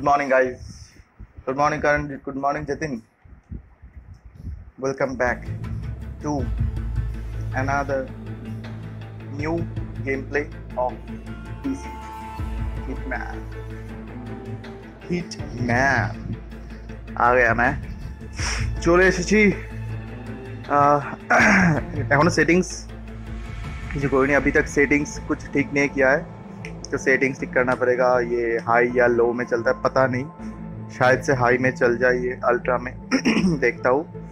Good morning, guys. Good morning, Karan. Good morning, Jatin. Welcome back to another new gameplay of PC Hitman. Hitman. आ গয়া मैं চলে এসেছি আহ, এখনো settings কিছু করিনি अभी तक सेटिंग्स कुछ ठीक नहीं किया है तो सेटिंग्स ठीक करना पड़ेगा। ये हाई या लो में चलता है, पता नहीं। शायद से हाई में चल जाए ये अल्ट्रा में। देखता हूँ।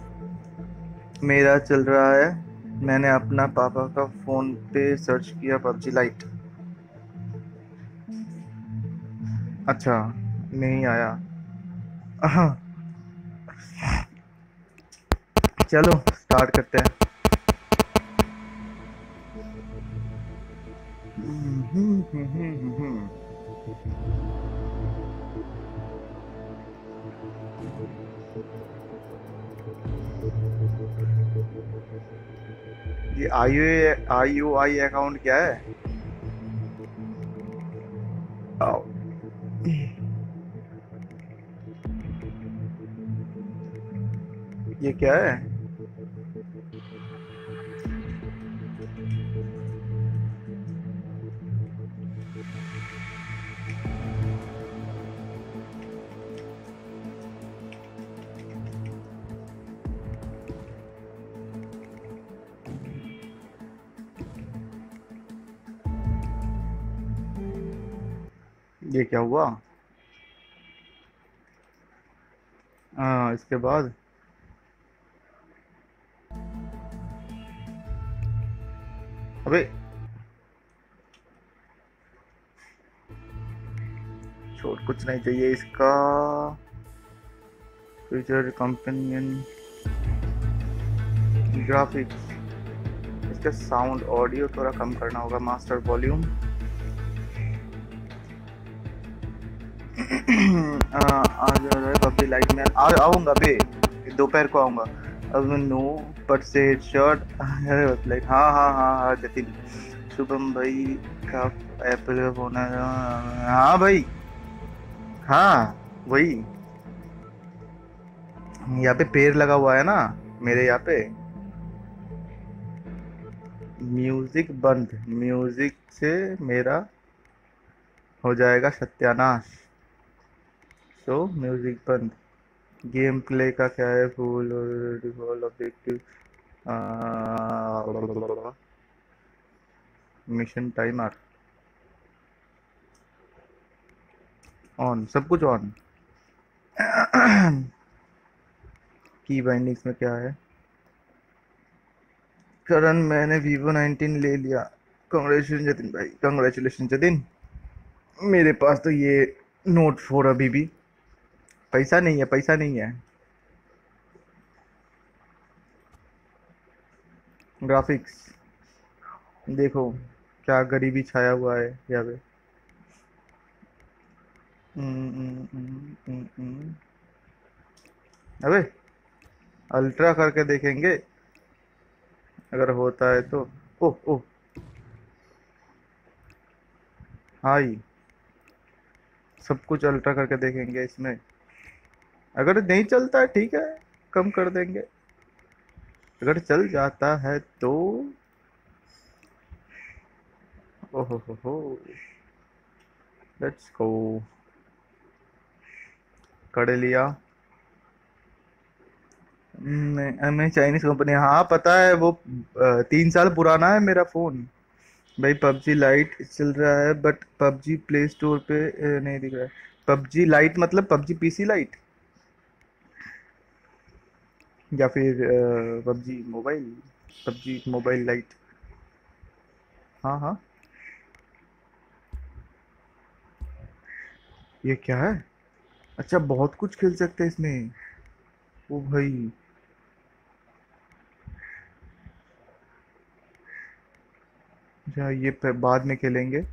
मेरा चल रहा है। मैंने अपना पापा का फ़ोन पे सर्च किया पबजी लाइट अच्छा नहीं आया। चलो स्टार्ट करते हैं। ये आई आई आई अकाउंट क्या है आओ। ये क्या है क्या हुआ? हाँ इसके बाद? अबे। छोड़, कुछ नहीं चाहिए इसका। फ्यूचर कंपेनियन ग्राफिक्स इसका साउंड ऑडियो थोड़ा कम करना होगा मास्टर वॉल्यूम आ जा रहा है लाइट में आ आऊँगा बे दोपहर को आऊँगा। अब नो बट से शर्ट लाइक हाँ हाँ हाँ हाँ जतिन। शुभम भाई का एप्पल का फ़ोन है। हाँ भाई। हाँ वही। यहाँ पे पेड़ लगा हुआ है ना, मेरे यहाँ पे। म्यूज़िक बंद। म्यूज़िक से मेरा हो जाएगा सत्यानाश। सो म्यूज़िक बंद। गेम प्ले का क्या है? Full objective mission timer on सब कुछ ऑन की बाइंडिंग्स में क्या है? करण, मैंने वीवो 19 ले लिया। कंग्रेचुलेशन जतिन भाई। कंग्रेचुलेशन जतिन। मेरे पास तो ये नोट फोर अभी भी। पैसा नहीं है पैसा नहीं है। ग्राफिक्स देखो क्या गरीबी छाया हुआ है यहाँ पे। हम्म, हम्म, हम्म। अबे अल्ट्रा करके देखेंगे। अगर होता है तो। ओह ओह। हाई सब कुछ अल्ट्रा करके देखेंगे इसमें। अगर नहीं चलता है, ठीक है, कम कर देंगे। अगर चल जाता है तो ओहो लेट्स गो कर लिया। मैं चाइनीज़ कंपनी हाँ पता है, वो तीन साल पुराना है मेरा फ़ोन भाई, पबजी लाइट चल रहा है बट पबजी प्ले स्टोर पे नहीं दिख रहा है। पबजी लाइट मतलब पबजी पीसी लाइट या फिर PUBG mobile PUBG mobile lite. हाँ हाँ। ये क्या है? अच्छा बहुत कुछ खेल सकते हैं इसमें। ओ भाई। अच्छा ये बाद में खेलेंगे।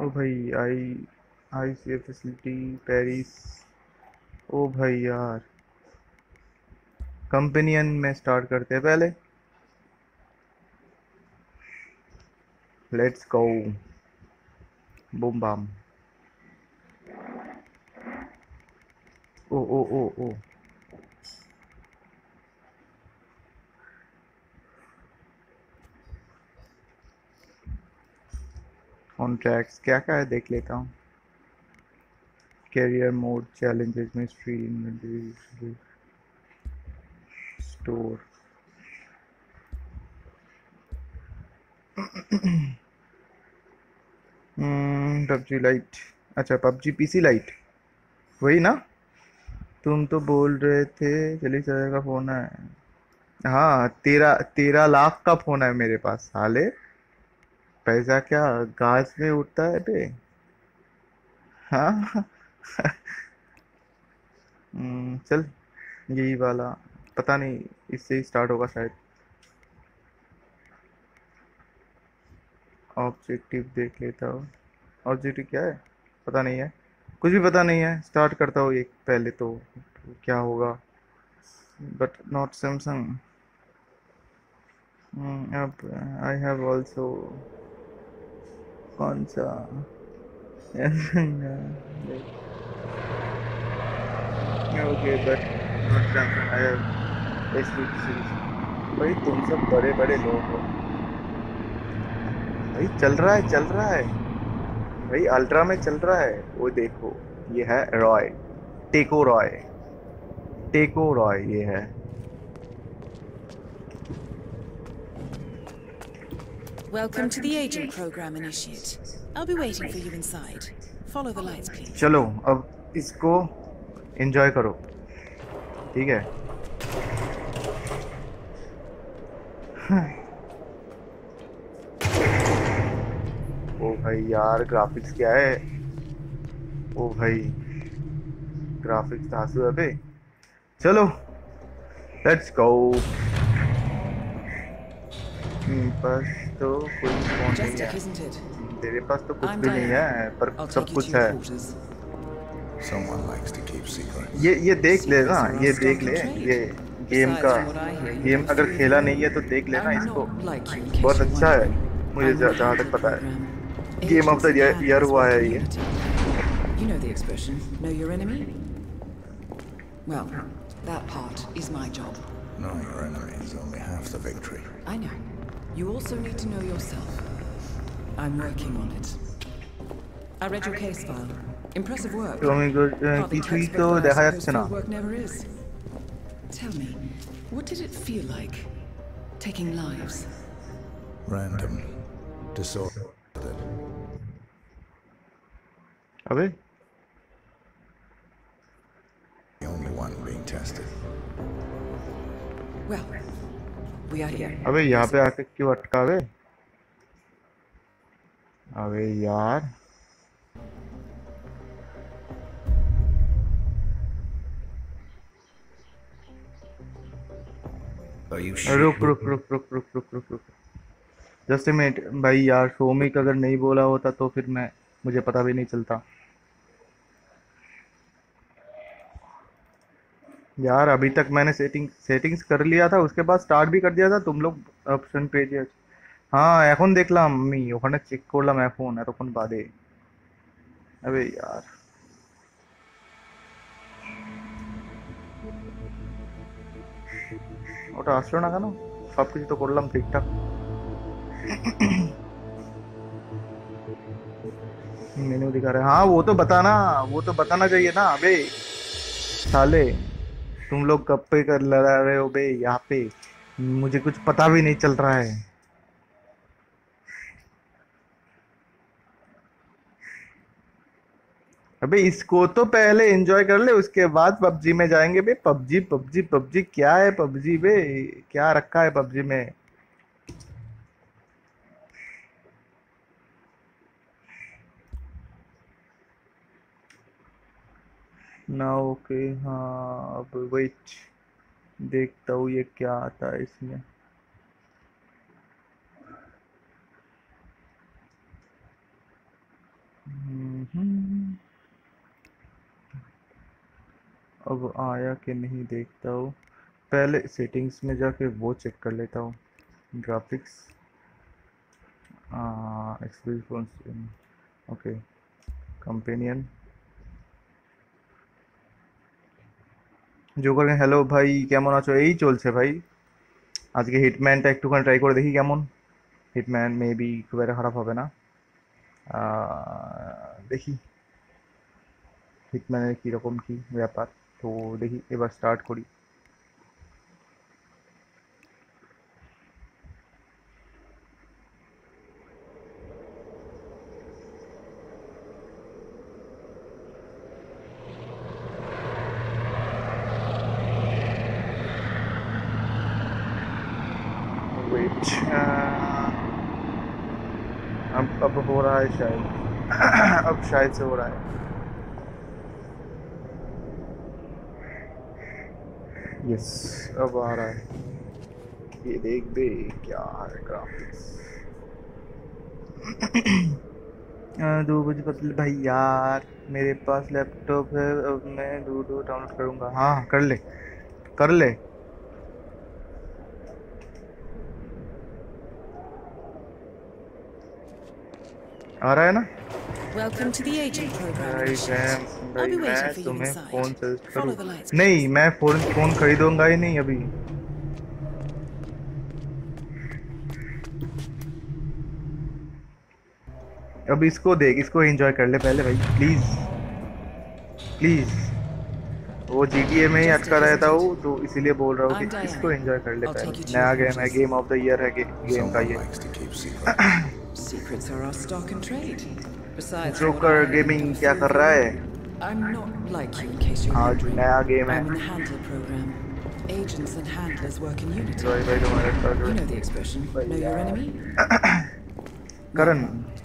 ओ भाई, I I C facility, Paris. ओ भाई यार। कंपेनियन में स्टार्ट करते हैं पहले। Let's go boom bam oh oh oh oh. Contracts क्या क्या है? देख लेता हूँ। Career mode challenges mystery inventory store PUBG lite अच्छा पबजी पीसी लाइट वही ना? तुम तो बोल रहे थे चलिए सर का फ़ोन है। हाँ तेरह तेरह लाख का फ़ोन है मेरे पास, साले। पैसा क्या, घास में उठता है बे? हाँ? चल, यही वाला। पता नहीं, इससे ही स्टार्ट होगा शायद। ऑब्जेक्टिव देख लेता हूँ। ऑब्जेक्टिव क्या है? पता नहीं है। कुछ भी पता नहीं है। स्टार्ट करता हूँ एक पहले तो क्या होगा। बट नॉट सैमसंग अब आई हैव ऑल्सो कौन सा? ओके बट आई भाई तुम सब बड़े बड़े लोग हो भाई चल रहा है चल रहा है भाई अल्ट्रा में चल रहा है वो देखो ये है रॉय टेको रॉय टेको रॉय ये है Welcome to the agent program, Initiate. I'll be waiting for you inside. Follow the lights, please. चलो अब इसको एंजॉय करो। ठीक है? ओ भाई यार ग्राफिक्स क्या है? ओ भाई ग्राफिक्स धांसू है बे चलो लेट्स गो बस तो कोई फ़ोन नहीं है। तेरे पास तो कुछ भी नहीं है पर सब कुछ है. Someone likes to keep secrets. ये ये देख ले ना Secrets are ये our देख stock ले in trade. ये गेम Besides, का from what I hear, you game have अगर three खेला of them. नहीं है तो देख लेना I'm इसको not like you, in case बहुत you're अच्छा है wondering. मुझे I'm जहाँ working जहाँ for तक the पता है program. Game of the Agents year and year हुआ है hackers ये working at it. You know the expression, know your enemy? Well, that part is my job. Knowing your enemy is only half the victory. I know. You also need to know yourself. I'm working on it. I read your case file. Impressive work. তুমি Hardly কিছুই textbook, তো but I দেখা suppose যাচ্ছে না field work never is. Tell me, what did it feel like taking lives? Random. Disordered. अबे The only one being tested. Well, we are here. अबे यहाँ पे आके क्यों अटकावे अबे यार Are you रुक रुक रुक रुक रुक रुक रुक रुक जस्ट मिनट भाई यार सोमिक अगर नहीं बोला होता तो फिर मैं मुझे पता भी नहीं चलता यार अभी तक मैंने सेटिंग सेटिंग्स कर लिया था उसके बाद स्टार्ट भी कर दिया था तुम लोग অপশন পেজে আছে হ্যাঁ এখন দেখলাম আমি ওখানে চেক করলাম এখন এতক্ষণ বাদে আবে यार ওটা আসলো না কেন সব কিছু তো করলাম ঠিকঠাক मेन्यू दिखा रहा है हाँ वो तो बताना वो तो बताना चाहिए ना अबे साले तुम लोग कब पे कर लड़ा रहे हो बे यहाँ पे मुझे कुछ पता भी नहीं चल रहा है अबे इसको तो पहले एंजॉय कर ले उसके बाद पबजी में जाएँगे। बे पबजी पबजी पबजी क्या है पबजी बे? क्या रखा है पबजी में? ना ओके हाँ अब वेट देखता हूँ ये क्या आता है इसमें। हम्म, अब आया कि नहीं देखता हूँ पहले सेटिंग्स में जाके वो चेक कर लेता हूँ graphics okay companion joker hello ভাই কেমন আছো এই চলছে ভাই আজকে হিটম্যানটা একটুখানি ট্রাই করে দেখি কেমন হিটম্যান মেবি খুব একটা খারাপ হবে না আহ, দেখি হিটম্যানের কীরকম কী ব্যাপার তো দেখি এবার স্টার্ট করি वेट अब अब हो रहा है शायद अब शायद से हो रहा है यस अब आ रहा है। ये देख दे क्या है ग्राफिक्स दो बजे बदल भाई यार, मेरे पास लैपटॉप है, अब मैं लूडो डाउनलोड करूँगा। हाँ कर ले कर ले। आ रहा है ना? Welcome to the agent program. I'll be waiting for you inside. Follow the lights. नहीं मैं फ़ोन फ़ोन खरीदूँगा ही नहीं अभी अब इसको देख इसको एंजॉय कर ले पहले भाई प्लीज़ प्लीज़ वो GTA में ही अटका रहता हूँ तो इसीलिए बोल रहा हूँ कि इसको एंजॉय कर ले पहले नया गेम है गेम ऑफ़ द ईयर है गेम का ये likes to keep secrets. Secrets are our stock and trade. Besides, joker I gaming क्या कर रहा है I'm not like you, in case you're आज नया गेम है I'm in the handler program. Agents and handlers work in unity. You know the expression, know your enemy? Karan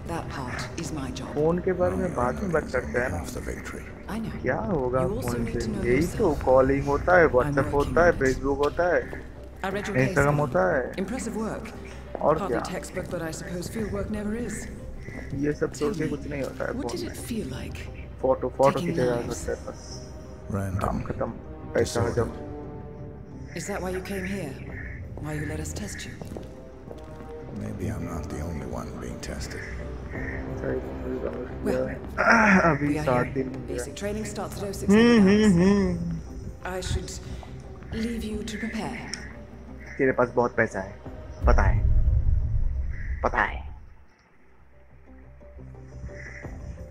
That part is my job. Phone के बारे में बाद में बात करते हैं ना. क्या होगा फ़ोन से यही तो कॉलिंग होता है व्हाट्सएप होता है. फेसबुक होता है. इंस्टाग्राम. होता है. और क्या ये सब छोड़ के कुछ नहीं होता है फ़ोन में? फ़ोटो फ़ोटो खींचा जा? सकता है बस काम. खत्म पैसा जब Is that why you came here? Why you let us test you? Maybe I'm not the only one being tested. Well, We are here. हो Basic training starts at 06 hmm, hmm, hours. Hmm. I should leave you to prepare. तेरे पास बहुत पैसा है पता है पता है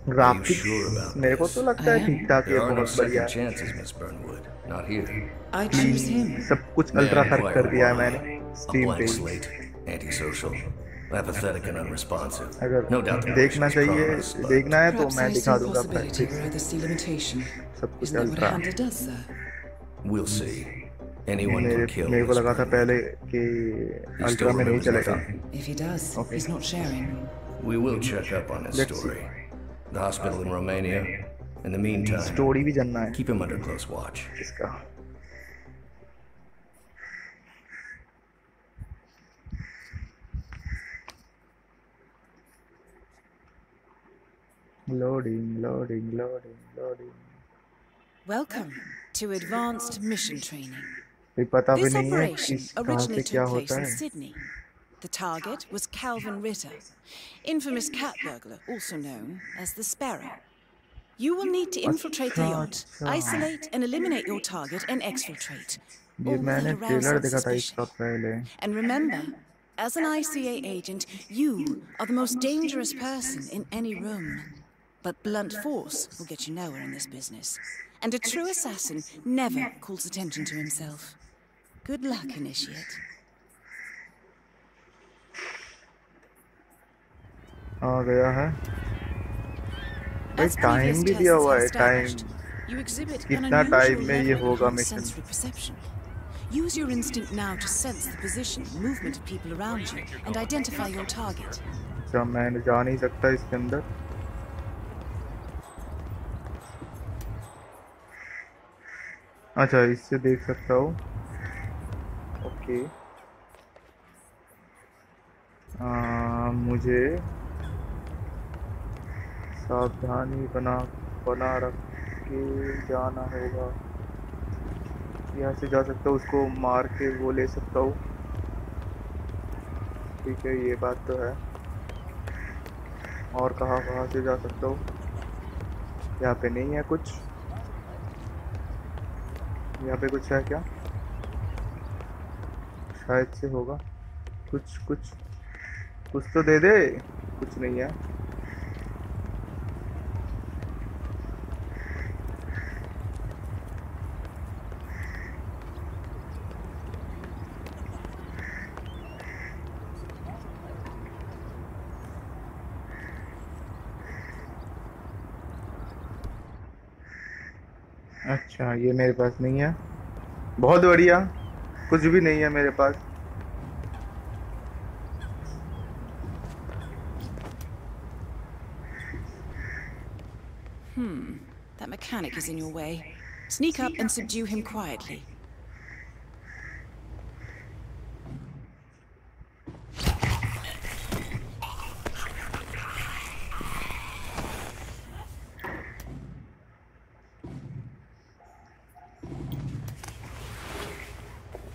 graphics sure मेरे को तो लगता है ठीक ठाक है बहुत बढ़िया है. सब कुछ अल्ट्रा फ़र्क कर दिया है मैंने A स्ट्रीम पे ही। apathetic and unresponsive. अगर No doubt the देखना चाहिए देखना है तो मैं दिखा दूँगा. सब कुछ अल्ट्रा? We'll see. Anyone मेरे can kill. मेरे को लगा था. पहले कि अल्ट्रा में नहीं चलेगा. If he does, Okay. he's not sharing. We will check up on his Let's see. story. The hospital in Romania. In the meantime, story भी जानना है keep him under close watch. इसका loading loading loading loading Welcome to Advanced Mission Training. कोई पता भी This नहीं है operation किस कहाँ से originally क्या took place होता in है Sydney. The target was Calvin Ritter, infamous cat burglar, also known as the Sparrow. You will need to infiltrate the yacht, isolate and eliminate your target and exfiltrate. All will arouse suspicion. And remember, as an ICA agent, you are the most dangerous person in any room. But blunt force will get you nowhere in this business. And a true assassin never calls attention to himself. Good luck, Initiate. आ गया है भाई time भी दिया हुआ है time कितना time में ये होगा perception. Use your instinct now to sense the position movement of people around you and identify your target. अच्छा मैं जा नहीं सकता इसके अंदर अच्छा इससे देख सकता हूँ ओके आ, मुझे सावधानी बना बना रख के जाना होगा। यहाँ से जा सकता हूँ, उसको मार के वो ले सकता हूँ। ठीक है, ये बात तो है। और कहाँ कहाँ से जा सकता हूँ? यहाँ पे नहीं है कुछ। यहाँ पे कुछ है क्या? शायद से होगा। कुछ कुछ कुछ तो दे दे। कुछ नहीं है। अच्छा ये मेरे पास नहीं है बहुत बढ़िया कुछ भी नहीं है मेरे पास Hmm, That mechanic is in your way. Sneak up and subdue him quietly.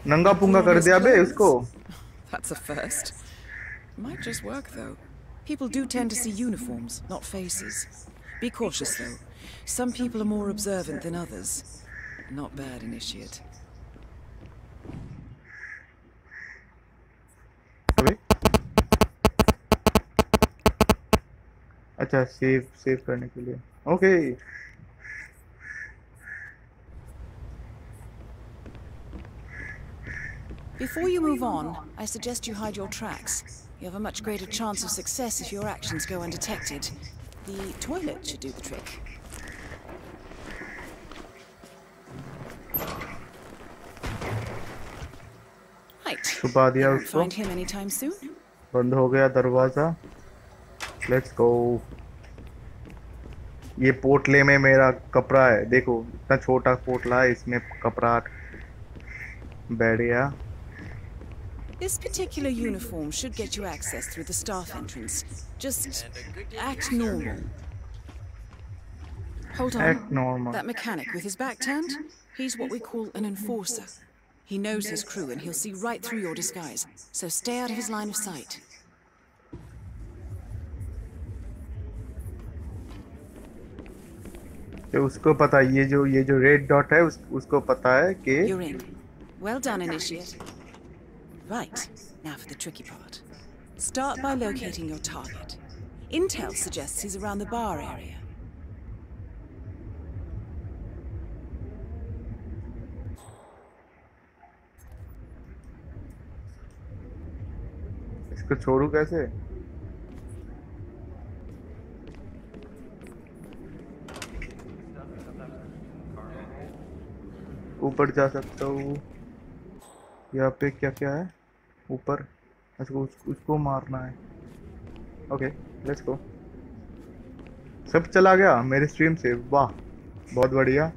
नंगा पुंगा कर दिया बे उसको That's a first. Might just work, though. People do tend to see uniforms, not faces. Be cautious, though. Some people are more observant than others. Not bad, Initiate. अबे अच्छा save save करने के लिए okay Before you move on, I suggest you hide your tracks. You have a much greater chance of success if your actions go undetected. The toilet should do the trick. Right. छुपा दिया Won't उसको find him anytime soon. बंद हो गया दरवाजा let's go ये पोटले में मेरा कपड़ा है देखो इतना छोटा पोटला है इसमें कपड़ा बैठ गया This particular uniform should get you access through the staff entrance. Just act normal. Hold on. Act normal. That mechanic with his back turned? He's what we call an enforcer. He knows his crew and he'll see right through your disguise. So stay out of his line of sight. तो उसको पता है ये जो ये जो red dot है उस, उसको पता है कि You're in. Well done, Initiate. Right, now for the tricky part. Start by locating your target. Intel suggests he's around the bar area. इसको छोड़ू कैसे ऊपर जा सकता हूँ यहाँ पे क्या क्या है ऊपर। उसको उस, उसको मारना है। ओके लेट्स गो सब चला गया मेरे स्ट्रीम से। वाह बहुत बढ़िया।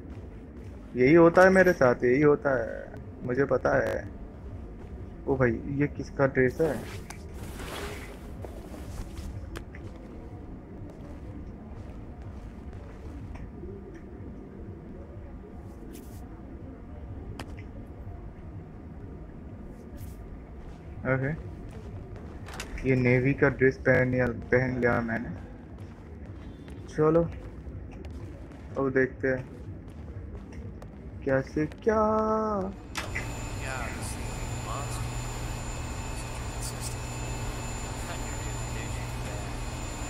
यही होता है मेरे साथ यही होता है। मुझे पता है। ओ भाई ये किसका ड्रेस है? ओके ये नेवी का ड्रेस पहन लिया पहन लिया मैंने। चलो, अब देखते हैं। कैसे, क्या?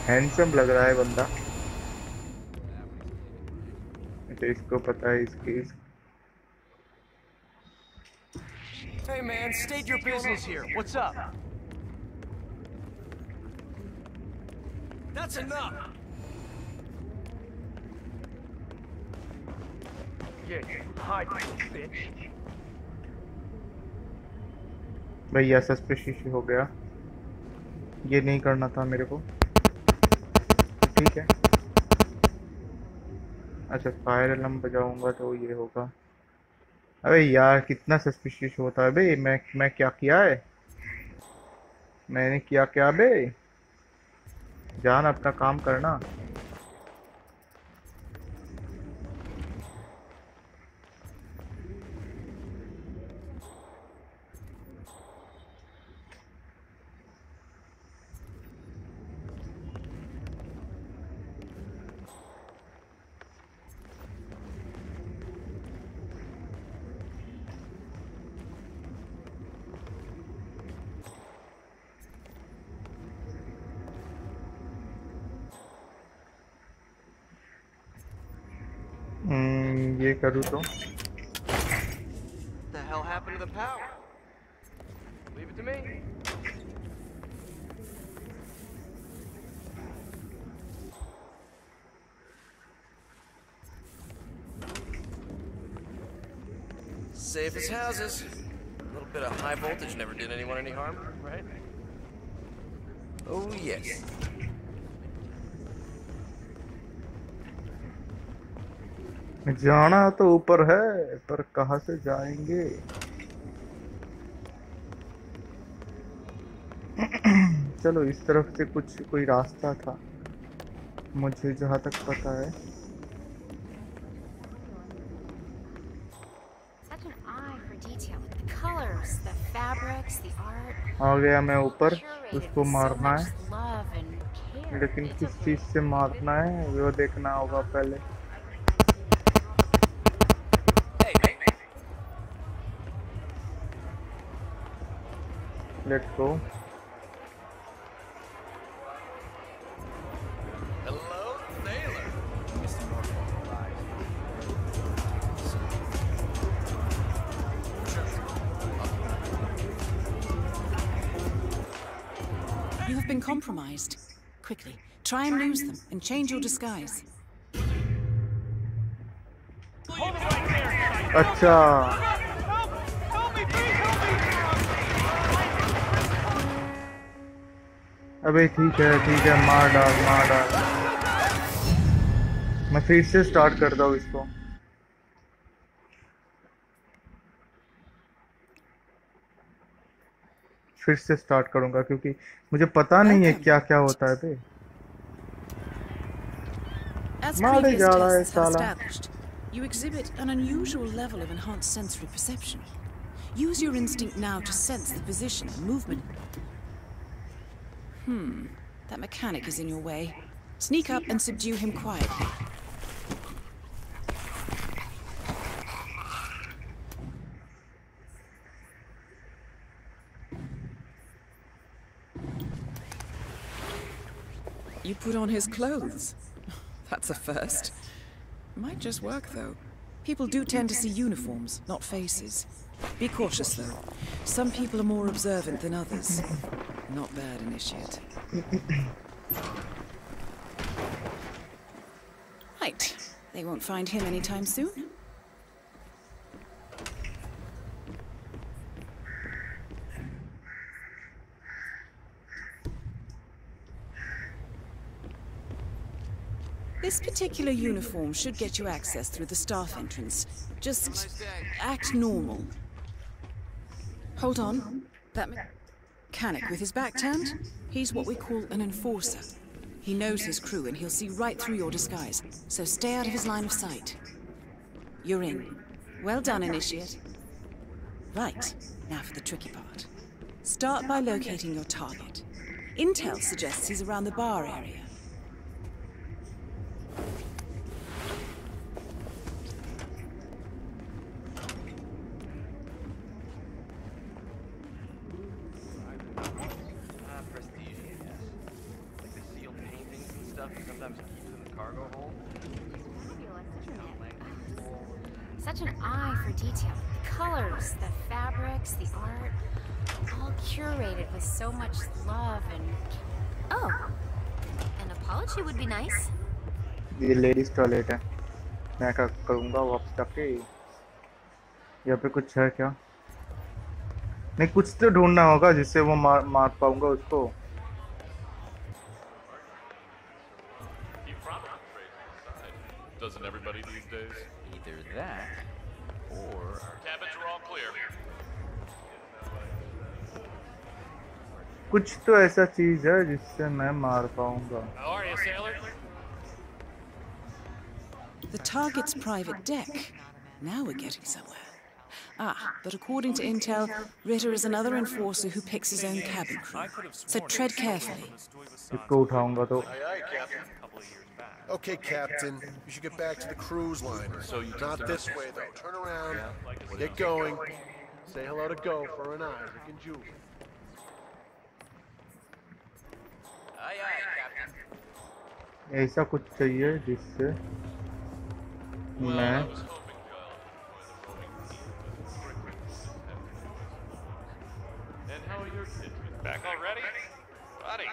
हैंडसम लग रहा है बंदा। अच्छा इसको पता है इसके इस... Hey man, state your business here. What's up? That's enough. Yeah, hide, bitch. भैया सस्पिशियस हो गया ये नहीं करना था मेरे को ठीक है अच्छा फायर अलार्म बजाऊँगा तो ये होगा अबे यार, कितना सस्पिशियस होता है बे। मैं मैं क्या किया है? मैंने किया क्या बे? जान, अपना काम करना। Naruto. What the hell happened to the power? Leave it to me. Safe as houses. A little bit of high voltage never did anyone any harm, right? Oh yes. जाना तो ऊपर है पर कहा से जाएँगे? चलो इस तरफ़ से कुछ कोई रास्ता था। मुझे जहाँ तक पता है. आ गया मैं ऊपर उसको मारना है. लेकिन किस चीज़ से मारना है वो देखना होगा पहले। Let's go Hello, Sailor. You have been compromised. Quickly, try and lose them and change your disguise. अच्छा अबे ठीक है ठीक है मार डाल मार डाल मैं फिर से स्टार्ट करता हूँ इसको फिर से स्टार्ट करूँगा क्योंकि मुझे पता नहीं है क्या क्या होता है बे previous जा रहा है साला। you exhibit an unusual level of enhanced sensory perception. Use your instinct now to sense the position and movement. Hmm, that mechanic is in your way. Sneak up and subdue him quietly. You put on his clothes. That's a first. Might just work, though. People do tend to see uniforms, not faces. Be cautious, though. Some people are more observant than others. Not bad, Initiate. Right. They won't find him anytime soon. This particular uniform should get you access through the staff entrance. Just act normal. Hold on. That mechanic with his back turned? He's what we call an enforcer. He knows his crew and he'll see right through your disguise, so stay out of his line of sight. You're in. Well done, Initiate. Right, now for the tricky part. Start by locating your target. Intel suggests he's around the bar area. ये ladies toilet है। मैं क्या करूँगा वापस जाके? यहाँ पे कुछ है क्या? नहीं कुछ तो ढूंढना होगा जिससे वो मार मार पाऊँगा उसको। कुछ तो ऐसा चीज़ है जिससे मैं मार पाऊँगा। The target's private deck. Now we're getting somewhere. Ah, but according to intel, Ritter is another enforcer who picks his own cabin crew. So tread carefully. इसको उठाऊंगा तो Aye, aye, Captain. Okay, Captain. You should get back to the cruise liner. So you Not can this way, though. Turn around. Get going. Say hello to Go for an eye. Rick and Julie. aye aye, Captain. ऐसा कुछ चाहिए जिससे Back already? Buddy.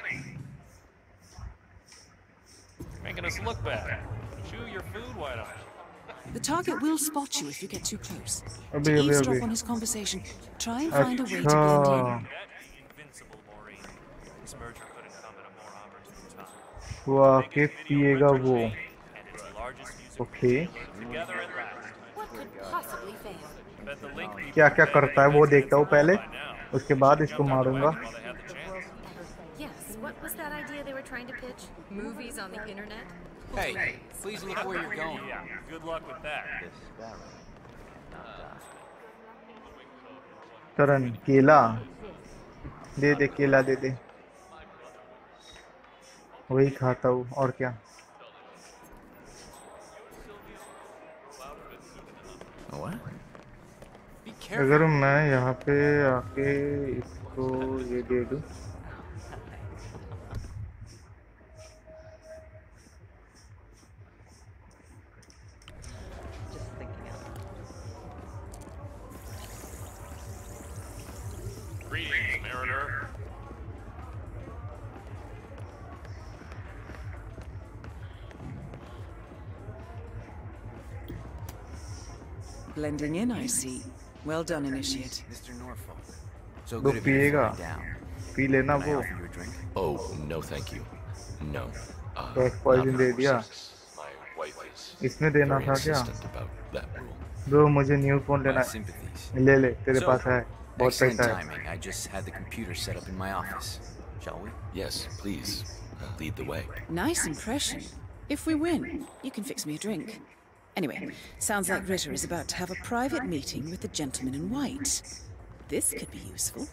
Making us look bad. Chew your food, why not? The target will spot you if you get too close. To eavesdrop on his conversation, try and find a way to blend in. वाह के Okay. क्या क्या करता है वो देखता हूँ पहले उसके बाद इसको मारूँगा। करण केला। दे दे केला दे दे। वही खाता हूँ और क्या? अगर मैं यहाँ पे आके इसको ये दे दूँ। Blending in, I see. Well done, Initiate. Mr. Norfolk. So वो good of you to पिएगा fly down. पी लेना Can I वो offer you a drink? Oh, no, thank you. No. Uh, Back poison not they before दिया sex. My wife is इसमें देना very था क्या insistent about that rule. Bro मुझे न्यू फोन My लेना sympathies. है ले ले तेरे So, पास है बहुत excellent पैसा है timing. I just had the computer set up in my office. Shall we? Yes, please. Uh, lead the way. Nice impression. If we win, you can fix me a drink. Anyway, sounds like Ritter is about to have a private meeting with the gentleman in white. This could be useful.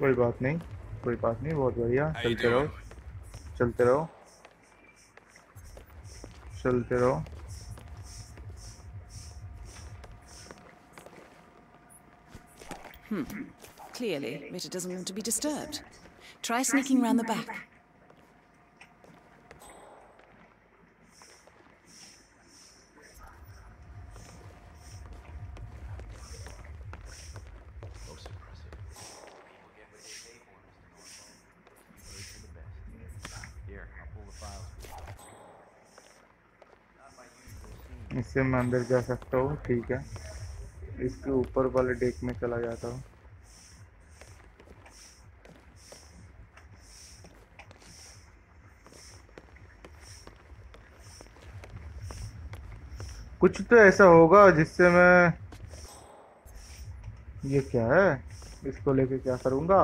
कोई बात नहीं कोई बात नहीं बहुत बढ़िया How you चलते रहो doing? चलते रहो चलते रहो Clearly, Ritter doesn't want to be disturbed. Try sneaking round the back. इससे मैं अंदर जा सकता हूँ, ठीक है। इसके ऊपर वाले डेक में चला जाता हूँ। कुछ तो ऐसा होगा जिससे मैं ये क्या है? इसको लेके क्या करूँगा?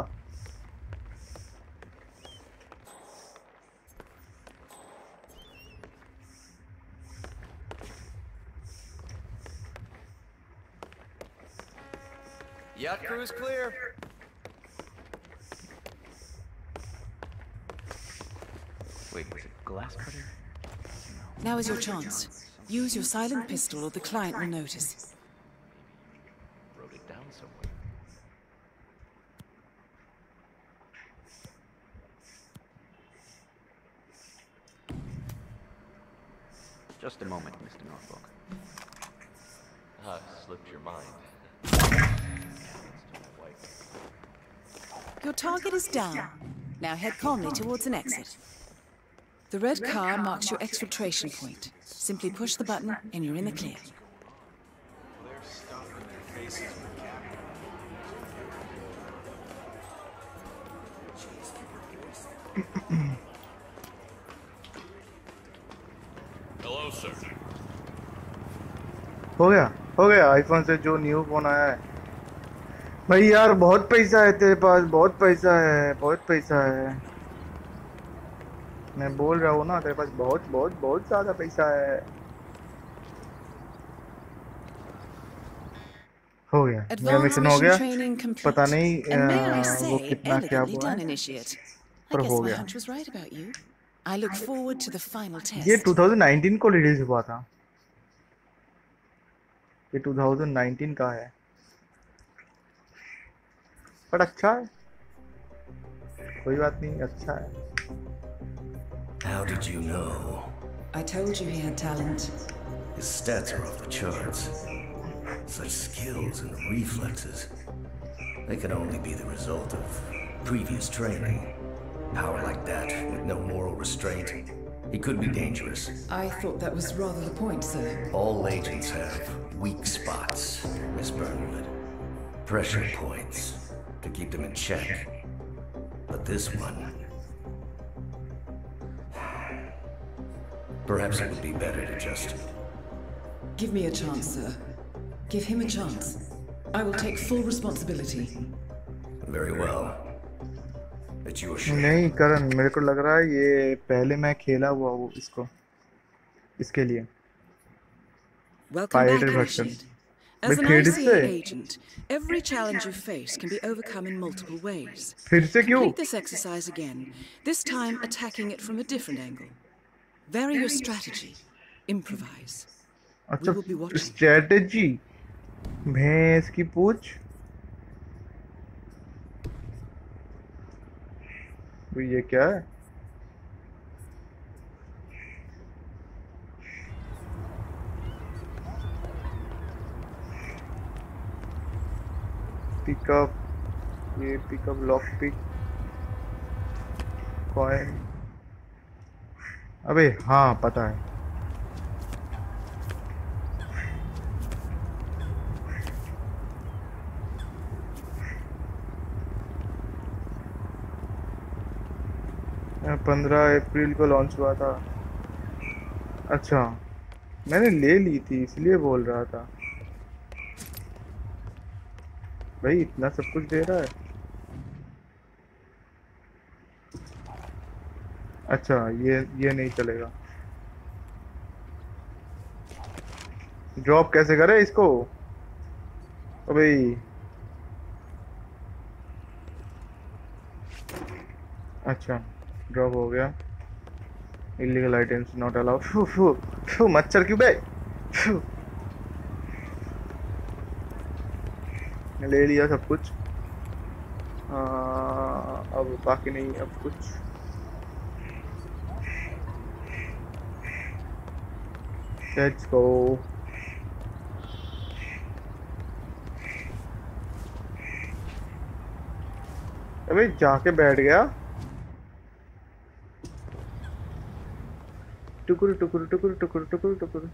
Yacht crew is clear. Wait, was it glass cutter? Now is your chance. Use your silent pistol or the client will notice. Wrote it down somewhere. Just a moment, Mr. Norfolk. Ah, slipped your mind. Your target is down. Now head calmly towards an exit. The red car marks your exfiltration point. Simply push the button and you're in the clear. Hello, sir. हो गया हो गया iPhone से जो new phone आया है भाई यार बहुत पैसा है तेरे पास बहुत पैसा है बहुत पैसा है। मैं बोल रहा हूँ ना तेरे पास बहुत बहुत बहुत ज़्यादा पैसा है। हो गया मेरा मिशन हो गया। पता नहीं वो कितना क्या हुआ पर हो गया। ये 2019 को रिलीज़ हुआ था। ये 2019 का है। पर अच्छा है कोई बात नहीं अच्छा है How did you know? I told you he had talent. His stats are off the charts. Such skills and reflexes. They can only be the result of previous training. Power like that, with no moral restraint, he could be dangerous. I thought that was rather the point, sir. All agents have weak spots, Miss Burnwood. Pressure points to keep them in check. But this one. Perhaps it would be better to just. Give me a chance, sir. Give him a chance. I will take full responsibility. Very well. It's your show. नहीं करण मेरे को लग रहा है ये पहले मैं खेला हुआ वो इसको इसके लिए Welcome back, Pirated version. Initiate. As मैं an खेल ICA से agent, every challenge you face can be overcome in multiple ways. फिर से क्यों Complete this exercise again, this time attacking it from a different angle. Vary your strategy. Improvise. अच्छा will be watching. Strategy भैंस की पूछ तो ये क्या है पिकअप ये पिकअप लॉक पिक कॉइन अबे हाँ पता है। पंद्रह अप्रैल को लॉन्च हुआ था। अच्छा मैंने ले ली थी, इसलिए बोल रहा था। भाई, इतना सब कुछ दे रहा है। अच्छा ये ये नहीं चलेगा। ड्रॉप कैसे करे इसको? भाई अच्छा ड्रॉप हो गया। इलीगल आइटम्स नॉट अलाउड मच्छर क्यों बे? ले लिया सब कुछ। आ, अब बाकी नहीं अब कुछ। लेट्स गो अबे जाके बैठ गया। टुकुर टुकुर टुकुर टुकुर टुकुर टुकुर।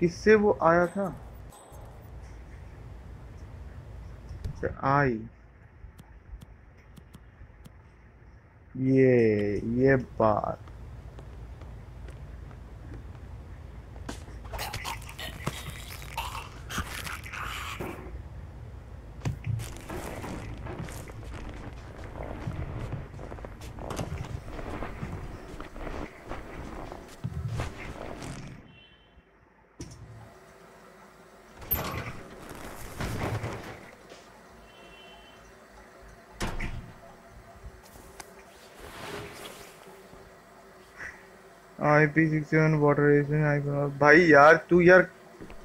किससे वो आया था? अच्छा आई। ये ये बात। I P six seven water racing भाई यार तू यार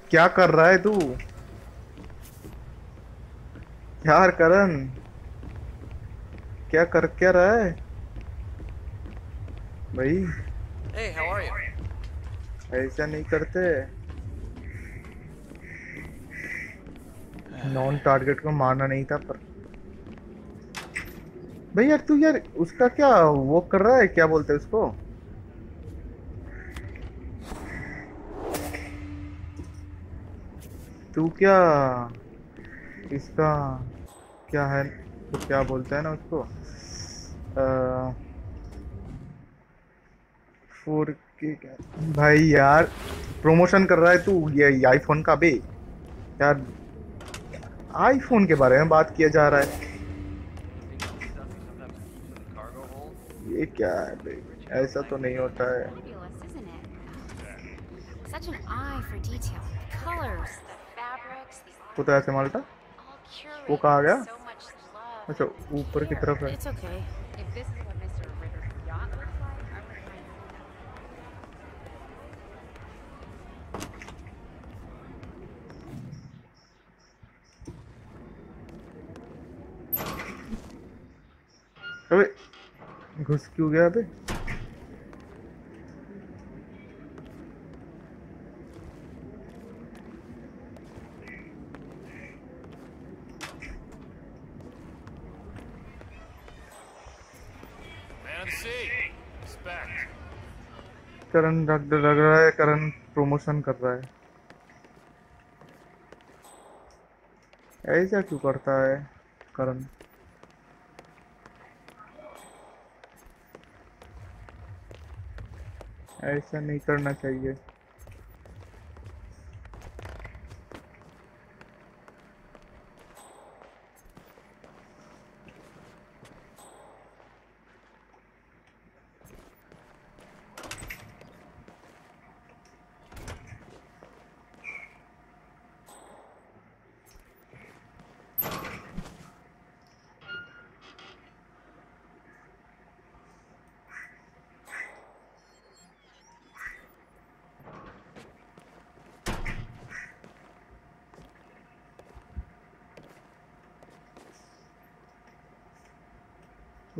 क्या कर रहा है तू? यार करण क्या कर क्या रहा है? भाई। Hey, how are you? ऐसा नहीं करते। नॉन टारगेट को मारना नहीं था पर भाई यार तू यार उसका क्या वो कर रहा है? क्या बोलते हैं उसको? तू क्या इसका क्या है? तो क्या बोलते हैं ना उसको? फोर के भाई यार प्रमोशन कर रहा है तू ये आईफोन का बे। यार आईफोन के बारे में बात किया जा रहा है। ये क्या है बे? ऐसा तो नहीं होता है? Such an eye for detail. Colors, the पता ऐसे माल्टा? वो कहा गया? अच्छा ऊपर की तरफ़ है। अबे घुस क्यों गया अभी? करण लग रहा है, करण प्रमोशन कर रहा है। ऐसा क्यों करता है करण? ऐसा नहीं करना चाहिए।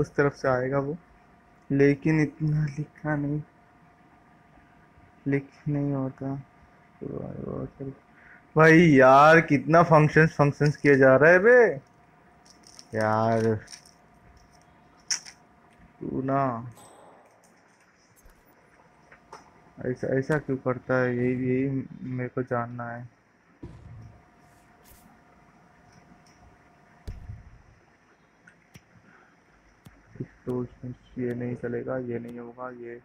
उस तरफ़ से आएगा वो। लेकिन इतना लिखा नहीं। लिख नहीं होता। भाई यार, कितना फ़ंक्शंस फ़ंक्शंस किया जा रहा है बे यार। तू ना। ऐसा ऐसा क्यों करता है? यही यही मेरे को जानना है। तो ये नहीं चलेगा, ये नहीं होगा, ये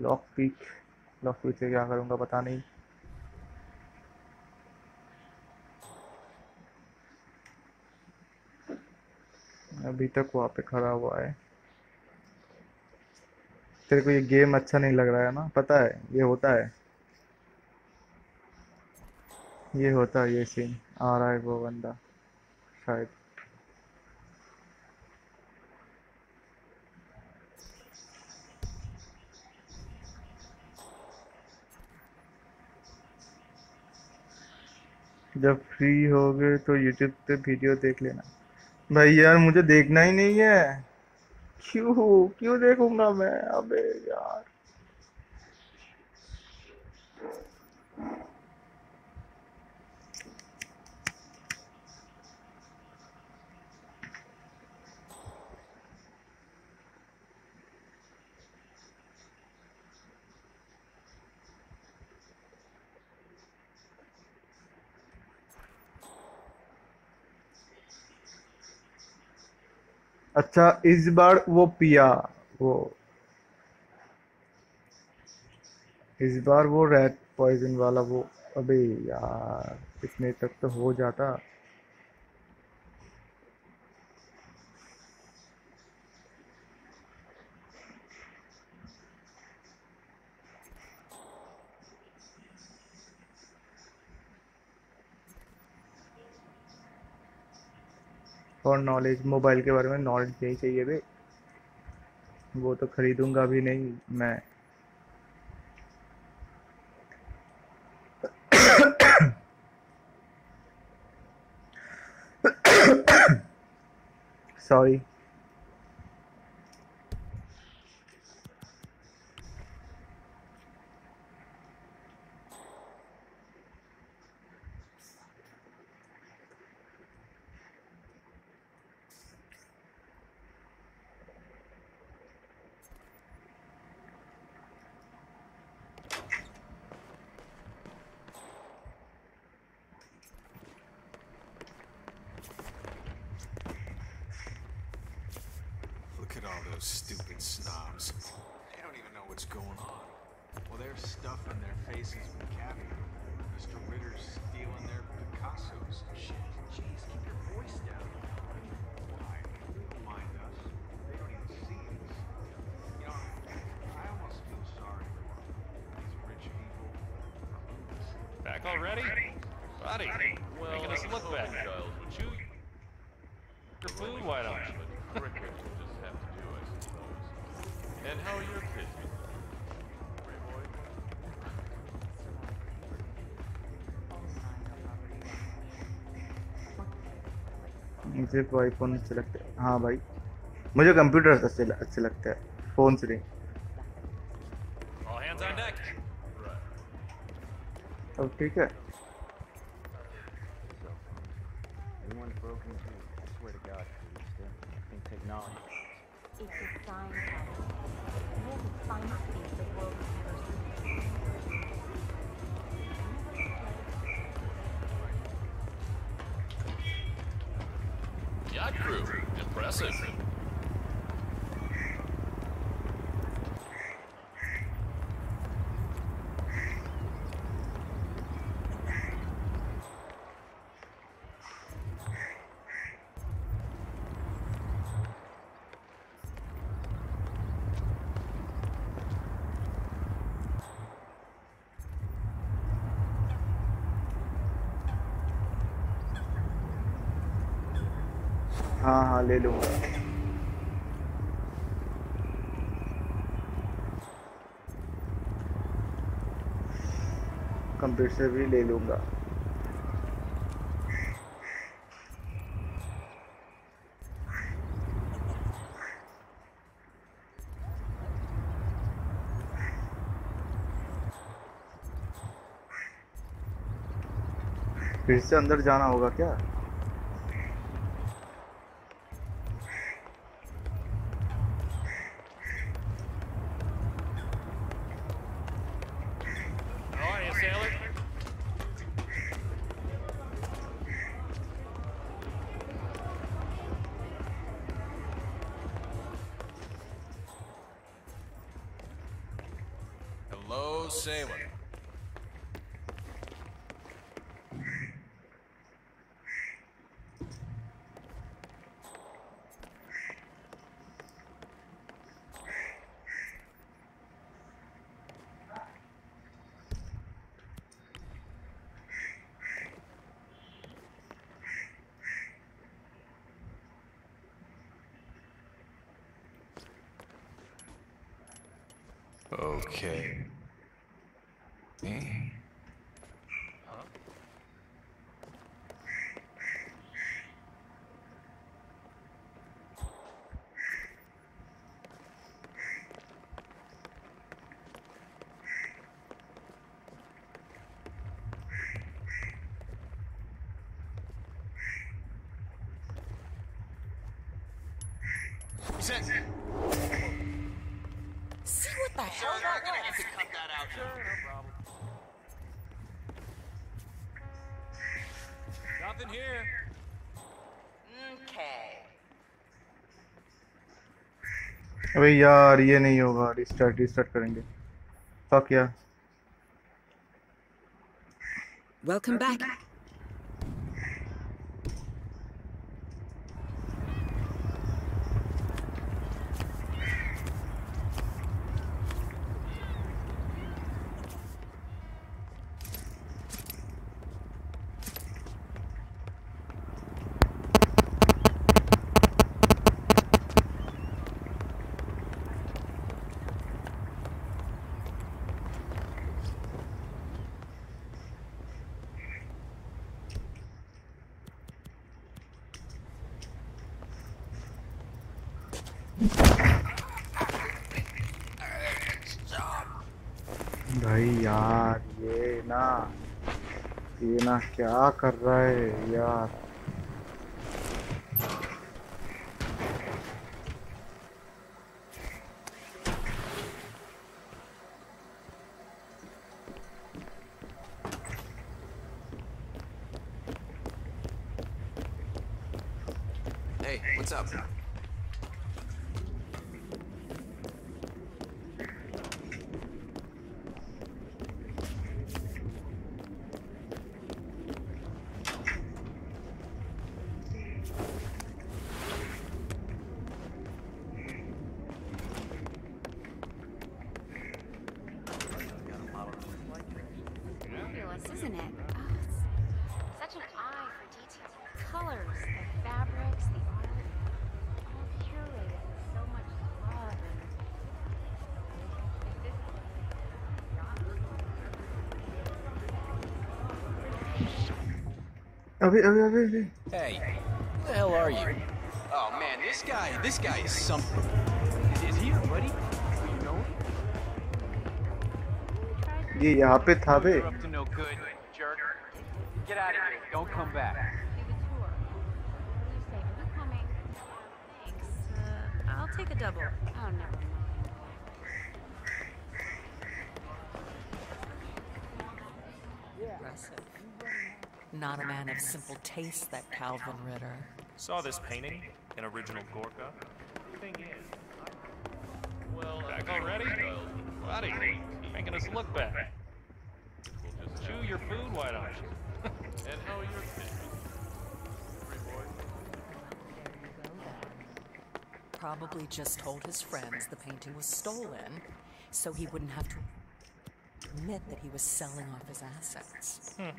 लॉक पिक लॉक पिक से क्या करूँगा पता नहीं। अभी तक वहाँ पे खड़ा हुआ है। तेरे को ये गेम अच्छा नहीं लग रहा है ना? पता है, ये होता है। ये होता है, ये सीन आ रहा है वो बंदा, शायद। जब फ्री हो गए तो यूट्यूब पे वीडियो देख लेना। भाई यार, मुझे देखना ही नहीं है। क्यों? क्यों देखूँगा मैं? अबे यार। अच्छा इस बार वो पिया, वो। इस बार वो रेड पॉइजन वाला वो, अबे यार, इतने तक तो हो जाता। और नॉलेज मोबाइल के बारे में नॉलेज नहीं चाहिए भाई। वो तो खरीदूँगा भी नहीं मैं। सॉरी तो आईफोन अच्छे लगते हैं। हाँ भाई। मुझे कंप्यूटर अच्छे अच्छे लगते हैं। फ़ोन से नहीं. अब ठीक है। ले लूँगा। कंप्यूटर भी ले लूँगा। फिर से अंदर जाना होगा क्या? that was? cut that out. Sure, no problem. Nothing here. Okay. अबे यार ये नहीं होगा रिस्टार्ट रिस्टार्ट करेंगे फक यार Welcome back. क्या कर रहा है यार? अबे अबे अबे अबे Hey, who the hell are you? Oh man, this guy, this guy is something. Is, is he your buddy? Do you know him? ये यहाँ पे था बे taste, that Calvin Ritter. Saw this painting in original Gorka. Thing is, I... well, back already? Buddy, making us look bad. Chew your food, why don't you? and how are your kids? Probably just told his friends the painting was stolen, so he wouldn't have to admit that he was selling off his assets. Hmm.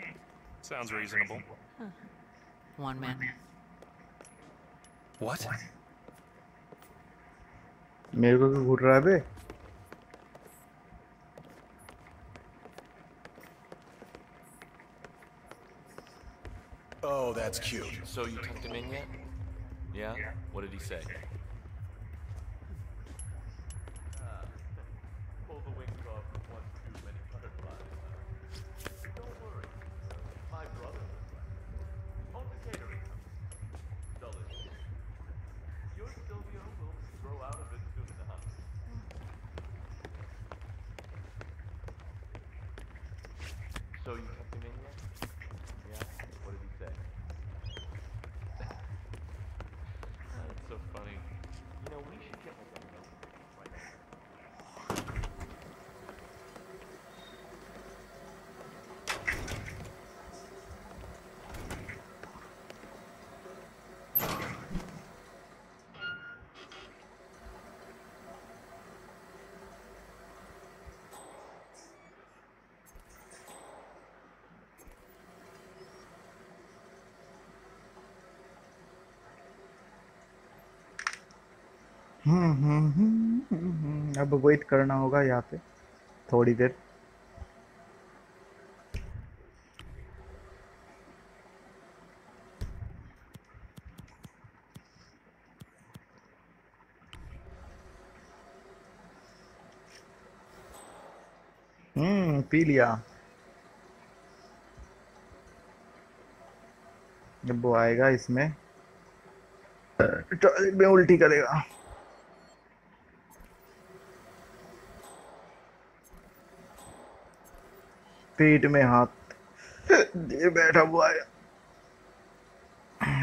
Sounds reasonable. Huh. One man. What? मेरे को क्यों घूर रहा है बे Oh, that's cute. So you tucked him in yet? Yeah? What did he say? अब wait करना होगा यहाँ पे, थोड़ी देर। हम्म पी लिया। जब वो आएगा इसमें टॉयलेट में उल्टी करेगा। पेट में हाथ। दे बैठा हुआ है।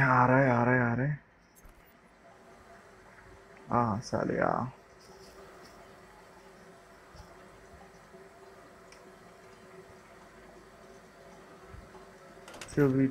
आ रहा है, आ रहा है, आ रहा है। हाँ साले, आ। चौबी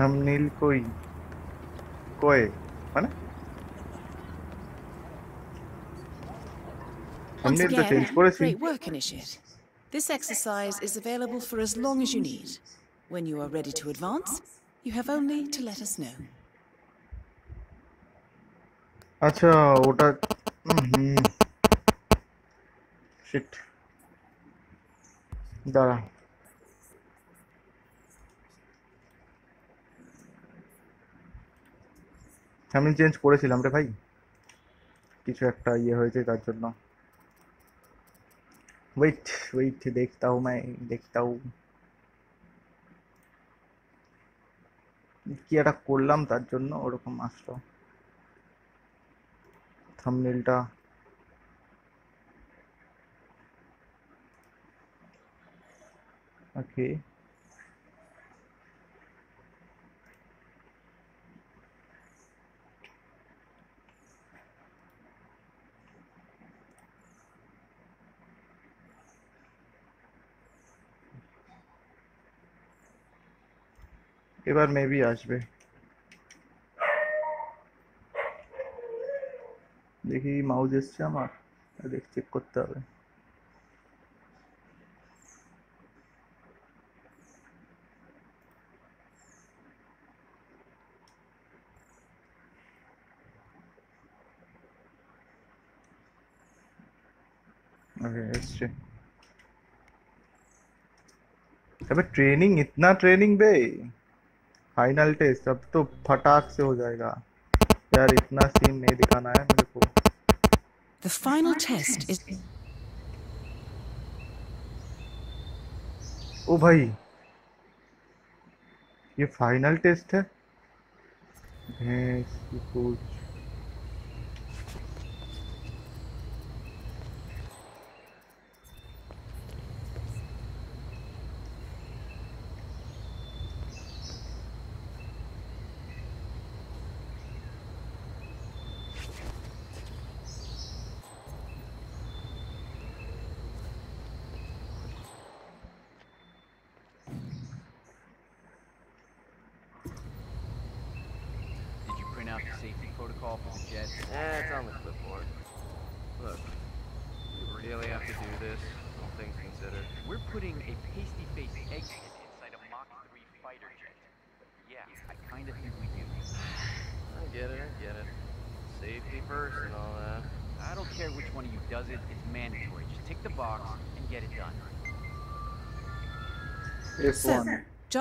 থাম্বনেইল কই কই মানে Once থাম্বনেইল তো চেঞ্জ again, করেছি great work, Initiate. This exercise is available for as long as you need. When you are ready to advance, you have only to let us know. আচ্ছা ওটা হুম sheet দাঁড়া family change করেছিলাম রে ভাই। কিছু একটা ইয়ে হয়েছে তার জন্য। ওয়েট ওয়েট দেখতাও হুম মাই দেখতা কি একটা করলাম তার জন্য, ওরকম আসলো। থামনেলটা ওকে এবার মেবি আসবে দেখি মাউস এসছে আমার দেখ চেক করতে হবে ट्रेनिंग इतना ट्रेनिंग बे फाइनल टेस्ट अब तो फटाक से हो जाएगा यार इतना सीन नहीं दिखाना है मेरे को The final test is. ओ भाई ये फाइनल टेस्ट है भैंस की पूछ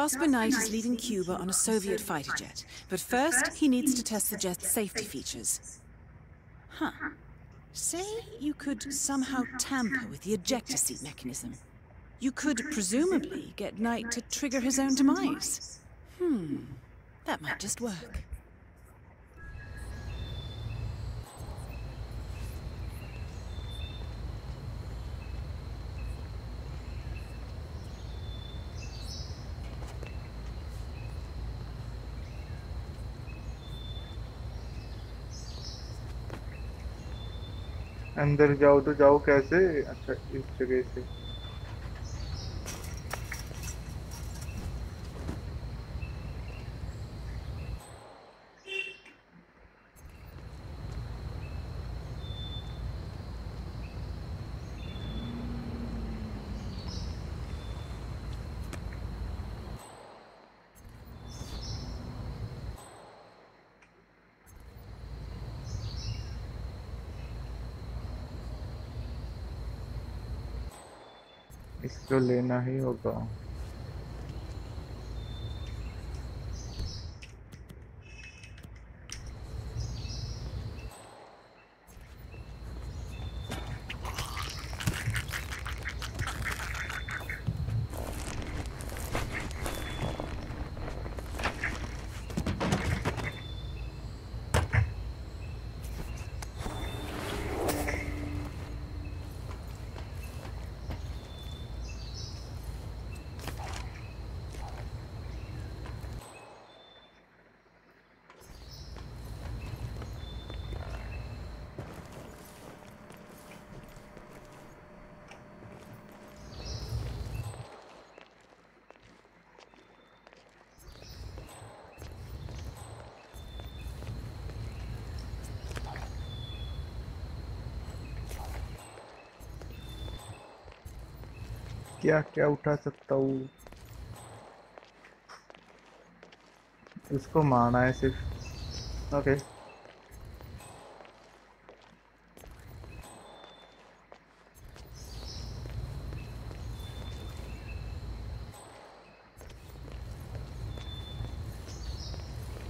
Jasper Knight is leaving Cuba on a Soviet fighter jet, but first he needs to test the jet's safety features. Huh. Say you could somehow tamper with the ejector seat mechanism. You could presumably get Knight to trigger his own demise. Hmm. That might just work. अंदर जाओ तो जाओ कैसे? अच्छा इस जगह से। इसको लेना ही होगा। क्या क्या उठा सकता हूँ उसको मारना है सिर्फ okay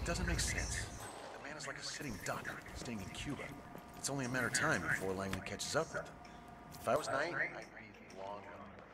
It doesn't make sense. The man is like a sitting duck, staying in Cuba. It's only a matter of time before Langley catches up with him. If I was Knight, I'd be long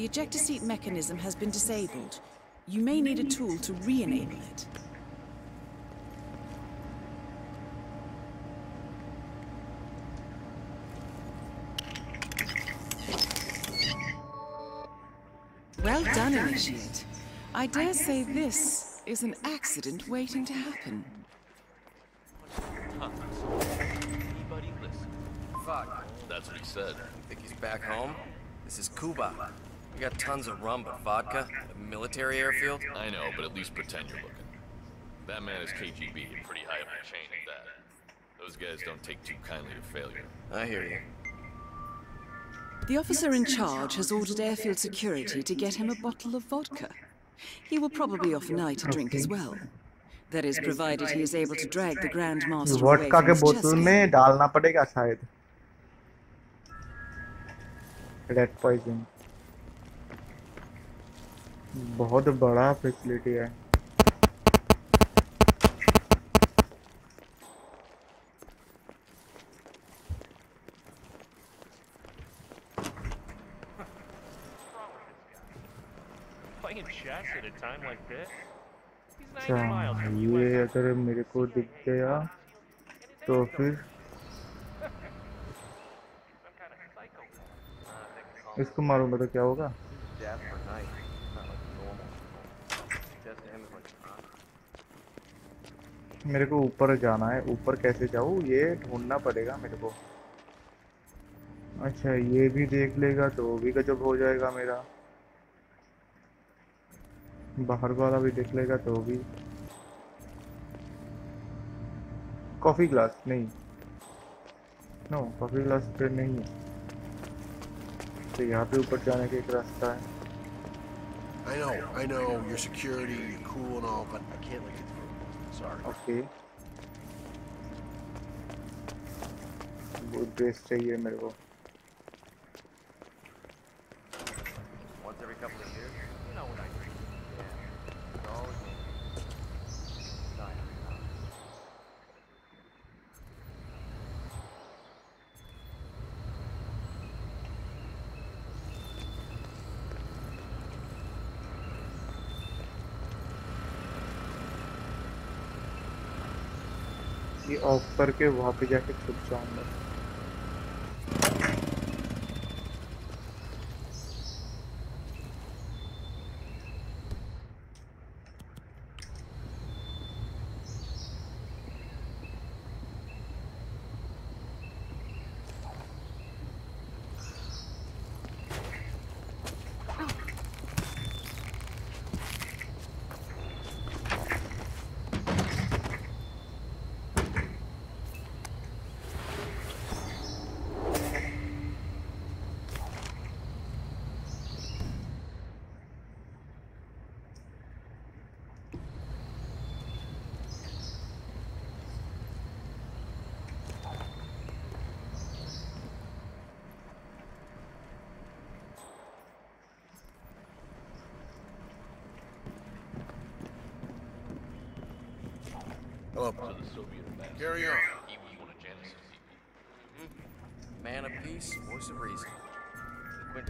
The ejector seat mechanism has been disabled. You may need a tool to re-enable it. Well done, Initiate. I dare say this is an accident waiting to happen. Fuck. That's what he said. Think he's back home? This is Cuba. We got tons of rum, but vodka? A military airfield? I know, but at least pretend you're looking. That man is KGB and pretty high up the chain at that. Those guys don't take too kindly to failure. I hear you. The officer in charge has ordered airfield security to get him a bottle of vodka. He will probably offer Knight a drink as well. That is, provided he is able to drag the Grand Master away vodka from के his बोतल chest में डालना पड़ेगा शायद red poison बहुत बड़ा facility है। अच्छा, ये अगर मेरे को दिख गया तो फिर इसको मालूम पता तो क्या होगा? मेरे को ऊपर जाना है। ऊपर कैसे जाऊँ? ये ढूंढना पड़ेगा मेरे को। अच्छा ये भी देख लेगा तो भी गजब हो जाएगा मेरा। बाहर वाला भी देख लेगा तो भी। Coffee glass? नहीं। नो कॉफ़ी ग्लास पे नहीं है। तो यहाँ पे ऊपर जाने का एक रास्ता है। I know, I know, you're security, you're cool and all, but I can't let you. Sorry. Okay. वो ड्रेस चाहिए मेरे को Once every couple of years? You know what I mean. Yeah. It's always me. Sorry. ये off करके वहाँ पे जाके छुप जाऊँगा। Hello. To the Soviet ambassador. Carry on. He was one of Janice's people. Man of peace, voice of reason.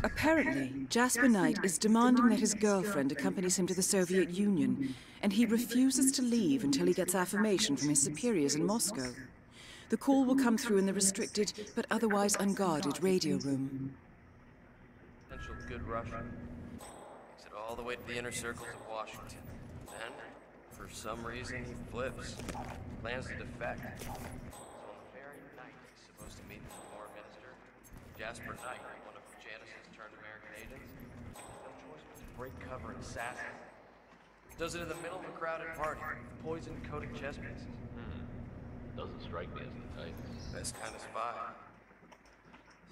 Apparently, Jasper Knight is demanding that his girlfriend accompanies him to the Soviet Union, and he refuses to leave until he gets affirmation from his superiors in Moscow. The call will come through in the restricted but otherwise unguarded radio room. Potential good Russian. Takes it all the way to the inner circles of Washington. Then, for some reason, he flips. Plans to defect. So on the very night he's supposed to meet with the foreign minister, Jasper Knight, one of Janice's turned American agents, has no choice but to break cover and assassinate. Does it in the middle of a crowded party, with poison coated chess pieces. Hmm. Doesn't strike me as the type. Best kind of spy.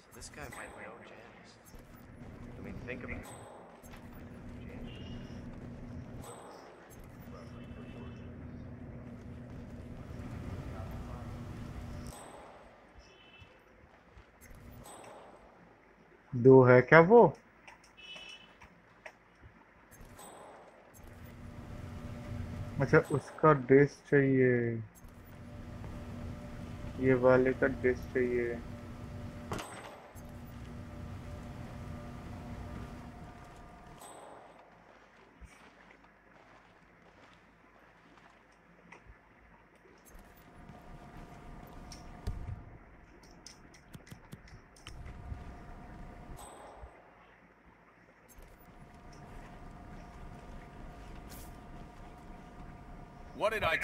So this guy might know Janice. I mean, think about it. दो है क्या वो? अच्छा उसका dress चाहिए। ये वाले का ड्रेस चाहिए।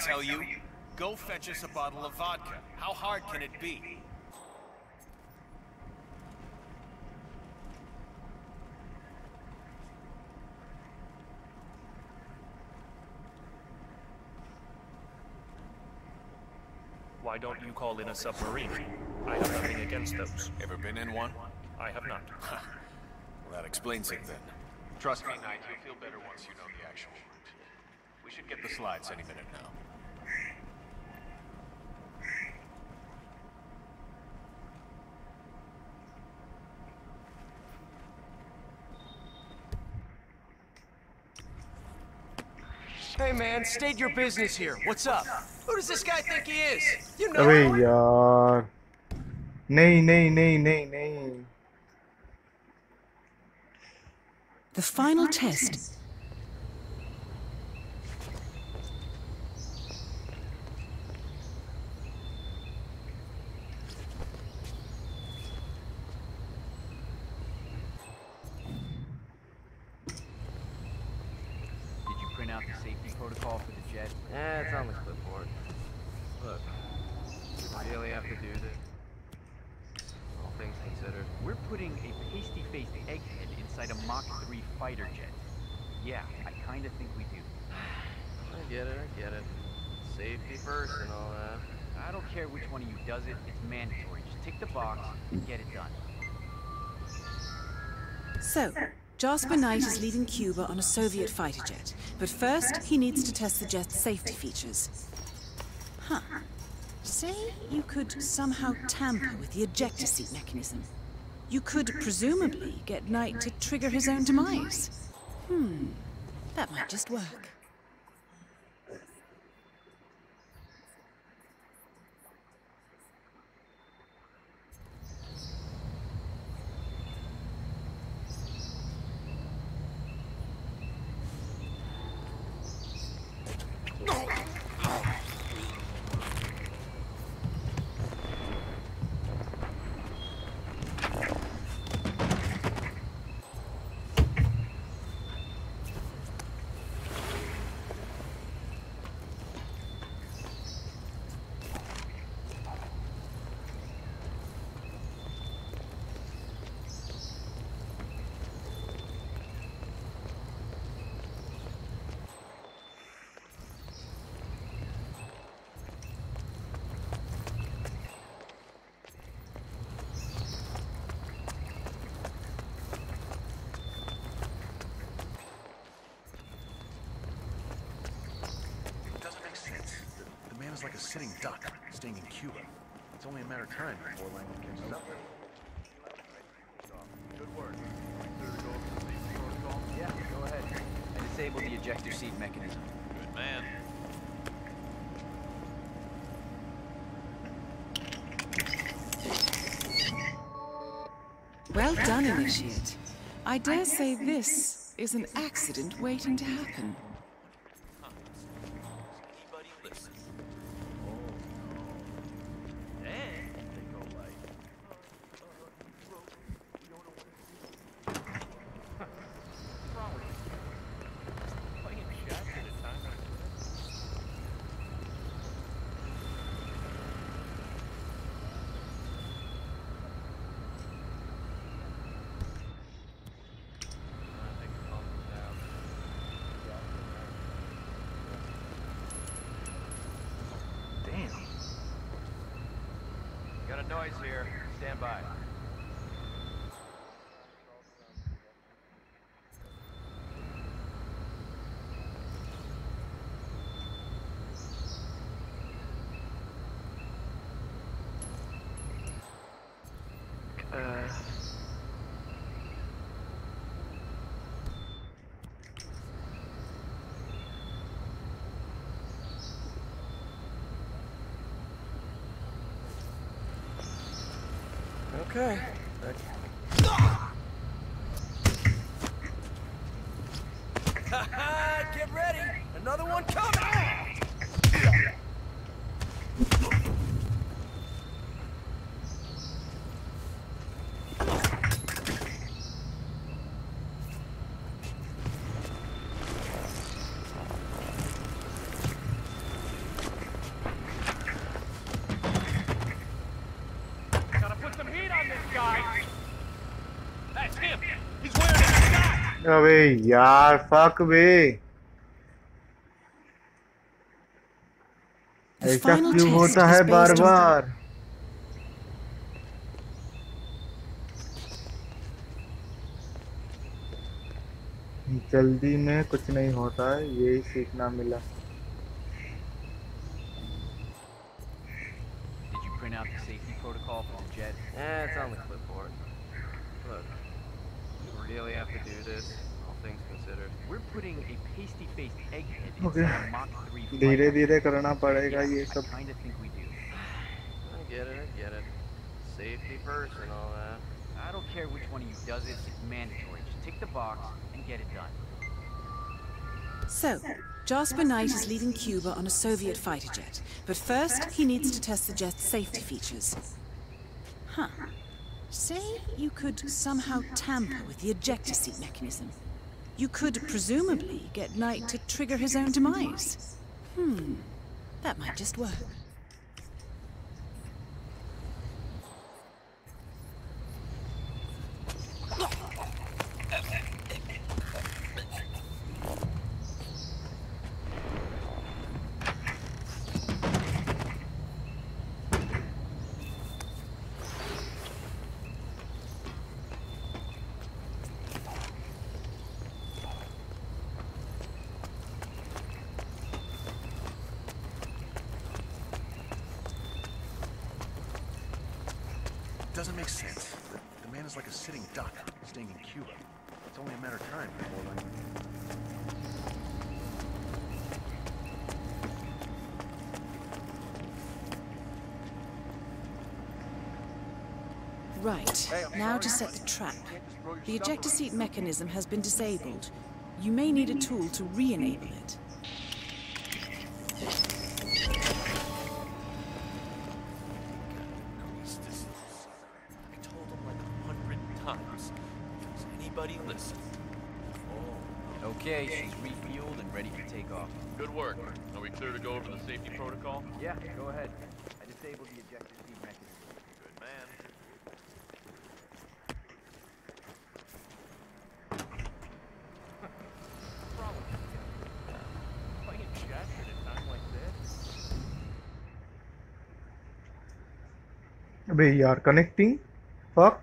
tell you? Go fetch us a bottle of vodka. How hard can it be? Why don't you call in a submarine? I have nothing against those. Ever been in one? I have not. well, that explains it then. Trust me, Knight, you'll feel better once you know the actual route. We should get the slides any minute now. Hey man, state your business here. What's up? Who does this guy think he is? You know अबे him. यार नहीं नहीं नहीं नहीं नहीं The final test. Jasper Knight is leaving Cuba on a Soviet fighter jet. But first, he needs to test the jet's safety features. Huh. Say you could somehow tamper with the ejector seat mechanism. You could presumably get Knight to trigger his own demise. Hmm. That might just work. It doesn't make sense. The, the man is like a sitting duck, staying in Cuba. It's only a matter of time before Langley catches up with him. Good work. Go over the safety protocol? Yeah, go ahead. I disabled the ejector seat mechanism. Good man. Well done, Initiate. I dare say this is an accident waiting to happen. Anybody listen? And they go like, What's wrong with you? Playing chess at a time when I think I'll calm this down. damn Got a noise here. Stand by. Uh, okay. अबे यार fuck बे। ऐसा क्यों होता है बार बार जल्दी में कुछ नहीं होता है यही सीखना मिला। egghead okay inside a Mach 3 धीरे fighter. धीरे करना पड़ेगा ये I सब kinda think we do. I get it, I get it. Safety first and all that. I don't care which one of you does it, it's mandatory. Just tick the box and get it done. So, Jasper Knight is leaving Cuba on a Soviet fighter jet, but first he needs to test the jet's safety features. Huh. Say you could somehow tamper with the ejector seat mechanism. You could presumably get Knight to trigger his own demise. Hmm. That might just work. Doesn't make sense. The, the man is like a sitting duck, staying in Cuba. It's only a matter of time before like... Right. Now to set the trap. The ejector seat mechanism has been disabled. You may need a tool to re-enable it. I told him like a hundred times. Does anybody listen? Okay, she's refueled and ready to take off. Good work. Are we clear to go over the safety protocol? Yeah, go ahead. I disabled the ejector we are connecting for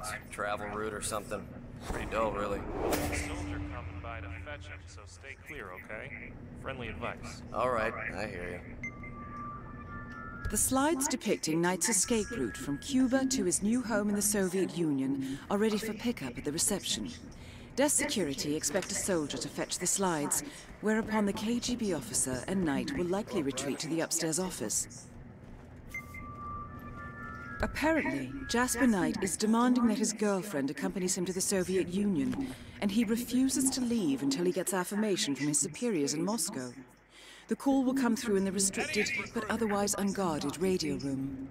projector travel route or something. Pretty dull, really. Soldier coming by to fetch him, so stay clear, okay? Friendly advice. All right, I hear you. The slides depicting Knight's escape route from Cuba to his new home in the Soviet Union are ready for pickup at the reception. Desk security expect a soldier to fetch the slides, whereupon the KGB officer and Knight will likely retreat to the upstairs office. Apparently, Jasper Knight is demanding that his girlfriend accompanies him to the Soviet Union, and he refuses to leave until he gets affirmation from his superiors in Moscow. The call will come through in the restricted but otherwise unguarded radio room.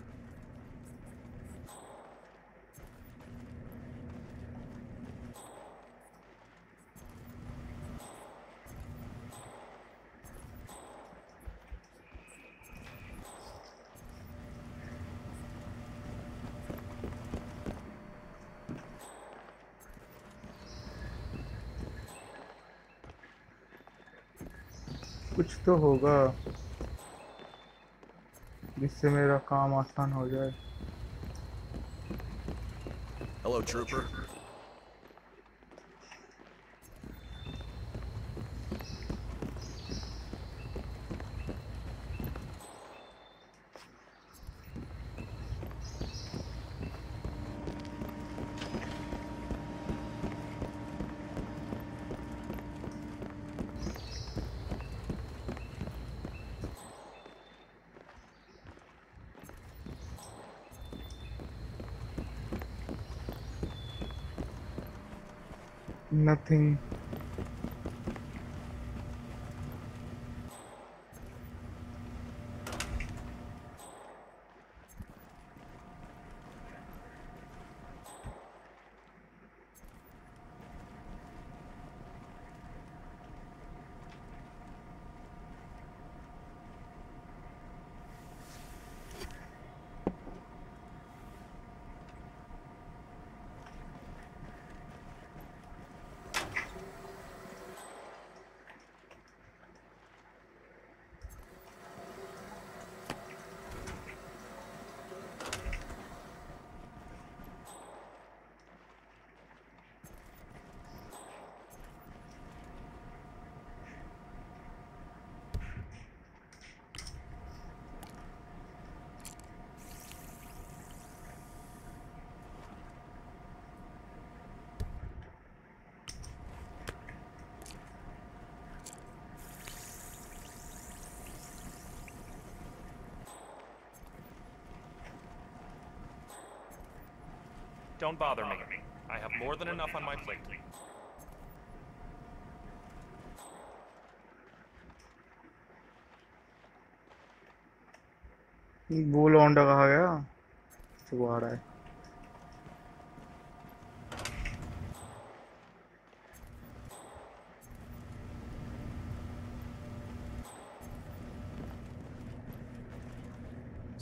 तो होगा जिससे मेरा काम आसान हो जाए Hello, trooper. Nothing. Don't bother me. I have more than enough on my plate. वो लौंडा कहा गया तो वो आ रहा है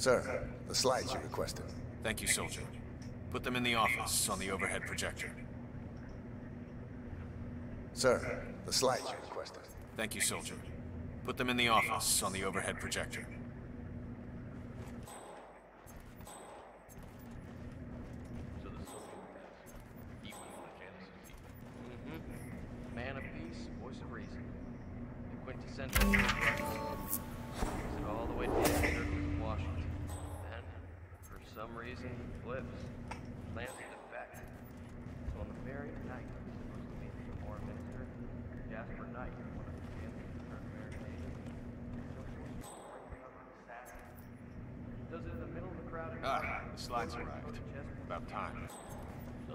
Sir, the slides you requested. Thank you, soldier. Put them in the office on the overhead projector. Sir, the slides you requested. Thank you, soldier. Put them in the office on the overhead projector. Mm-hmm. Man of peace, voice of reason. The quintessential Makes it all the way to the circles of Washington. Then, for some reason, he flips. Plans to defect. So on the very night he's supposed to meet with the foreign minister, Jasper Knight, one of the champions turned American agents, does it in the middle of the crowd. Ah, the slides arrived. About time.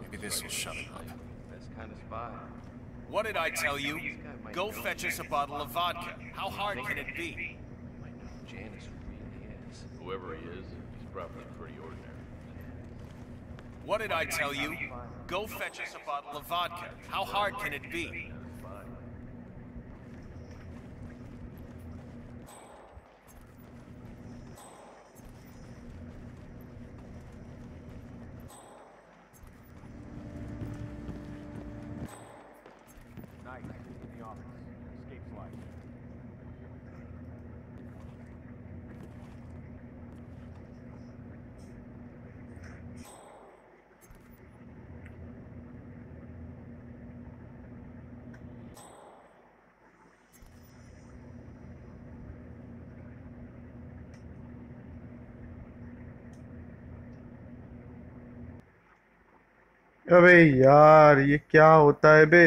Maybe this will shut it up. Best kind of spy. What did I tell you? Go fetch us a bottle of vodka. How hard can it be? Janice really is. Whoever he is, he's probably pretty ordinary. What did I tell you? Go fetch us a bottle of vodka. How hard can it be? अबे यार ये क्या होता है बे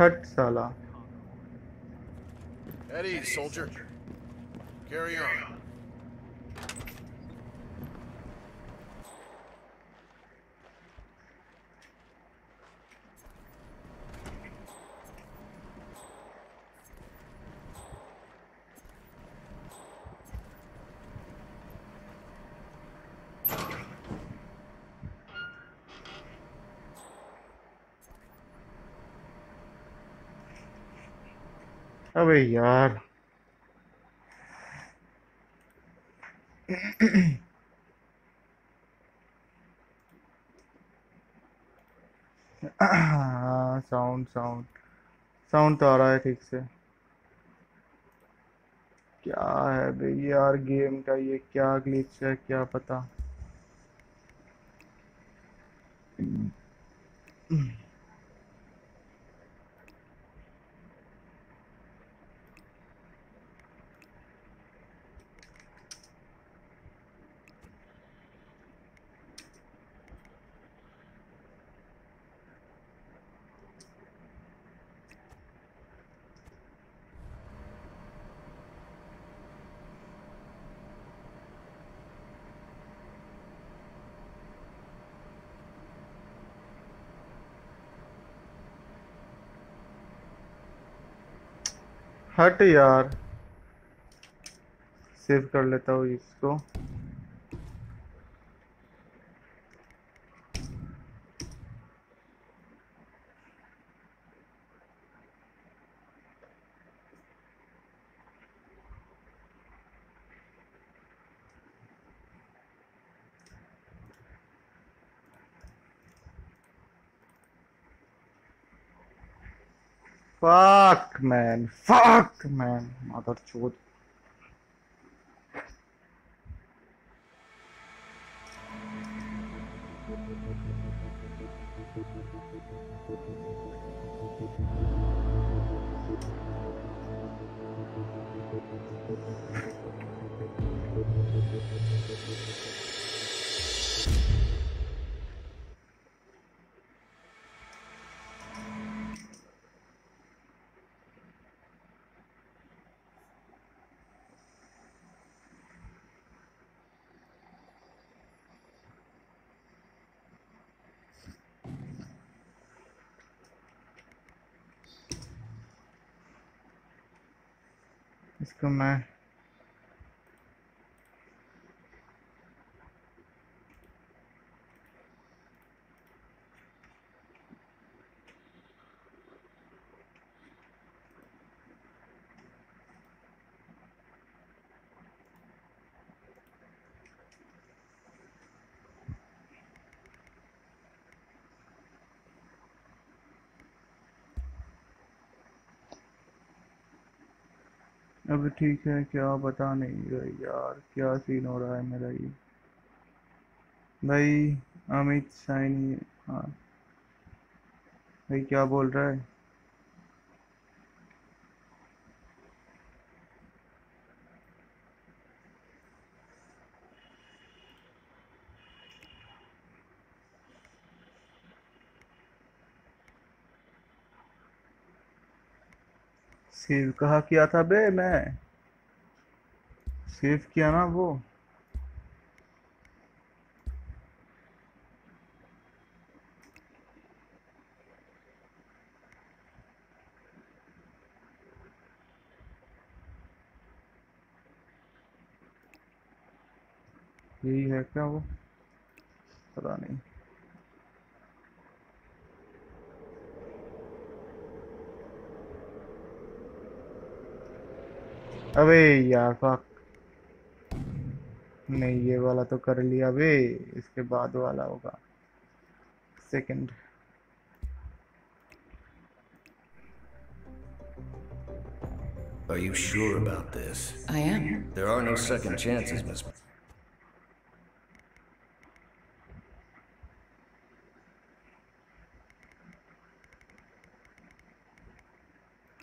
हट साला Eddie, soldier. Carry on. अबे यार। साउंड साउंड साउंड तो आ रहा है ठीक से। क्या है बे यार गेम का ये क्या ग्लिच है, क्या पता। हट यार। सेव कर लेता हूँ इसको। Fuck, man. Fuck, man. Mother chod. 干嘛？अब ठीक है, क्या बता नहीं रही यार, क्या सीन हो रहा है मेरा ये? भाई, अमित साइनी हाँ। भाई, क्या बोल रहा है? सेव कहा किया था, बे, मैं सेव किया ना वो। यही है क्या वो? पता नहीं। अबे यार फक नहीं ये वाला तो कर लिया बे इसके बाद वाला होगा second Are you sure about this? I am. There are no second chances, Miss.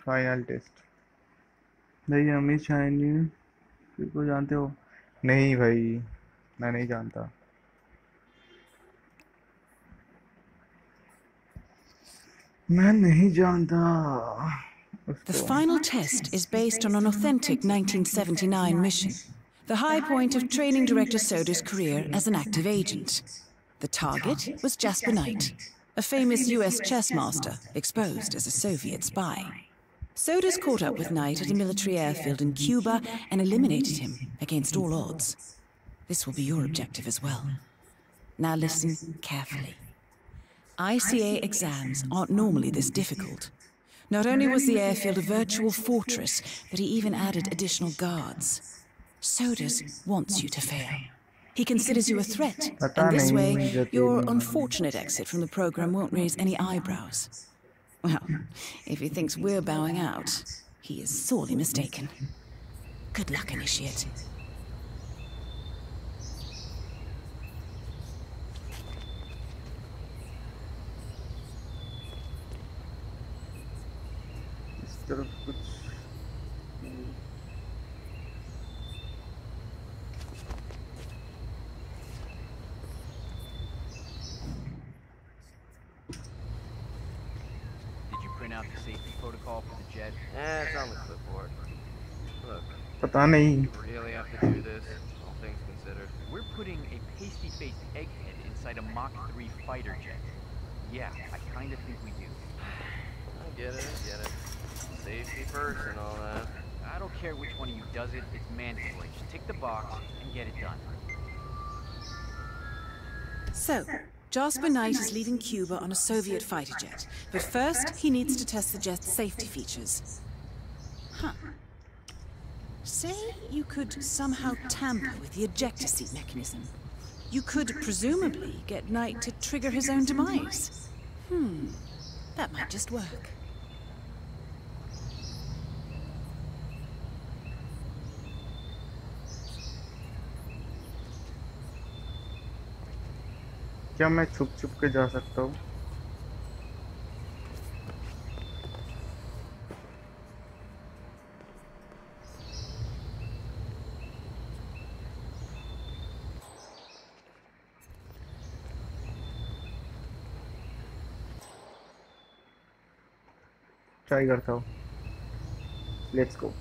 Final test भाई अमित शाइनी को जानते हो नहीं भाई मैं नहीं जानता मैं नहीं जानता The final test is based on an authentic 1979 mission. The high point of training director Soda's career as an active agent. The target was Jasper Knight, a famous US chess master exposed as a Soviet spy. Sodas caught up with Knight at a military airfield in Cuba and eliminated him against all odds. This will be your objective as well. Now listen carefully. ICA exams aren't normally this difficult. Not only was the airfield a virtual fortress, but he even added additional guards. Sodas wants you to fail. He considers you a threat, and this way, your unfortunate exit from the program won't raise any eyebrows. Well, if he thinks we're bowing out, he is sorely mistaken. Good luck, Initiate. Instead of पता नहीं you really have to do this, all things considered. We're putting a pasty-faced egghead inside a Mach 3 fighter jet. Yeah, I kinda think we do. I get it, I get it. Safety first and all that. I don't care which one of you does it, it's mandatory. Just tick the box and get it done. So, Jasper Knight is leaving Cuba on a Soviet fighter jet. But first, he needs to test the jet's safety features. Huh. Say you could somehow tamper with the ejector seat mechanism. You could presumably get Knight to trigger his own demise. Hmm. That might just work. क्या मैं छुप छुप के जा सकता हूँ try करता हूँ। Let's go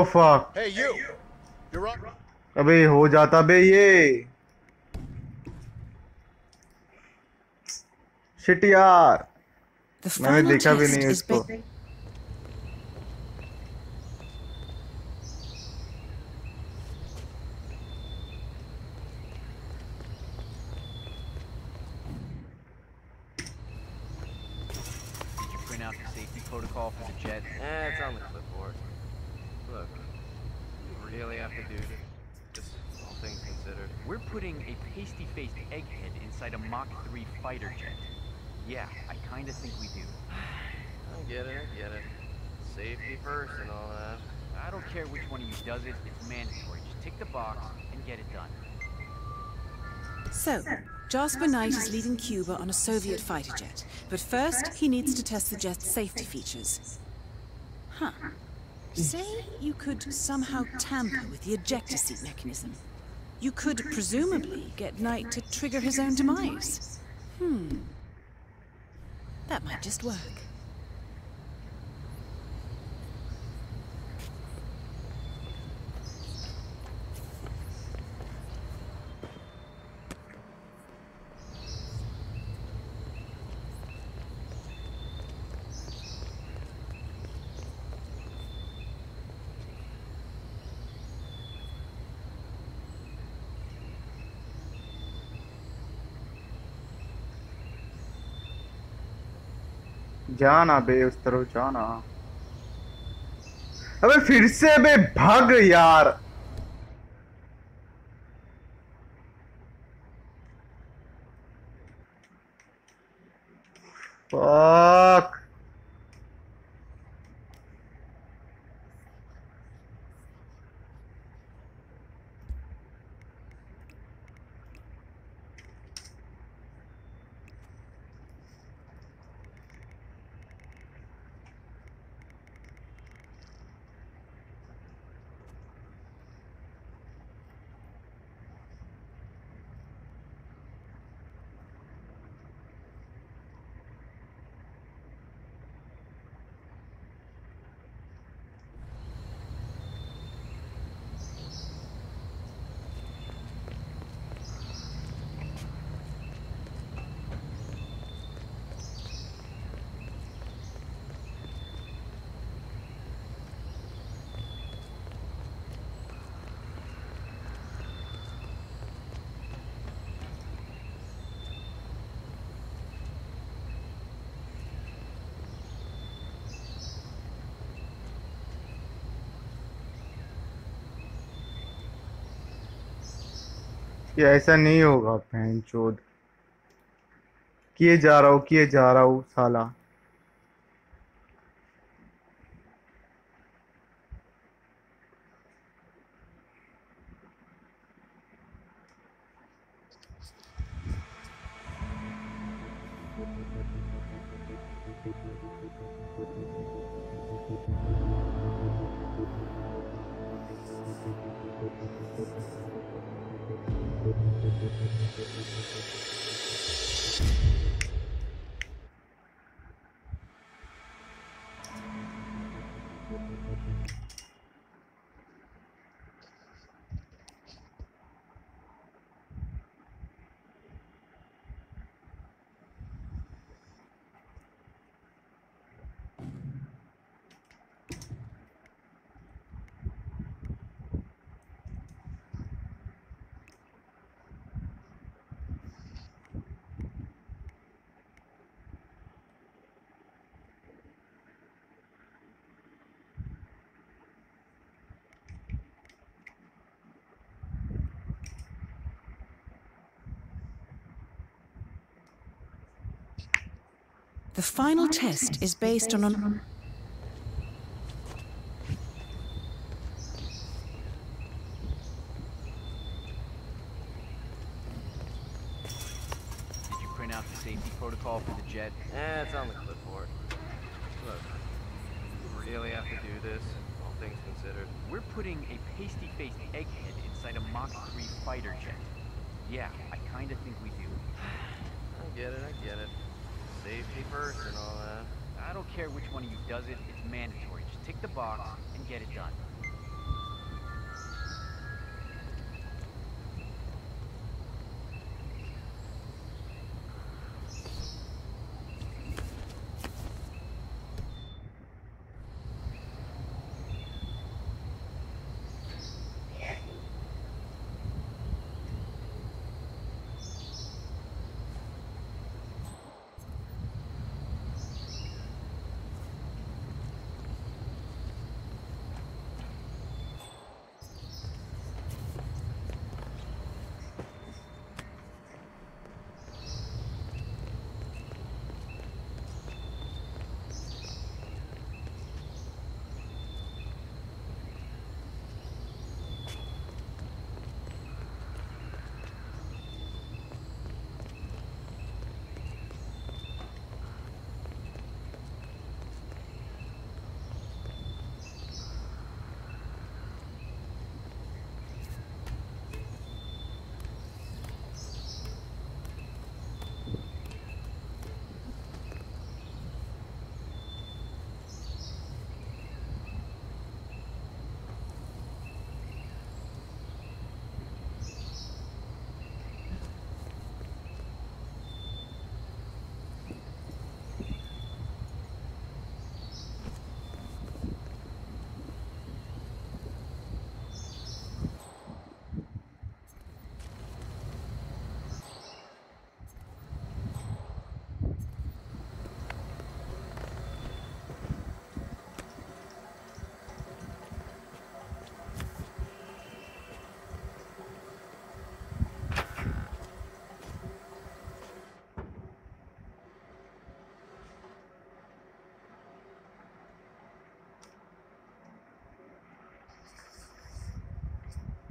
oh fuck Hey, you! You're up. अबे हो जाता बे ये। Shit यार। मैंने देखा भी नहीं इसको। It's mandatory. Just tick the box and get it done. So, Jasper Knight is leaving Cuba on a Soviet fighter jet. But first, he needs to test the jet's safety features. Huh. Say you could somehow tamper with the ejector seat mechanism. You could presumably get Knight to trigger his own demise. Hmm. That might just work. जाना बे उस तरफ़ जाना। अबे फिर से बे भाग यार। कि ऐसा नहीं होगा बहन चोद। किए जा रहा हूँ, किए जा रहा हूँ, साला। Final test is based on an. Did you print out the safety protocol for the jet? Eh, it's on the clipboard. Look, we really have to do this, all things considered. We're putting a pasty-faced egghead inside a Mach 3 fighter jet. Yeah, I kinda think we do. I get it, I get it. Safety first and all that. I don't care which one of you does it, it's mandatory. Just tick the box and get it done.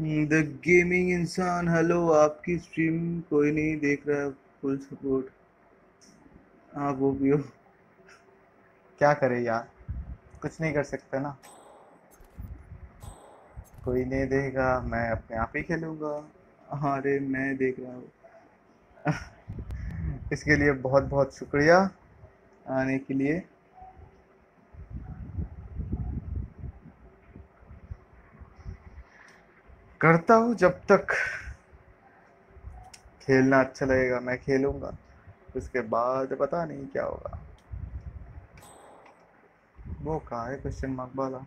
The gaming इंसान hello आपकी stream कोई नहीं देख रहा है full support हाँ वो भी हो। क्या करे यार? कुछ नहीं कर सकते ना। कोई नहीं देगा मैं अपने आप ही खेलूँगा। अरे मैं देख रहा हूँ। इसके लिए बहुत बहुत शुक्रिया आने के लिए। करता हूँ जब तक। खेलना अच्छा लगेगा, मैं खेलूँगा। उसके बाद पता नहीं क्या होगा। वो कहा है? क्वेश्चन मार्क वाला।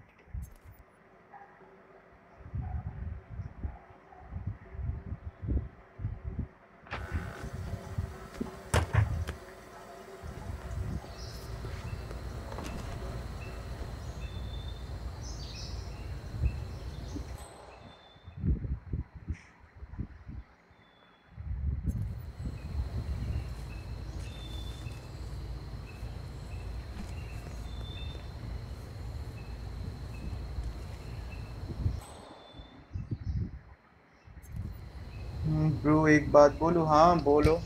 बात बोलूँ। हाँ बोलो।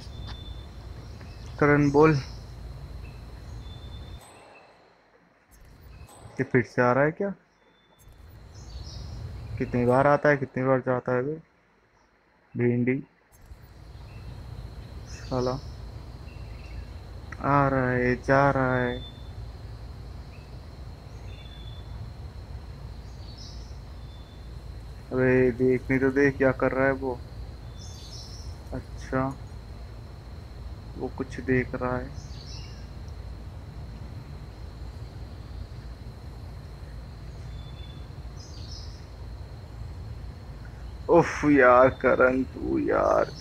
करण, बोल। ये फिर से आ रहा है क्या? कितनी बार आता है, कितनी बार जाता है भिंडी। साला। आ रहा है, जा रहा है। अबे, देखने तो देख क्या कर रहा है वो? अच्छा। वो कुछ देख रहा है। उफ यार, करण तू यार,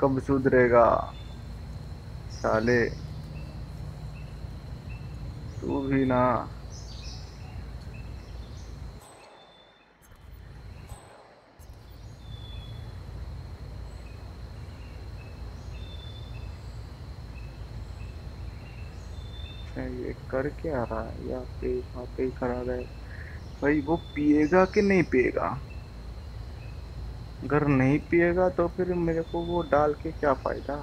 कब सुधरेगा? साले, तू भी ना। अच्छा, ये कर रहा है? या पे वहाँ पे ही खड़ा रहे भाई वो पिएगा कि नहीं पिएगा? अगर नहीं पिएगा तो फिर मेरे को वो डाल के क्या फ़ायदा?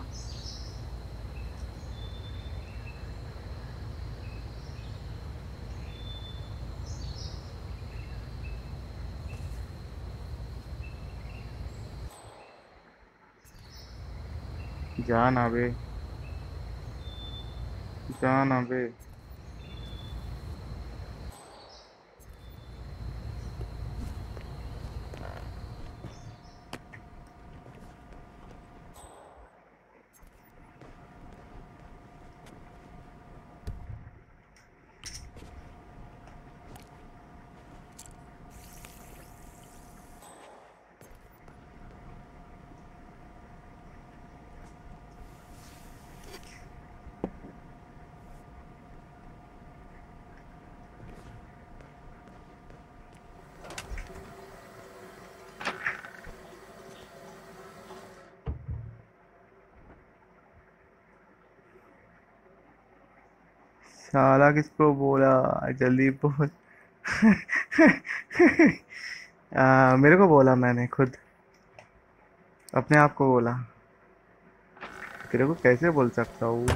जान अबे जान अबे साला किसको बोला? जल्दी बोल। आ, मेरे को बोला मैंने खुद। अपने आप को बोला। तेरे को कैसे बोल सकता हूँ?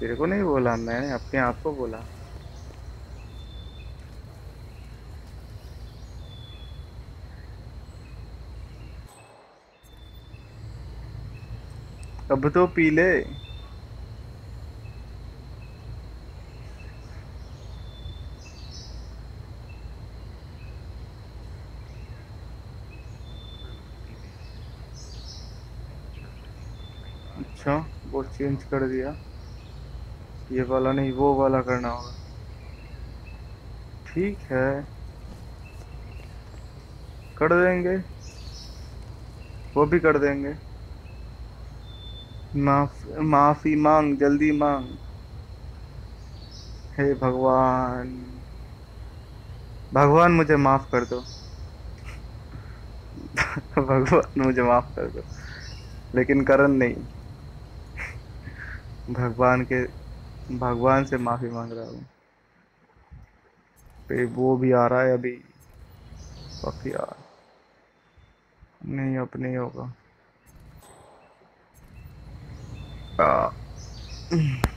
तेरे को नहीं बोला मैंने अपने आप को बोला। अब तो पी ले। अच्छा वो चेंज कर दिया। ये वाला नहीं, वो वाला करना होगा। ठीक है। कर देंगे। वो भी कर देंगे। माफ़, माफ़ी मांग, जल्दी मांग। हे भगवान। भगवान मुझे माफ़ कर दो। भगवान मुझे माफ़ कर दो। लेकिन करण नहीं। भगवान के, भगवान से माफ़ी मांग रहा हूँ। वो भी आ रहा है अभी। यार, नहीं, अब か。うん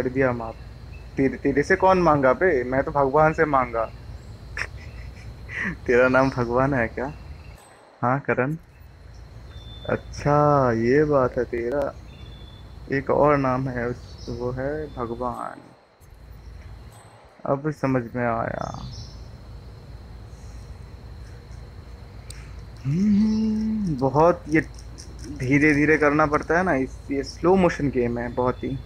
कर दिया माफ़। तेरे तेरे से कौन मांगा बे? मैं तो भगवान से मांगा। तेरा नाम भगवान है क्या? हाँ करण। अच्छा ये बात है तेरा। एक और नाम है उस वो है भगवान। अब समझ में आया। हम्म, बहुत ये धीरे धीरे करना पड़ता है ना इस ये स्लो मोशन गेम है बहुत ही।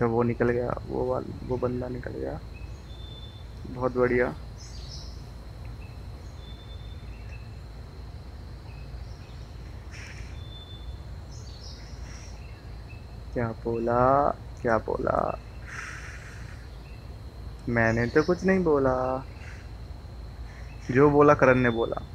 अच्छा वो निकल गया। वो वाल, वो बंदा निकल गया। बहुत बढ़िया। क्या बोला? क्या बोला? मैंने तो कुछ नहीं बोला। जो बोला, करण ने बोला।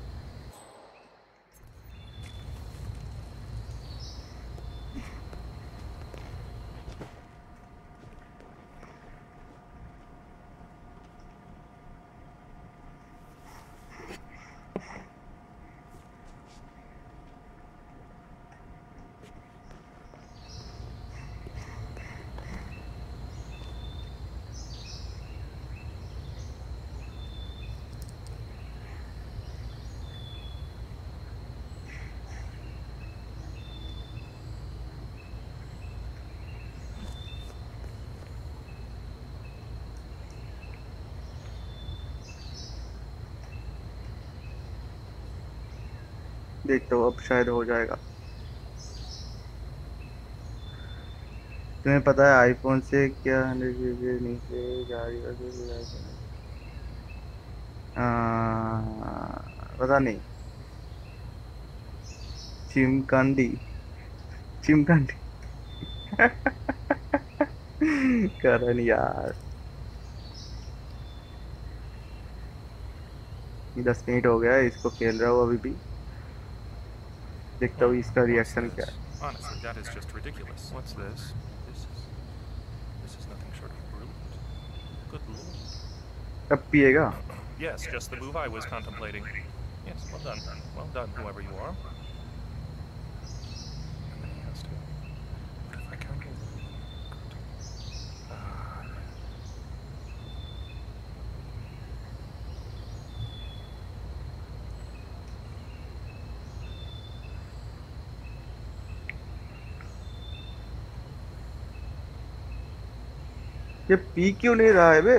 अब शायद हो जाएगा। तुम्हें पता है आईफोन से क्या नीचे कर पता नहीं। चिमकांडी। चिमकांडी। करण यार। दस मिनट हो गया इसको खेल रहा हूँ अभी भी। देखता हूँ इसका रिएक्शन क्या है Honestly, that is just ridiculous. What's this? This is. This is nothing short of brilliant. Good lord. अब पिएगा Yes, just the move I was contemplating. Yes, well done. Well done, whoever you are. ये पी क्यों नहीं रहा है बे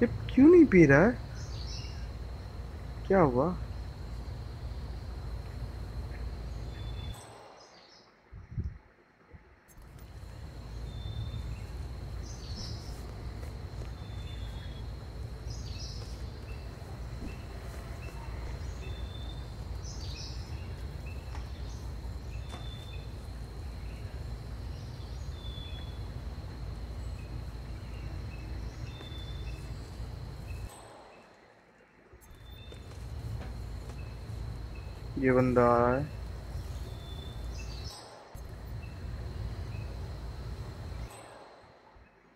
ये क्यों नहीं पी रहा है? क्या हुआ? ये बंदा आ रहा है।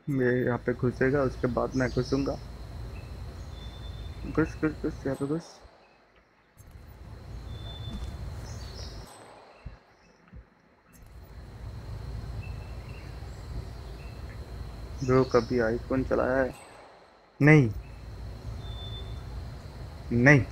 ये यहाँ पे घुसेगा, उसके बाद मैं घुसूँगा। घुस घुस घुस, यहाँ पे घुस। ब्रो, कभी आईफोन चलाया है? नहीं। नहीं।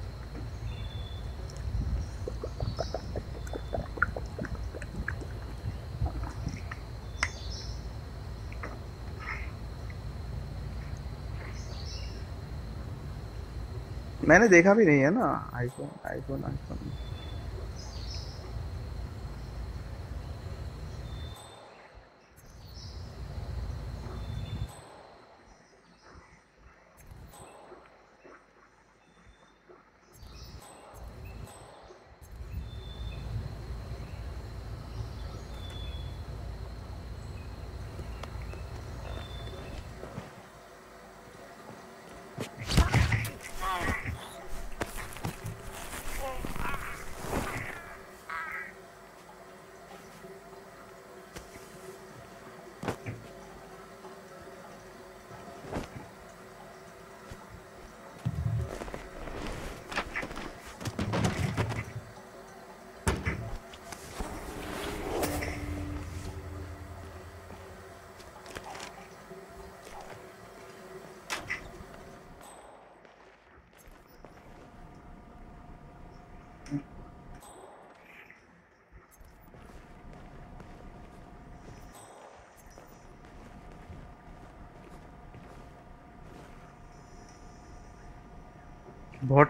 मैंने देखा भी नहीं है ना आईफोन आईफोन आईफोन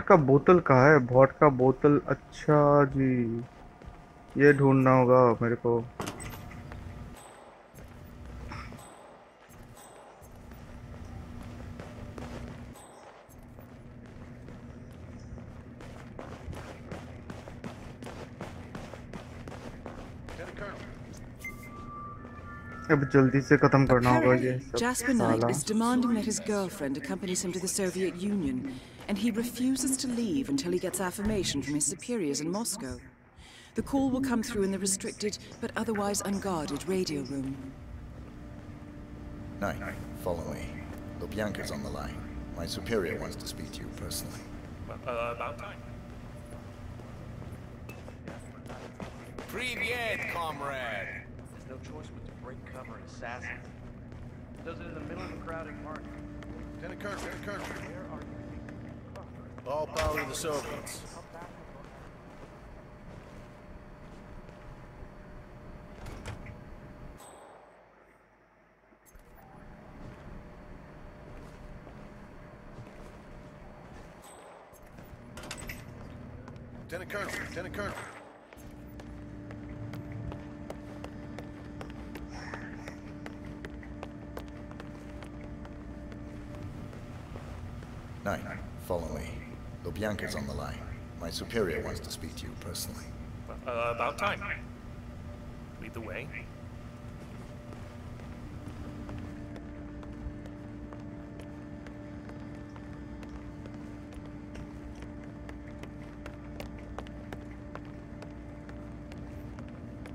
का बोतल कहाँ है? भॉट का बोतल अच्छा जी। ये ढूंढना होगा मेरे को। अब जल्दी से खत्म करना होगा ये सब। साला। Is demanding that his girlfriend accompanies him to the Soviet Union, and he refuses to leave until he gets affirmation from his superiors in Moscow. The call will come through in the restricted but otherwise unguarded radio room. Nine, follow me. Lubyanka's on the line. My superior wants to speak to you personally. Uh, about time. Privyet, comrade. There's no choice but to break cover and assassin. Does it in the middle of a crowded market. Lieutenant Colonel, Lieutenant Colonel. All power to the Soviets. Lieutenant Colonel, Lieutenant Colonel. Lubyanka's on the line. My superior wants to speak to you personally. Uh, about time. Lead the way.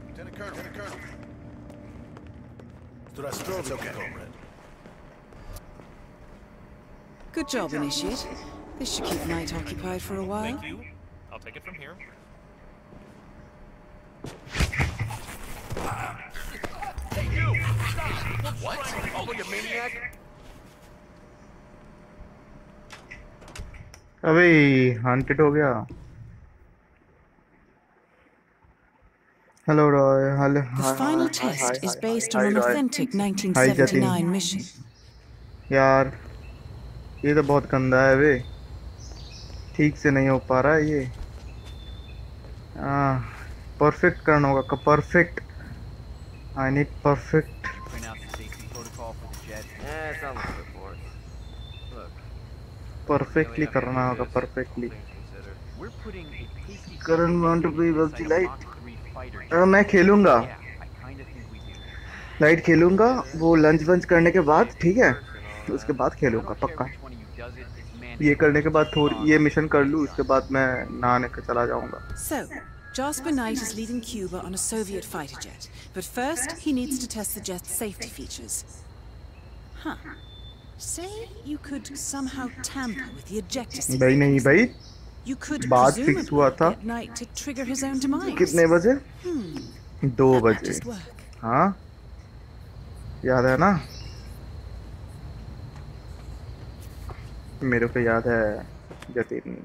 Lieutenant Colonel, Lieutenant Colonel. It's okay, comrade. Good job, Initiate. This should keep Knight occupied for a while. Thank you. I'll take it from here. Hey, you! Stop! What? Oh, you maniac! अबे hunted हो गया hello Roy hello The final test is based on Hi, an Roy. authentic Hi, 1979 mission. यार ये तो बहुत गंदा है वे ठीक से नहीं हो पा रहा ये। हाँ, परफेक्ट करना होगा का perfect I need perfect perfectly करना होगा परफेक्टली मैं खेलूँगा। लाइट खेलूँगा वो लंच वंच करने के बाद ठीक है? उसके बाद खेलूँगा पक्का। ये करने के बाद थोड़ी ये मिशन कर लूँ उसके बाद मैं नहाने के चला जाऊँगा So, Jasper Knight is leading Cuba on a Soviet fighter jet, but first he needs to test the jet's safety features. Huh. Say you could somehow tamper with the ejector seat. भाई नहीं भाई You could बात fix हुआ था Knight to trigger his own demise. कितने बजे Hmm. दो बजे हाँ याद है ना मेरे को याद है, जतिन।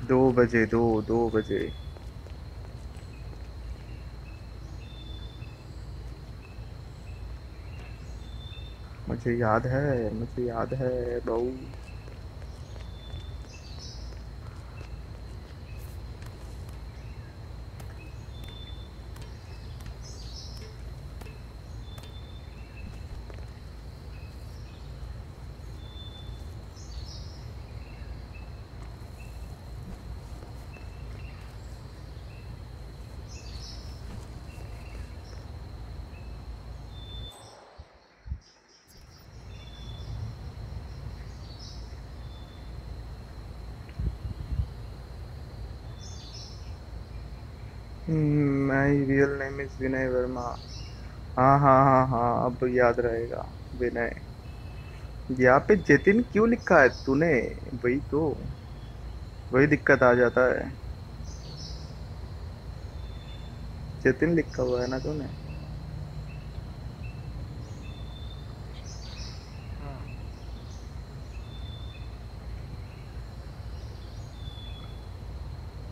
दो बजे, दो दो बजे। मुझे याद है, मुझे याद है, बहू। नेम इज़ विनय वर्मा हाँ हाँ हाँ हाँ अब याद रहेगा। विनय। यहाँ पे जतिन क्यों लिखा है? तूने? वही तो। वही दिक्कत आ जाता है। जतिन लिखा हुआ है ना तूने?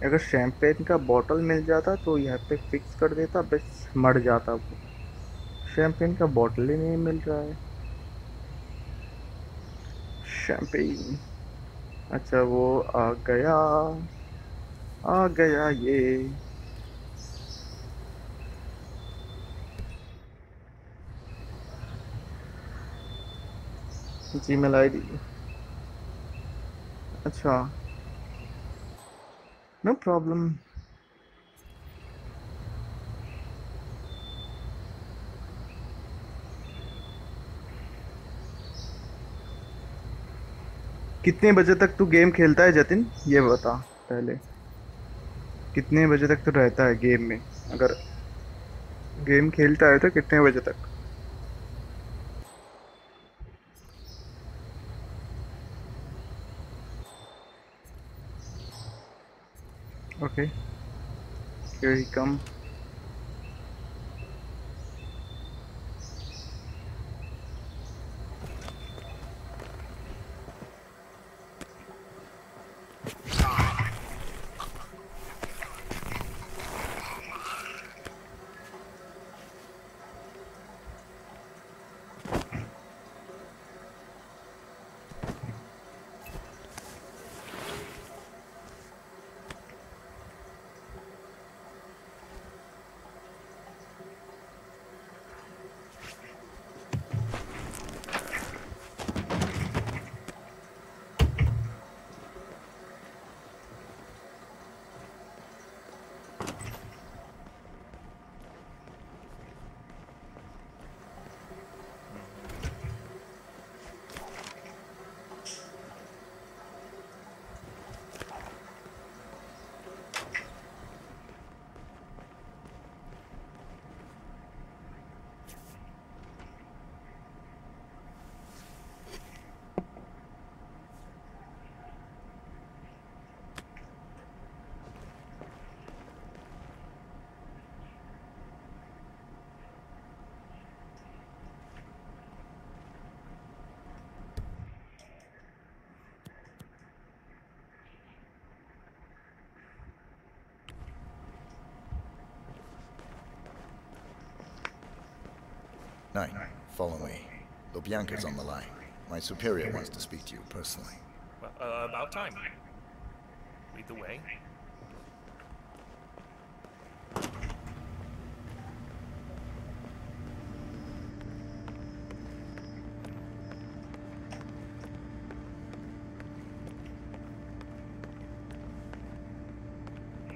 अगर शैम्पेन का बॉटल मिल जाता तो यहाँ पे फिक्स कर देता, बस मर जाता वो। शैम्पेन का बॉटल ही नहीं मिल रहा है। शैम्पेन अच्छा वो आ गया। आ गया ये। जीमेल आईडी अच्छा। नो प्रॉब्लम कितने बजे तक तू गेम खेलता है जतिन? ये बता, पहले। कितने बजे तक तू रहता है गेम में? अगर गेम खेलता है तो कितने बजे तक? Okay. Here he come. Nine, follow me. Lubyanka's on the line. My superior wants to speak to you personally. Well, uh, about time. Lead the way.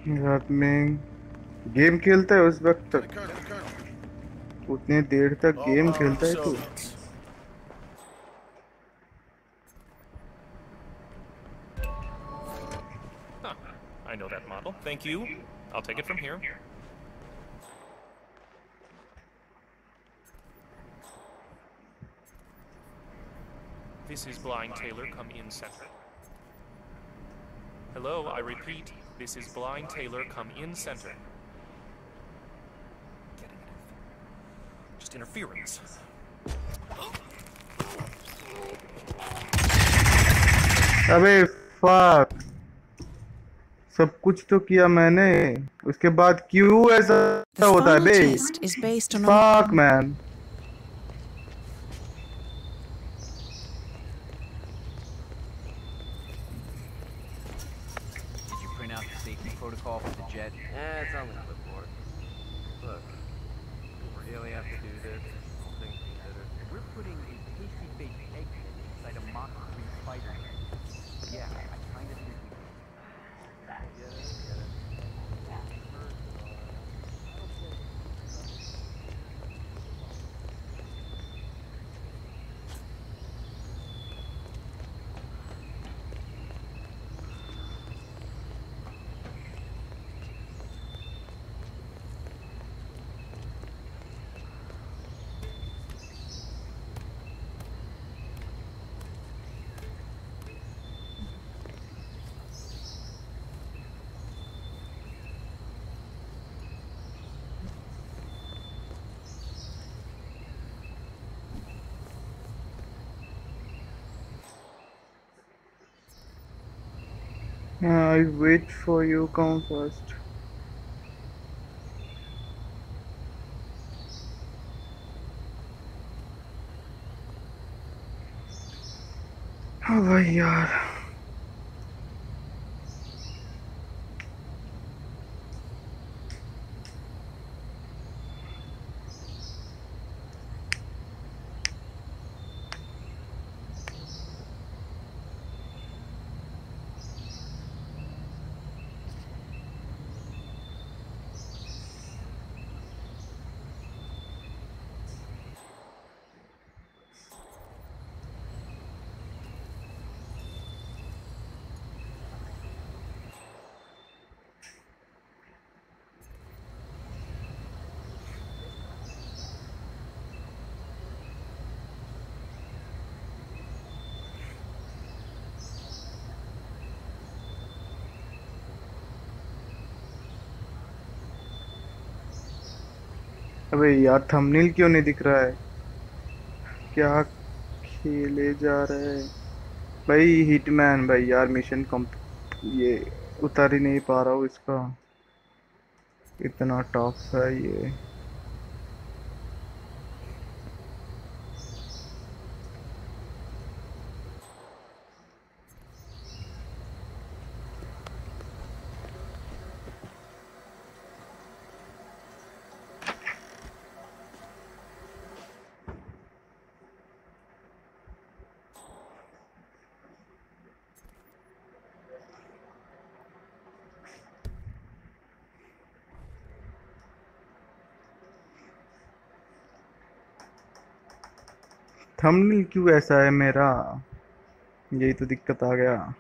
रात में गेम खेलता है उस वक्त तक उतने देर तक गेम खेलता है तू Thank you. I'll take it from here. This is Blind Taylor, come in center. Hello, I repeat, this is Blind Taylor, come in center. Just interference. I mean, fuck. सब कुछ तो किया मैंने। उसके बाद क्यों ऐसा होता है? बे fuck man I'll wait for you. Come first. Oh, my God. अबे यार थंबनेल क्यों नहीं दिख रहा है? क्या खेले जा रहे है? भाई हिटमैन भाई यार मिशन कम ये उतार ही नहीं पा रहा हूँ इसका। इतना टॉप है ये। थंबनेल क्यों ऐसा है मेरा? यही तो दिक्कत आ गया।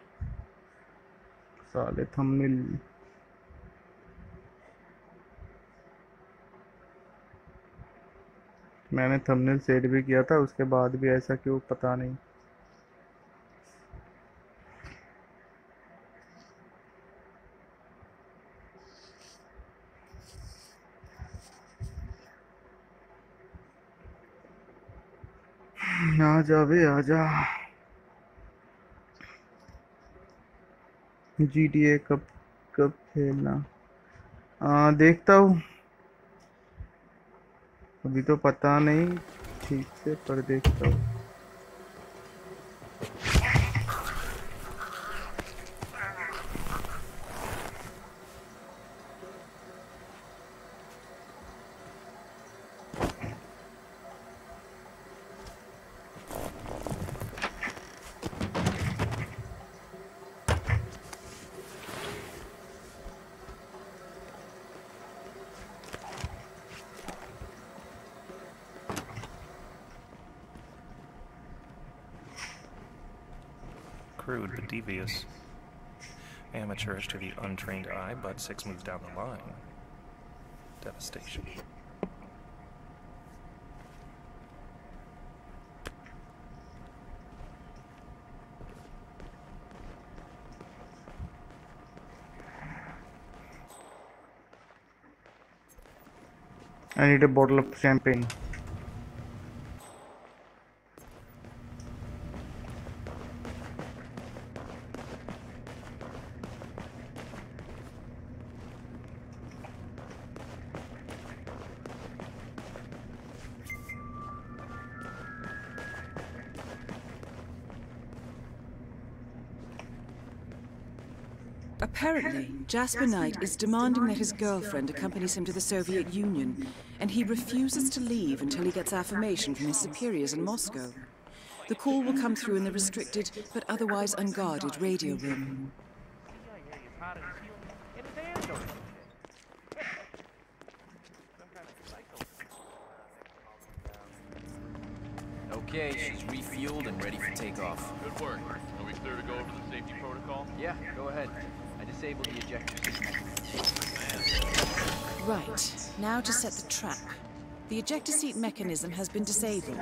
साले थंबनेल। मैंने थंबनेल सेट भी किया था, उसके बाद भी ऐसा क्यों? पता नहीं। आ जा बे आजा। जी टी ए कब कब खेलना? आ, देखता हूँ। अभी तो पता नहीं ठीक से पर देखता हूँ। Devious. Amateurish to the untrained eye, but six moves down the line. Devastation. I need a bottle of champagne. Apparently, Jasper Knight is demanding that his girlfriend accompanies him to the Soviet Union, and he refuses to leave until he gets affirmation from his superiors in Moscow. The call will come through in the restricted but otherwise unguarded radio room. Okay, she's refueled and ready for takeoff. Good work. Are we clear to go over the safety protocol? Yeah, go ahead. I disabled the ejector system. Right, now to set the trap. The ejector seat mechanism has been disabled.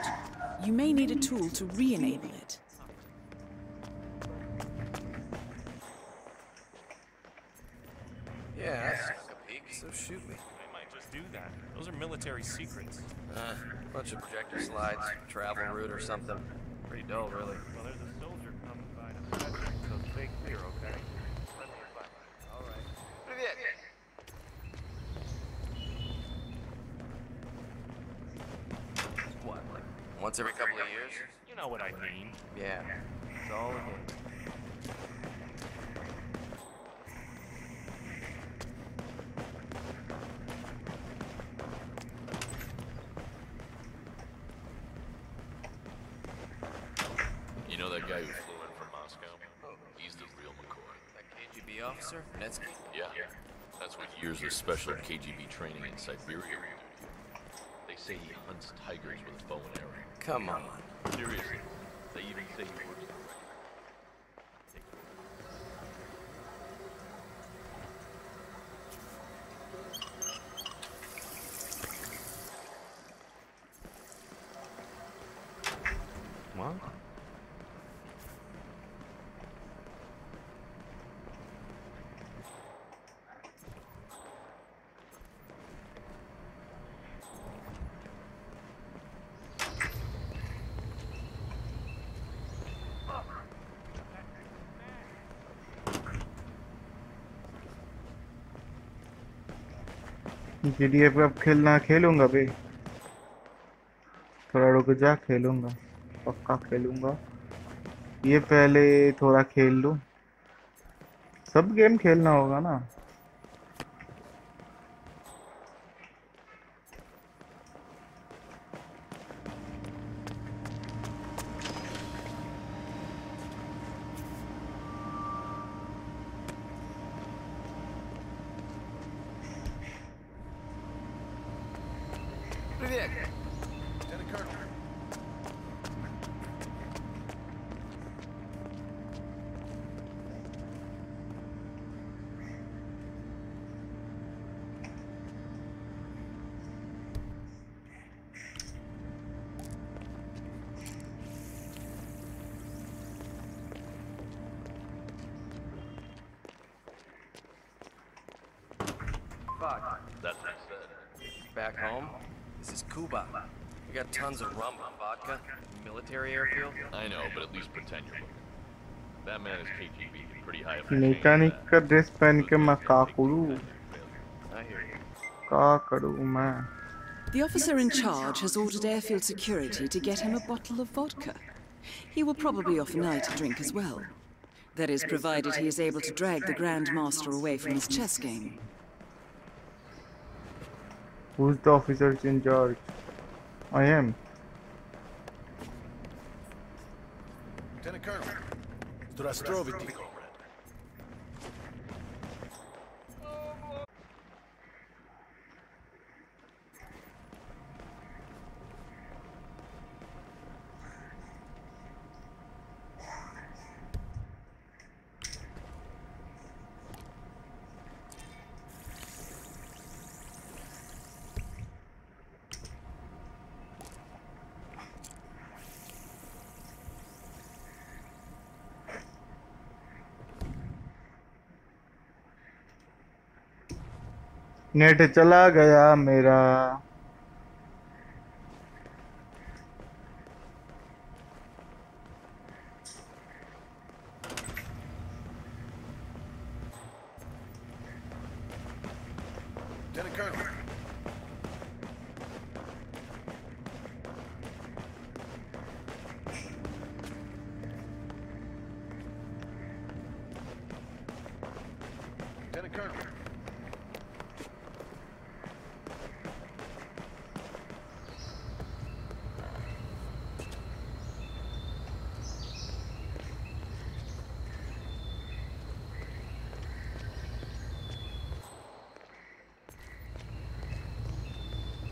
You may need a tool to re-enable it. Yeah, I snuck a peek, so shoot me. They might just do that. Those are military secrets. Uh, bunch of projector slides, travel route or something. Pretty dull, really. Well, there's a soldier coming by to stretch it, so stay clear, okay? Let's Once every couple of years? You know what I mean. Yeah. It's all a game. You know that guy who flew in from Moscow? He's the real McCoy. That KGB officer, Netsky? Yeah. That's what years of special KGB training in Siberia will do to you. They say he hunts tigers with a bow and arrow. Come on. Seriously. They even say जीडीएफ अब खेलना खेलूँगा भाई। थोड़ा रुक जा, खेलूँगा, पक्का खेलूँगा। ये पहले थोड़ा खेल लूँ। सब गेम खेलना होगा ना। मैकेनिक का ड्रेस पहन के मैं का करूं का करूं मैं The officer in charge has ordered airfield security to get him a bottle of vodka. He will probably offer Knight to drink as well. That is provided he is able to drag the Grand Master away from his chess game. Who's the officer in charge? I am. Lieutenant Colonel, Strastrovic. Net चला गया मेरा।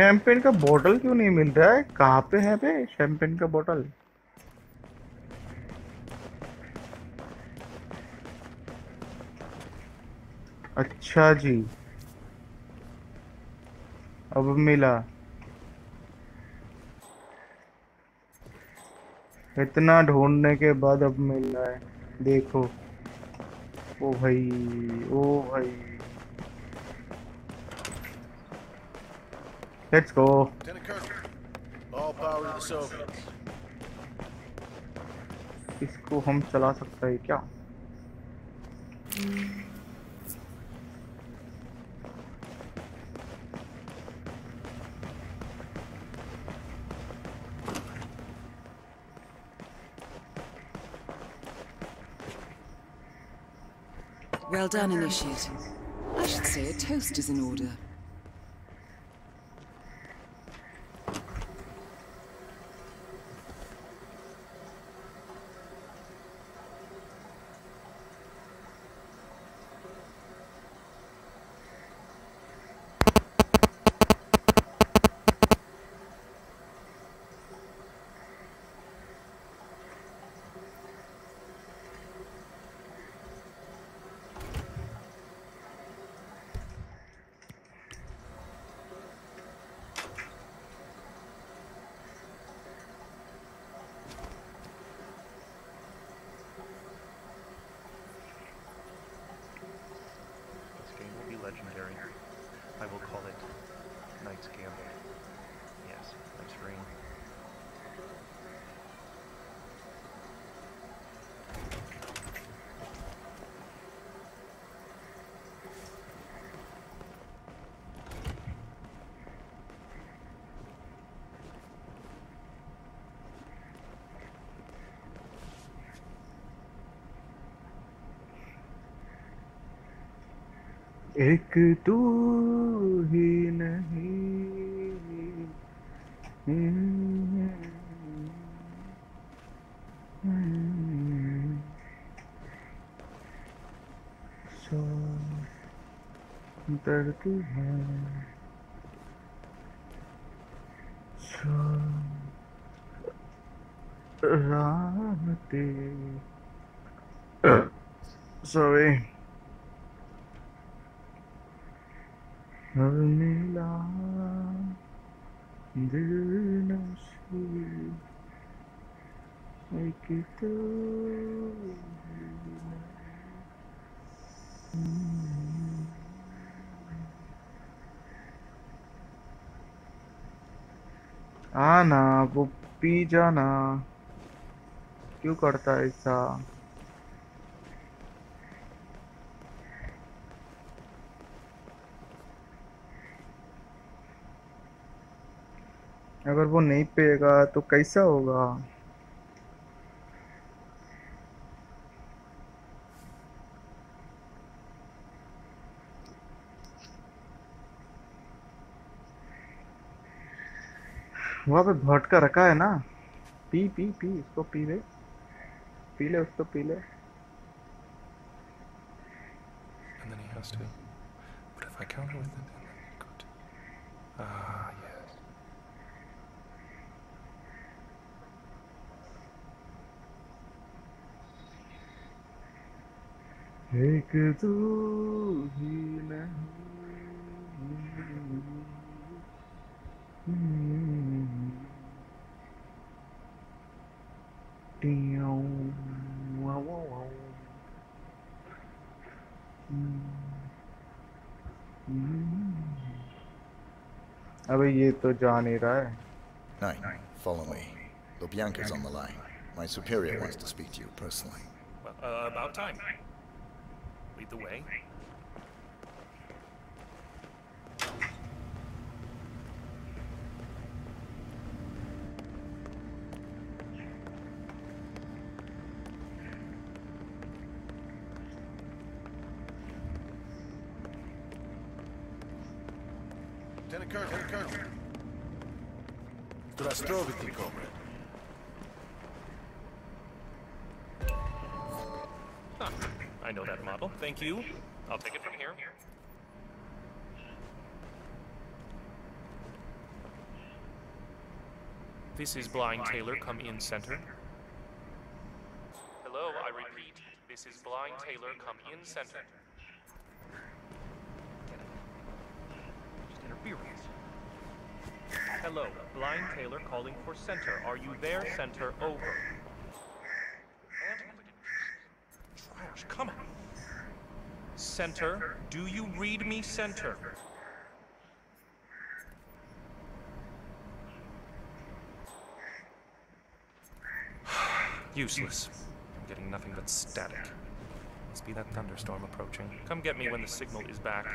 Champagne का बोतल क्यों नहीं मिल रहा है? कहाँ पे है बे शैंपेन का बोतल अच्छा जी। अब मिला। इतना ढूँढने के बाद अब मिल रहा है। देखो। ओ भाई ओ भाई। Let's go Lieutenant Colonel, all power to the Soviets. इसको हम चला सकते हैं क्या Well done, Initiate. I should say a toast is in order. एक तू ही नहीं सो दर्द है सो राहतें Sorry. अब मिला दिल नशीब एक तो आना वो पी जाना। क्यों करता है ऐसा? अगर वो नहीं पिएगा तो कैसा होगा? वहाँ पे भटका रखा है ना? पी पी पी इसको पी ले पी ले उसको पी ले And then he has to. But if I counter with it, then good. Ah, yes. एक तू ही नहीं अबे ये तो जा नहीं रहा है Nine, follow me. Lubyanka's on the line. My superior wants to speak to you personally. Well, uh, about time. Lead the way. Ten occurs, ten comrade. Huh. I know that model. Thank you. I'll take it from here. This is Blind Taylor, come in center. Hello, I repeat, this is Blind Taylor, come in center. interference. Hello, Blind Taylor calling for center. Are you there, center? Over. Trash, come on. Center, do you read me, center? Useless. I'm getting nothing but static. Must be that thunderstorm approaching. Come get me when the signal is back.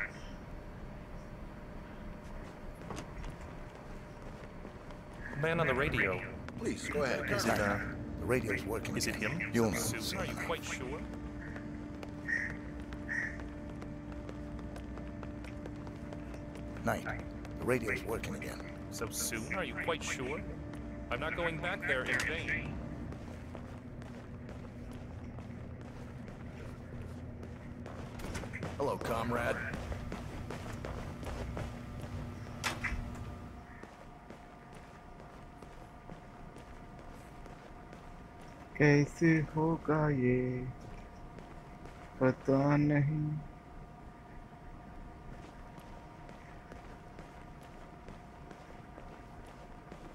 Man on the radio. Please, go ahead. Is it, uh, The radio's working. Is it him? You'll know. Susan, are you quite sure? Night. The radio's working again. So soon? Are you quite sure? I'm not going back there in vain. Hello, comrade. कैसे होगा ये? पता नहीं।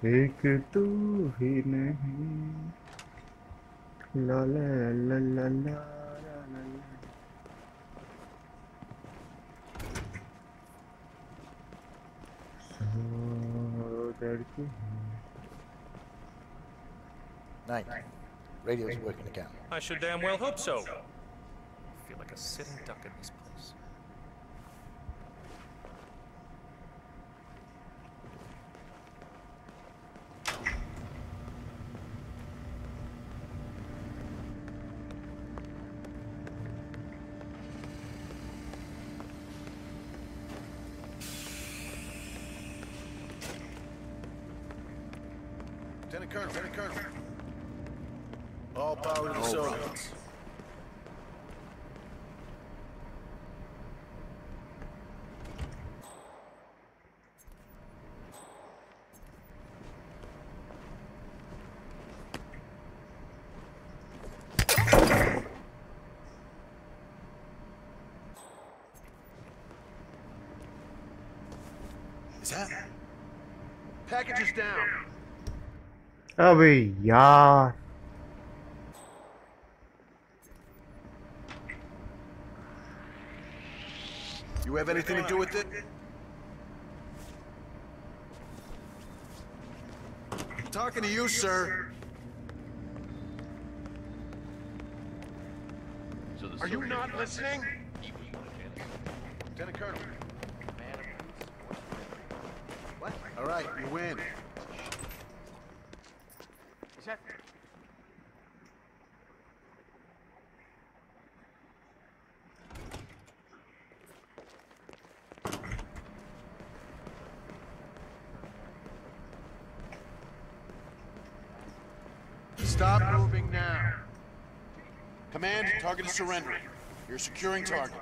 एक तू ही नहीं। ला ला ला ला ला ला ला Radio's working again. I should damn well hope so. I feel like a sitting duck in this place. Lieutenant Colonel, Lieutenant Colonel. All power to the All Soviets. Is that? Package is down. अबे यार You have anything to do with it? I'm talking to you, sir. So the Are you Soviet not guy- listening? He was mechanic. Lieutenant Colonel. All right, you win. Is that... Stop moving now. Command, target is surrendering. You're securing target.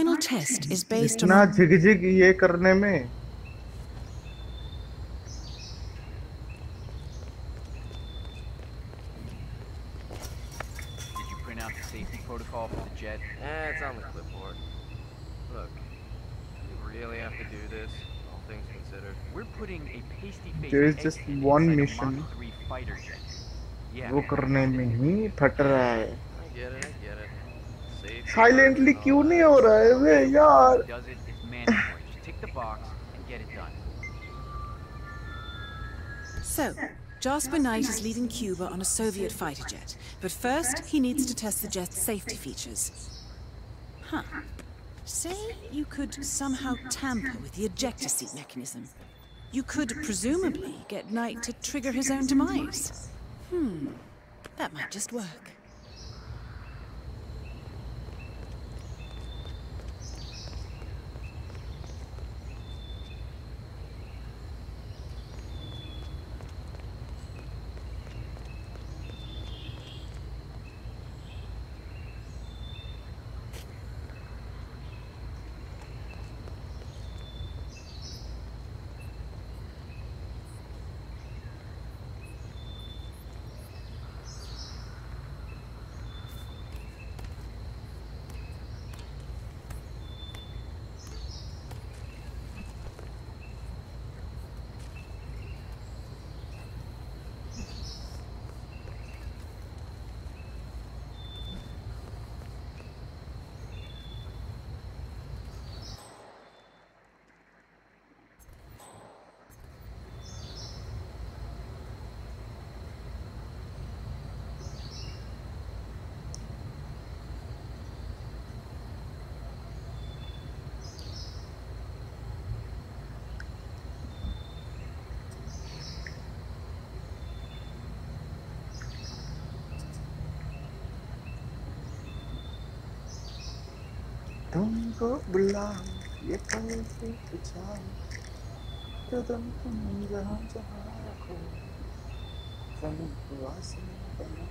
final test is based on... इतना झिकझिक ये करने में there is just one mission वो करने में ही फट रहा है साइलेंटली क्यों नहीं हो रहा है वे यार Does it? It's mandatory. Just tick the box and get it done. So, Jasper Knight is leaving Cuba on a Soviet fighter jet, but first he needs to test the jet's safety features. Huh. Say you could somehow tamper with the ejector seat mechanism. You could presumably get Knight to trigger his own demise. Hmm. That might just work. तुमको बुलाऊं ये पल से जाऊँ कदम तुम जहाँ जहाँ रखो तुम वासना बनाऊँ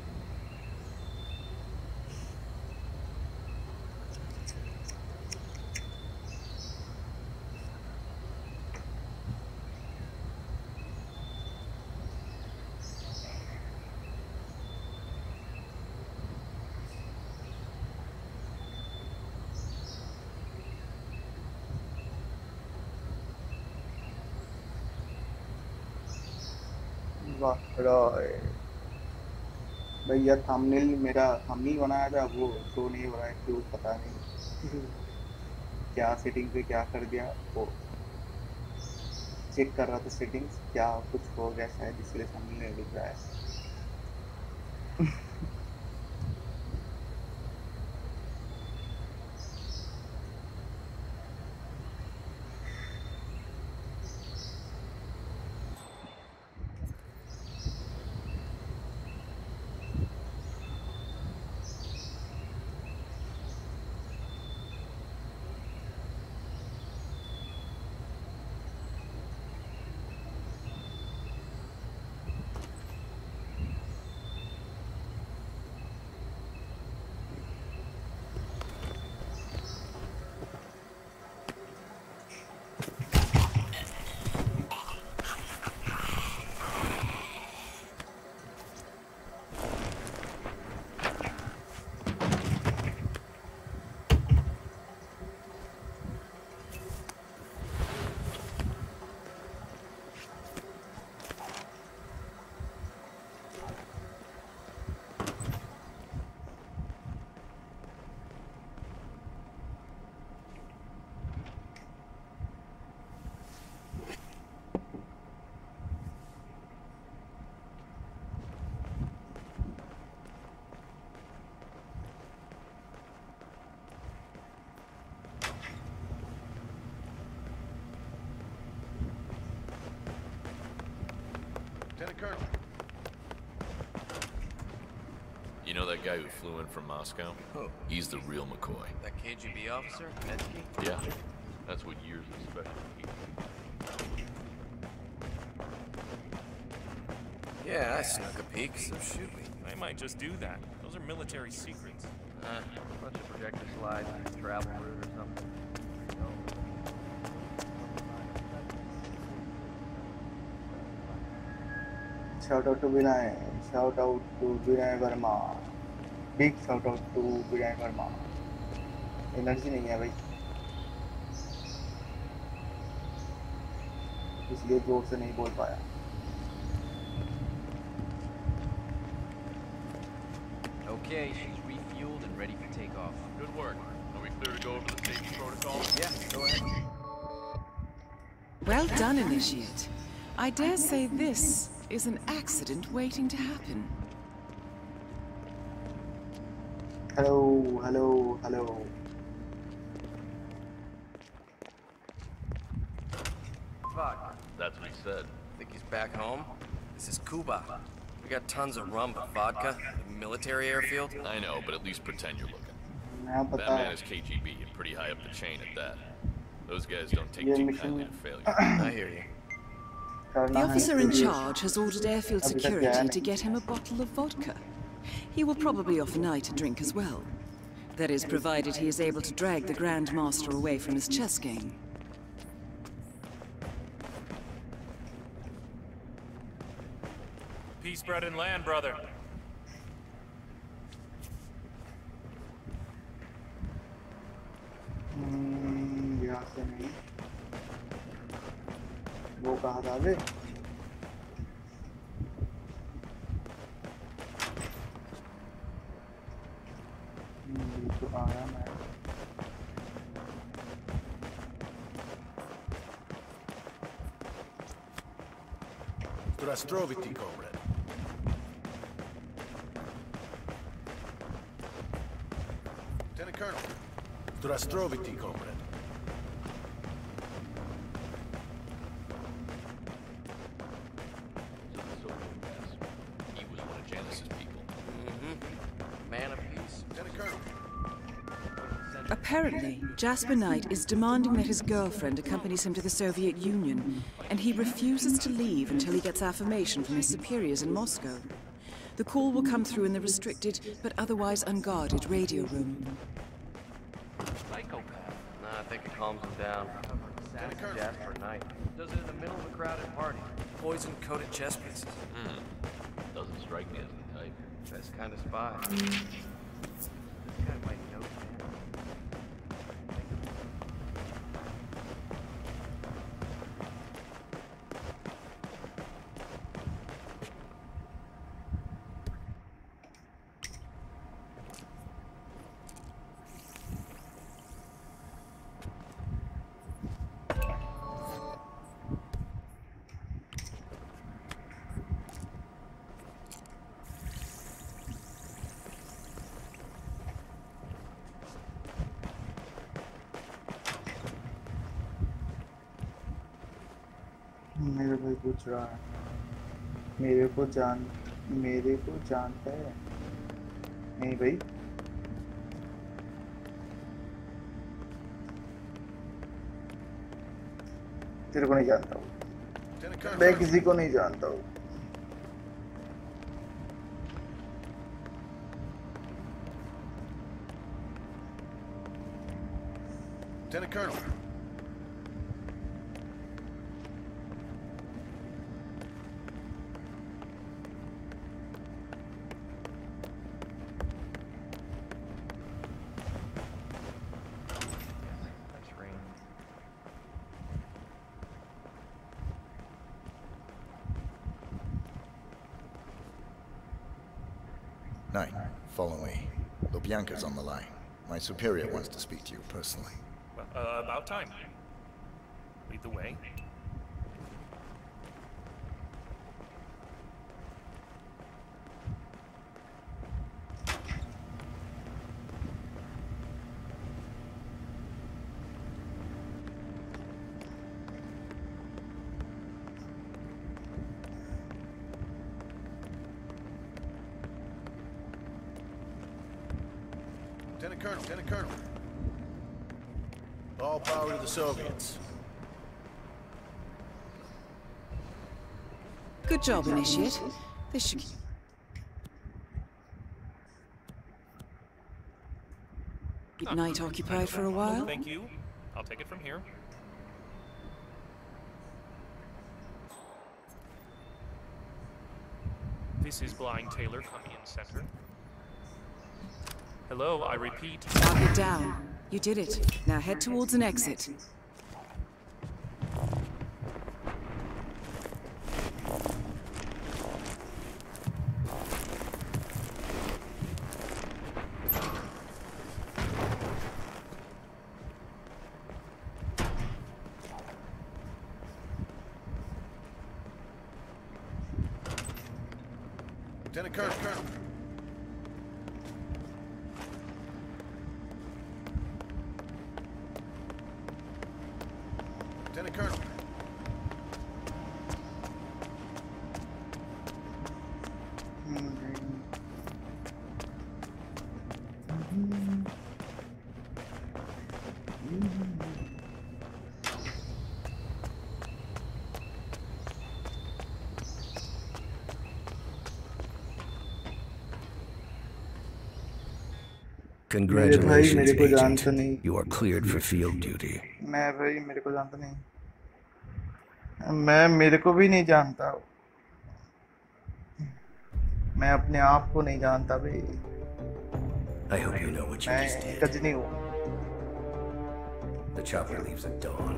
वाह रॉय भैया थंबनेल मेरा थंबनेल बनाया था वो शो नहीं हो रहा है क्यों पता नहीं। क्या सेटिंग पे क्या कर दिया वो चेक कर रहा था सेटिंग्स क्या कुछ हो गया शायद इसलिए थंबनेल नहीं दिख रहा है। Colonel. You know that guy who flew in from Moscow? Who? He's the real McCoy. That KGB officer, Metzky? Yeah. That's what years of special heat. Yeah, I snuck a peek, so shoot me. I might just do that. Those are military secrets. Uh, bunch of projector slides, travel route or something. shout out to Vinay shout out to Vinay Verma big shout out to Vinay Verma energy नहीं है भाई इसलिए जोर से नहीं बोल पाया Okay, she's refueled and ready for takeoff. Good work. Are we clear to go over the safety protocol? Yeah, go ahead. Well done, Initiate. I dare say this is an accident waiting to happen. Hello, hello, hello. Fuck. That's what he said. Think he's back home? This is Cuba. We got tons of rum, but vodka? The military airfield? I know, but at least pretend you're looking. That man is KGB and pretty high up the chain at that. Those guys don't take too kindly to failure. I hear you. The officer in charge has ordered airfield security to get him a bottle of vodka. He will probably offer Knight a drink as well. That is, provided he is able to drag the Grand Master away from his chess game. Peace, bread, and land, brother. Mm, Rıfat abi. Strastroviti, comrade. Lieutenant Colonel. Strastroviti, comrade. Jasper Knight is demanding that his girlfriend accompanies him to the Soviet Union, and he refuses to leave until he gets affirmation from his superiors in Moscow. The call will come through in the restricted, but otherwise unguarded radio room. Psychopath. Nah, I think it calms him down. Jasper Knight. Does it in the middle of a crowded party. Poison-coated chess pieces. Hmm. Doesn't strike me as the type. Best kind of spy. रहा है। मेरे को जान मेरे को जानता है। नहीं भाई। तेरे को नहीं जानता हूँ। मैं किसी को नहीं जानता हूँ। Lubyanka's on the line. My superior wants to speak to you personally. Well, uh, about time. Lead the way. Good job, Initiate. This should... Keep Knight occupied for a while. Thank you. I'll take it from here. This is Blind Taylor coming in center. Hello, I repeat. Lock it down. You did it. Now head towards an exit. Congratulations, Agent. You are cleared for field duty. मैं भाई मेरे को जानता नहीं मैं मेरे को भी नहीं जानता मैं अपने आप को नहीं जानता भाई I hope you know what you just did. Ghazni हूँ The chopper leaves at dawn.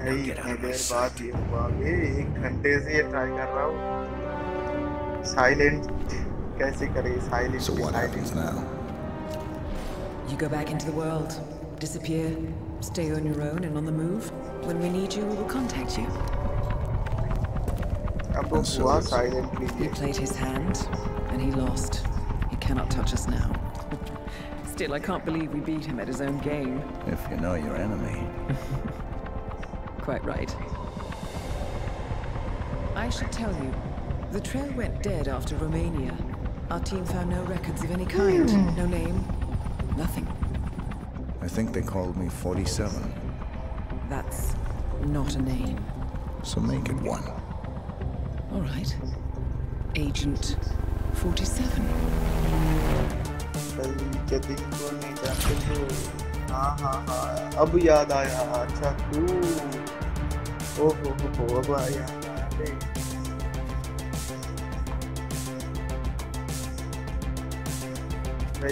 भाई get out इतनी देर बाद ये हुआ ये एक घंटे से ये ट्राई कर रहा हूँ साइलेंट कैसे करे silent So what happens now? You go back into the world, disappear, stay on your own and on the move. When we need you, we will contact you. So he played his hand, and he lost. He cannot touch us now. Still, I can't believe we beat him at his own game. If you know your enemy. Quite right. I should tell you, the trail went dead after Romania. Our team found no records of any kind, no name, Nothing. I think they called me 47. That's not a name. So make it one. All right. Agent 47. भाई जल्दी को नहीं जानते तो हाँ हाँ हाँ अब याद आया अच्छा तू ओ हो हो हो अब आया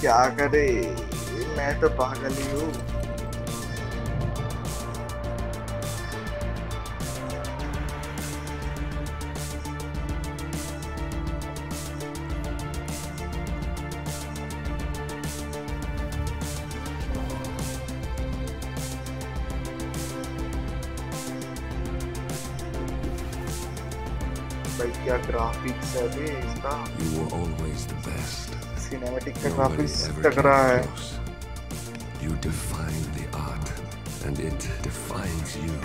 क्या करे? मैं तो पागल ही हूँ। ग्राफिक्स है बे इसका You were always the best. Cinematic का Nobody ग्राफिक्स ever तक came रहा है close. You define the art, and it defines you.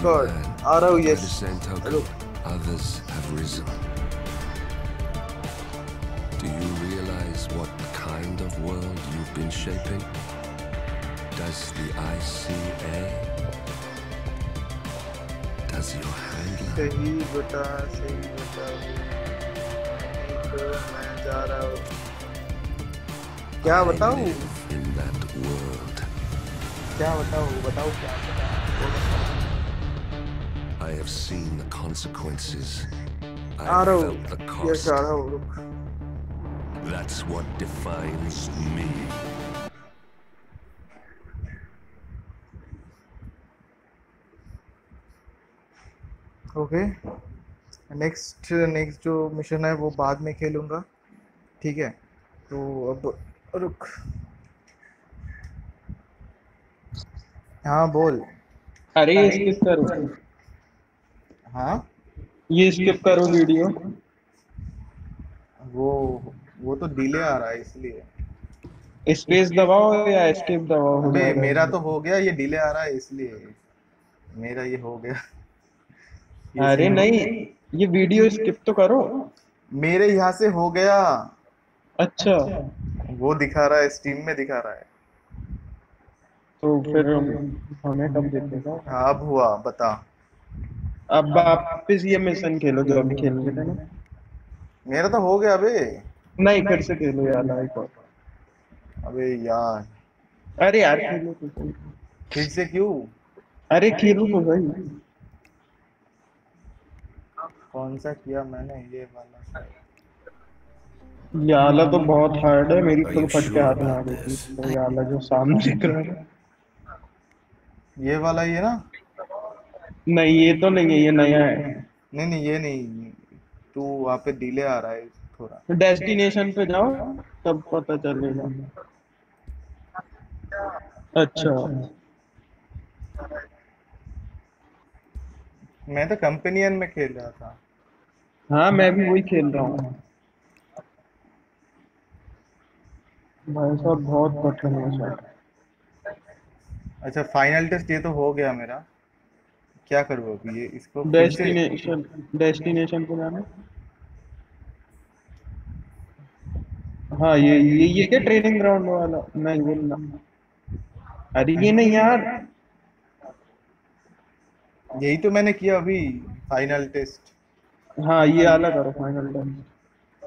Come to by your Discord. hand. आ रहा हूँ, By yes. the same token, Hello. others have risen. Do you realize what kind of world you've been shaping? Does the ICA? Does your handler? सही बता सही बता नहीं तो मैं जा रहा हूँ क्या बताऊँ In that world, क्या बताऊँ बताओ क्या बताऊँ I have seen the consequences. I uh have रहा felt the हूँ यस cost. आ रहा हूँ रुक That's what defines me. Okay next next जो मिशन है वो बाद में खेलूँगा ठीक है तो अब रुक हाँ बोल अरे ये स्किप करो हाँ? ये स्किप करो वीडियो वो वो तो डिले आ रहा है इसलिए। स्पेस दबाओ या एस्केप दबाओ? अबे मेरा तो हो गया ये डिले आ रहा है इसलिए। मेरा ये हो गया। ये अरे नहीं ये वीडियो स्किप तो करो। मेरे यहाँ से हो गया। अच्छा। वो दिखा रहा है स्टीम में दिखा रहा है। तो फिर हम- हमें कब दिखेगा? हाँ अब हुआ बता। अब वापिस ये मिशन खेलो जो अभी खेल रहे थे ना मेरा तो हो गया अबे नहीं फिर से खेलो यार एक और अबे यार। अरे यार खेलो तो फिर से क्यों? अरे खेलो तो भाई कौन सा किया मैंने ये वाला? ये आला तो बहुत हार्ड है मेरी तो फट के हाथ में आ गई तो ये आला जो सामने दिख रहा है। ये वाला ही है ना? नहीं ये तो नहीं है ये नया है। नहीं नहीं ये नहीं। तू वहाँ पे डिले आ रहा है थोड़ा। डेस्टिनेशन पे जाओ तब पता चलेगा। अच्छा। मैं तो कंपेनियन में खेल रहा था। हाँ मैं भी वही खेल रहा हूँ। भाई साहब बहुत कठिन है अच्छा फाइनल टेस्ट ये तो हो गया मेरा। क्या करूँ अभी? ये इसको डेस्टिनेशन डेस्टिनेशन पे जाना हाँ। ये ये ये क्या ट्रेनिंग ग्राउंड वाला? नहीं ये ना अरे ये नहीं यार। यही तो मैंने किया अभी फाइनल टेस्ट हाँ ये अलग करो फाइनल टेस्ट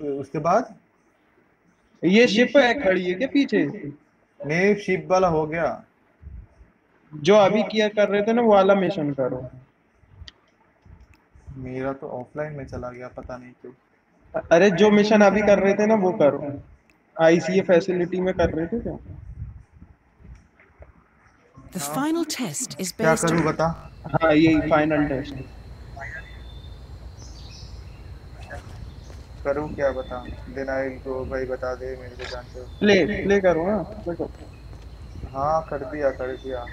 तो उसके बाद? ये शिप है खड़ी है क्या पीछे? नहीं शिप वाला हो गया। जो अभी किया कर रहे थे ना वो वाला मिशन करो। मेरा तो ऑफलाइन में चला गया पता नहीं क्यों। अरे जो मिशन अभी कर रहे थे ना वो करो। आईसीए फैसिलिटी में कर रहे थे क्या? The final test is क्या based करूँ on बता? हाँ यही फाइनल टेस्ट करूँ क्या बता? देनाइल को भाई बता दे मेरे को जानते हो। प्ले प्ले करो हाँ प्ले करो हाँ कर दिया कर दिया।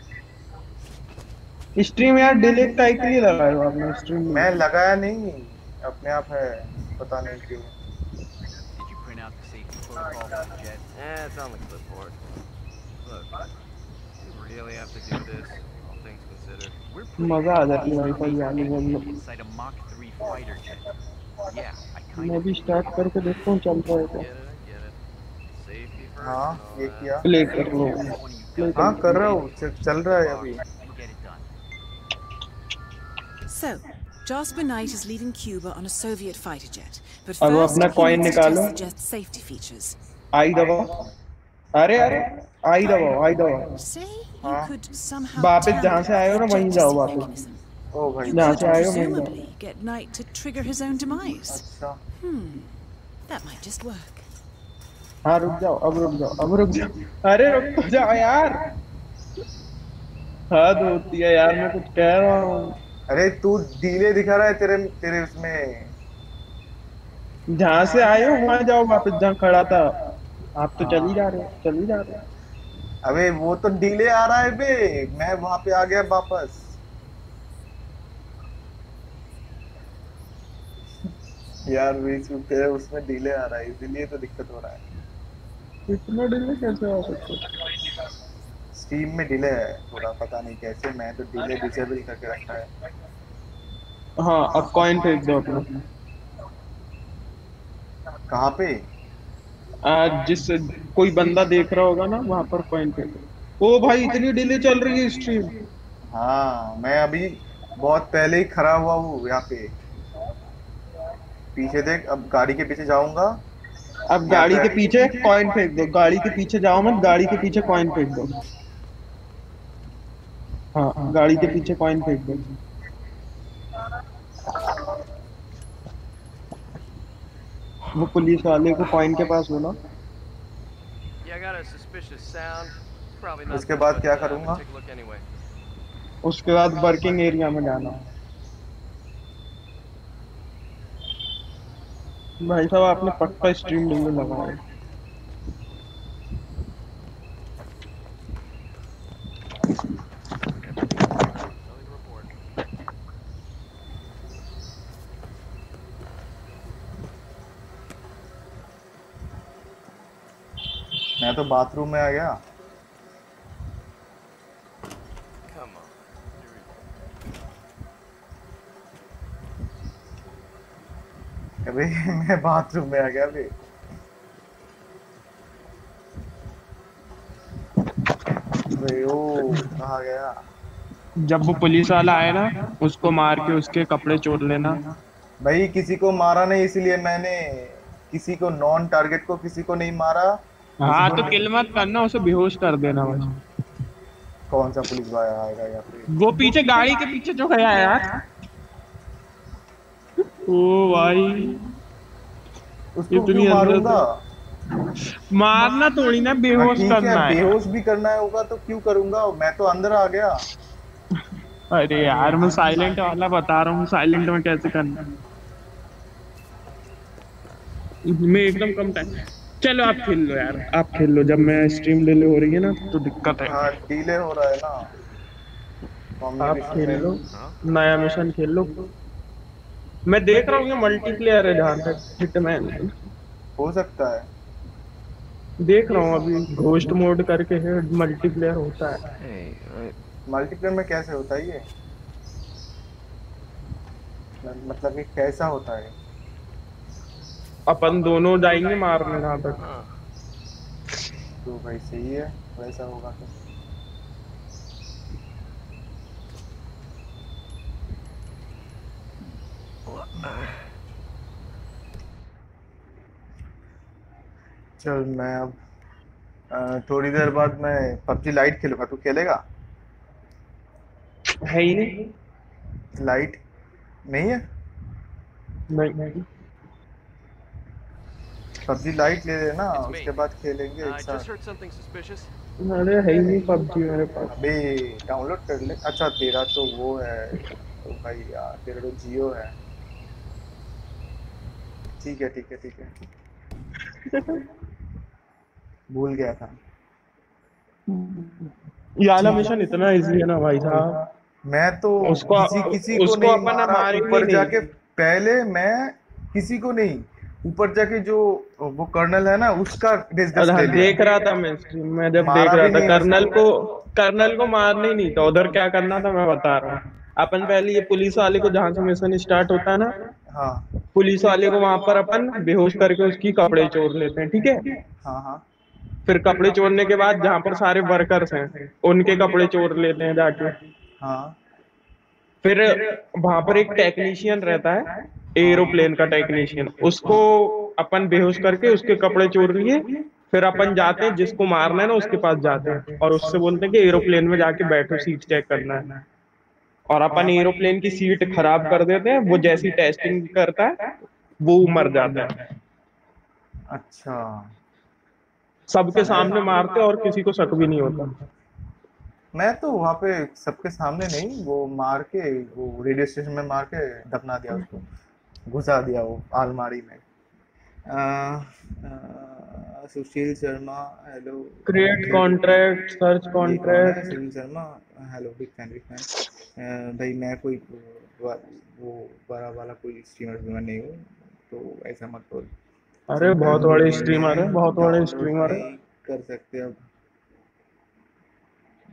स्ट्रीम यार डिलीट टाइप के लिए लगाए हो आपने स्ट्रीम मैं लगाया नहीं अपने आप है पता नहीं क्यों? Eh, it's on the clipboard. Look, you really have to do this, all things considered. We're है लो inside a Mach 3 fighter jet. Yeah, I kind of भी स्टार्ट करके देखता हूँ चल रहा है क्या हाँ ये किया प्ले कर लो हाँ कर रहा हूँ चल रहा है अभी So, Jasper Knight is leaving Cuba on a Soviet fighter jet. But अब first, अपना he coin needs to test निकालो। the jet's safety features. आई दबाओ अरे अरे आई दबाओ आई दबाओ Say you could somehow वापस जहाँ से आए हो ना tamper वहीं with जाओ jet वापस ओ भाई You जहाँ could से आए हो वहीं जाओ presumably get Knight to trigger his own demise. अच्छा Hmm, that might just work. हाँ रुक जाओ अब रुक जाओ अब रुक जाओ अरे रुक तो जाओ यार हद होती है यार मैं कुछ कह रहा हूँ अरे तू डीले दिखा रहा है तेरे तेरे उसमें। जहाँ से आए हो वहाँ जाओ वापस जहाँ खड़ा था। आप तो चल ही जा रहे हो चल ही जा रहे। हो अबे वो तो डीले आ रहा है बे। मैं वहाँ पे आ गया वापस। यार बीच में तेरे उसमें डीले आ रहा है इसीलिए तो दिक्कत हो रहा है। इतना डिले कैसे हो सकता है? स्टीम में डिले है थोड़ा पता नहीं कैसे मैं तो डिले डिसेबल करके रखा है। हाँ अब कॉइन फेंक दो अपना। कहाँ पे? आज जिस कोई बंदा देख रहा होगा ना वहाँ पर कॉइन फेंक दो। ओ भाई इतनी डिले चल रही है स्ट्रीम हाँ मैं अभी बहुत पहले ही खड़ा हुआ हूँ यहाँ पे। पीछे देख अब गाड़ी के पीछे जाऊँगा। अब गाड़ी के पीछे कॉइन फेंक दो गाड़ी के पीछे जाओ मत गाड़ी के पीछे कॉइन फेंक दो। हाँ गाड़ी के पीछे कॉइन फेंक दो वो पुलिस वाले को कॉइन के पास बोला. उसके बाद क्या करूँगा. उसके बाद वर्किंग एरिया में जाना। भाई साहब आपने पक्का स्ट्रीम डिले लगाया मैं तो बाथरूम में आ गया। अबे मैं बाथरूम में आ गया अभी। गया? जब वो पुलिस वाला आए ना उसको मार के उसके कपड़े चोर लेना। भाई किसी को मारा नहीं इसलिए मैंने किसी को नॉन टारगेट को किसी को नहीं मारा। हाँ तो किल मत करना उसे बेहोश कर देना बस। कौन सा पुलिस भाई आएगा यहाँ पे वो पीछे गाड़ी के पीछे जो गया यार। ओ भाई। उसको क्यों मारूँगा? तो- मारना थोड़ी ना बेहोश करना है है। बेहोश भी करना है होगा तो क्यों करूँगा? मैं तो अंदर आ गया। अरे यार मैं साइलेंट वाला बता रहा हूँ साइलेंट में कैसे करना मैं एकदम कम टाइम चलो आप खेल लो यार। आप खेल लो जब मैं स्ट्रीम डिले हो रही है ना तो दिक्कत है। हाँ डीले हो रहा है ना। आप खेल लो नया मिशन खेल लो। मैं देख रहा हूँ ये मल्टीप्लेयर है जहाँ तक हिटमैन हो। सकता है। देख रहा हूँ अभी घोस्ट मोड करके है मल्टीप्लेयर होता है। मल्टीप्लेयर में कैसे होता है ये? मतलब कि कैसा होता है? अपन दोनों जाएँगे मारने जहाँ तक। तो भाई सही है वैसा होगा तो। चल मैं अब थोड़ी देर बाद मैं पबजी लाइट खेलूँगा तू खेलेगा? है ही नहीं। लाइट? नहीं है? नहीं, नहीं। पबजी लाइट ले लेना उसके बाद खेलेंगे एक साथ. अरे है ही नहीं पबजी मेरे पास। अबे डाउनलोड कर ले। अच्छा तेरा तो वो है तो भाई यार तेरा तो जियो है। ठीक है ठीक है ठीक है। भूल गया था। ये वाला मिशन इतना इजी है ना भाई साहब। मैं तो उसको किसी किसी को उसको नहीं मारा ऊपर जाके पहले मैं किसी को नहीं ऊपर जाके जो वो कर्नल है ना उसका हाँ, देख रहा था मैं स्ट्रीम में जब देख रहा था कर्नल को कर्नल को मारना ही नहीं था उधर क्या करना था मैं बता रहा हूँ। अपन पहले ये पुलिस वाले को जहाँ से मिशन स्टार्ट होता है ना हाँ। पुलिस वाले को वहाँ पर अपन बेहोश करके उसकी कपड़े चोर लेते हैं ठीक है? हाँ हाँ। फिर कपड़े चोरने के बाद जहाँ पर सारे वर्कर्स हैं उनके कपड़े चोर लेते हैं जाके। हाँ। फिर वहाँ पर एक टेक्नीशियन रहता है एरोप्लेन का टेक्नीशियन उसको अपन बेहोश करके उसके कपड़े चोर लिए फिर अपन जाते हैं जिसको मारना है ना उसके पास जाते हैं। और उससे बोलते हैं कि एरोप्लेन में जाके बैठो सीट चेक करना है। और अपन एरोप्लेन की सीट खराब कर देते हैं वो जैसी टेस्टिंग करता है वो मर जाता है। अच्छा। सबके सामने मारते और किसी को शक भी नहीं होता। मैं तो वहाँ पे सबके सामने नहीं वो मार के वो रेडियो स्टेशन में मार के दफना दिया उसको। घुसा दिया वो अलमारी में। Sushil Sharma hello create contract search contract Sushil Sharma hello big fan big fan भाई मैं कोई वो बड़ा वाला कोई स्ट्रीमर स्ट्रीमर नहीं हूँ तो ऐसा मत बोल। अरे बहुत बड़े स्ट्रीमर है बहुत बड़े स्ट्रीमर है। कर सकते अब।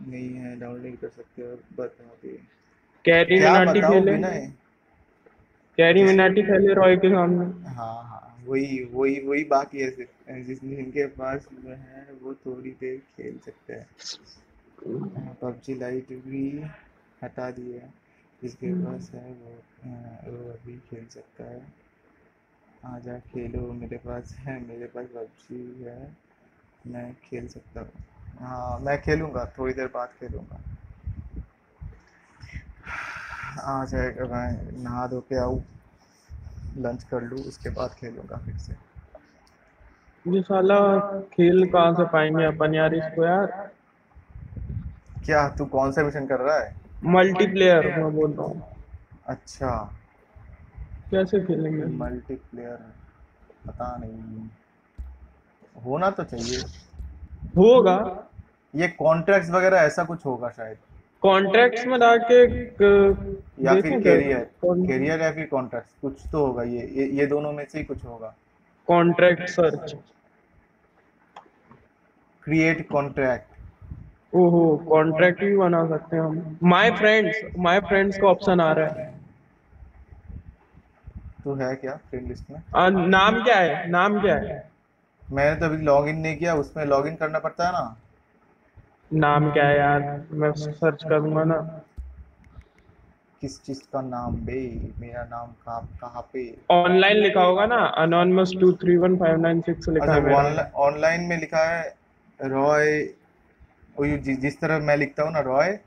नहीं है डाउनलोड कर सकते अब बता दे कैरी मिनाटी खेले कैरी मिनाटी खेले रॉय के सामने। हाँ हाँ वही वही वही बाकी है सिर्फ़ जिस जिनके पास जो है वो थोड़ी देर खेल सकते हैं। पबजी लाइट भी हटा है। जिसके हम्म। पास है वो वो अभी खेल सकता है। आजा खेलो मेरे पास है मेरे पास पबजी है मैं खेल सकता हूँ। हाँ मैं खेलूँगा थोड़ी देर बाद खेलूँगा। आ जाएगा मैं नहा धो के आऊँ लंच कर लूँ उसके बाद खेलूँगा फिर से। ये साला खेल कहाँ से पाएँगे अपन यार इसको यार? क्या तू कौन सा मिशन कर रहा है? मल्टीप्लेयर मैं बोल रहा हूँ। अच्छा। कैसे खेलेंगे? मल्टीप्लेयर पता नहीं। होना तो चाहिए। होगा। ये कॉन्ट्रैक्ट्स वगैरह ऐसा कुछ होगा शायद। कॉन्ट्रैक्ट्स में जाके क- या फिर कैरियर कैरियर या फिर कॉन्ट्रैक्ट्स कुछ तो होगा ये ये, ये दोनों में से ही कुछ होगा। कॉन्ट्रैक्ट सर्च क्रिएट कॉन्ट्रैक्ट ओहो कॉन्ट्रैक्ट भी बना सकते हैं हम। माय फ्रेंड्स माय फ्रेंड्स का ऑप्शन आ रहा है। तो है क्या फ्रेंड लिस्ट में? आ, नाम क्या है? नाम क्या है? मैंने तो अभी लॉग इन नहीं किया उसमें लॉग इन करना पड़ता है ना। नाम क्या है यार? मैं सर्च करूँगा ना। किस चीज़ का नाम बे? मेरा नाम कहाँ कहाँ पे? ऑनलाइन लिखा होगा ना? Anonymous two three one five nine six लिखा अच्छा है ऑनलाइन ऑनलाइन में लिखा है रॉय यू जिस जिस तरह मैं लिखता हूँ ना Roy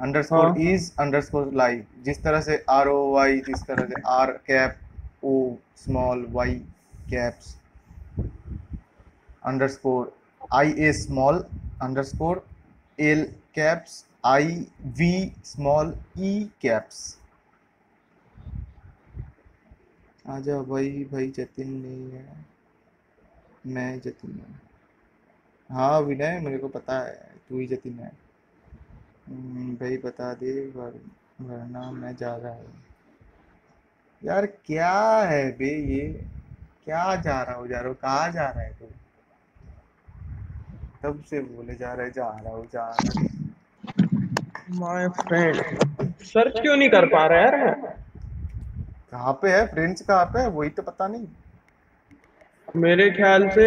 underscore. Is underscore live जिस तरह से आर ओ वाई जिस तरह से R cap O small Y caps underscore I A small underscore L caps I V small E caps आजा भाई भाई जतिन नहीं है। मैं जतिन हूँ। हाँ विनय मेरे को पता है तू ही जतिन है। हम्म, भाई बता दे वर, वरना मैं जा रहा हूँ। यार क्या है बे ये? क्या जा रहा हूँ जा रहा हूँ? कहाँ जा रहा है तू? तब से बोले जा रहा है जा रहा हूँ जा रहा माय फ्रेंड सर्च क्यों नहीं कर पा रहा यार? मैं कहाँ पे है? फ्रेंड्स कहाँ पे है? वही तो पता नहीं। मेरे ख्याल से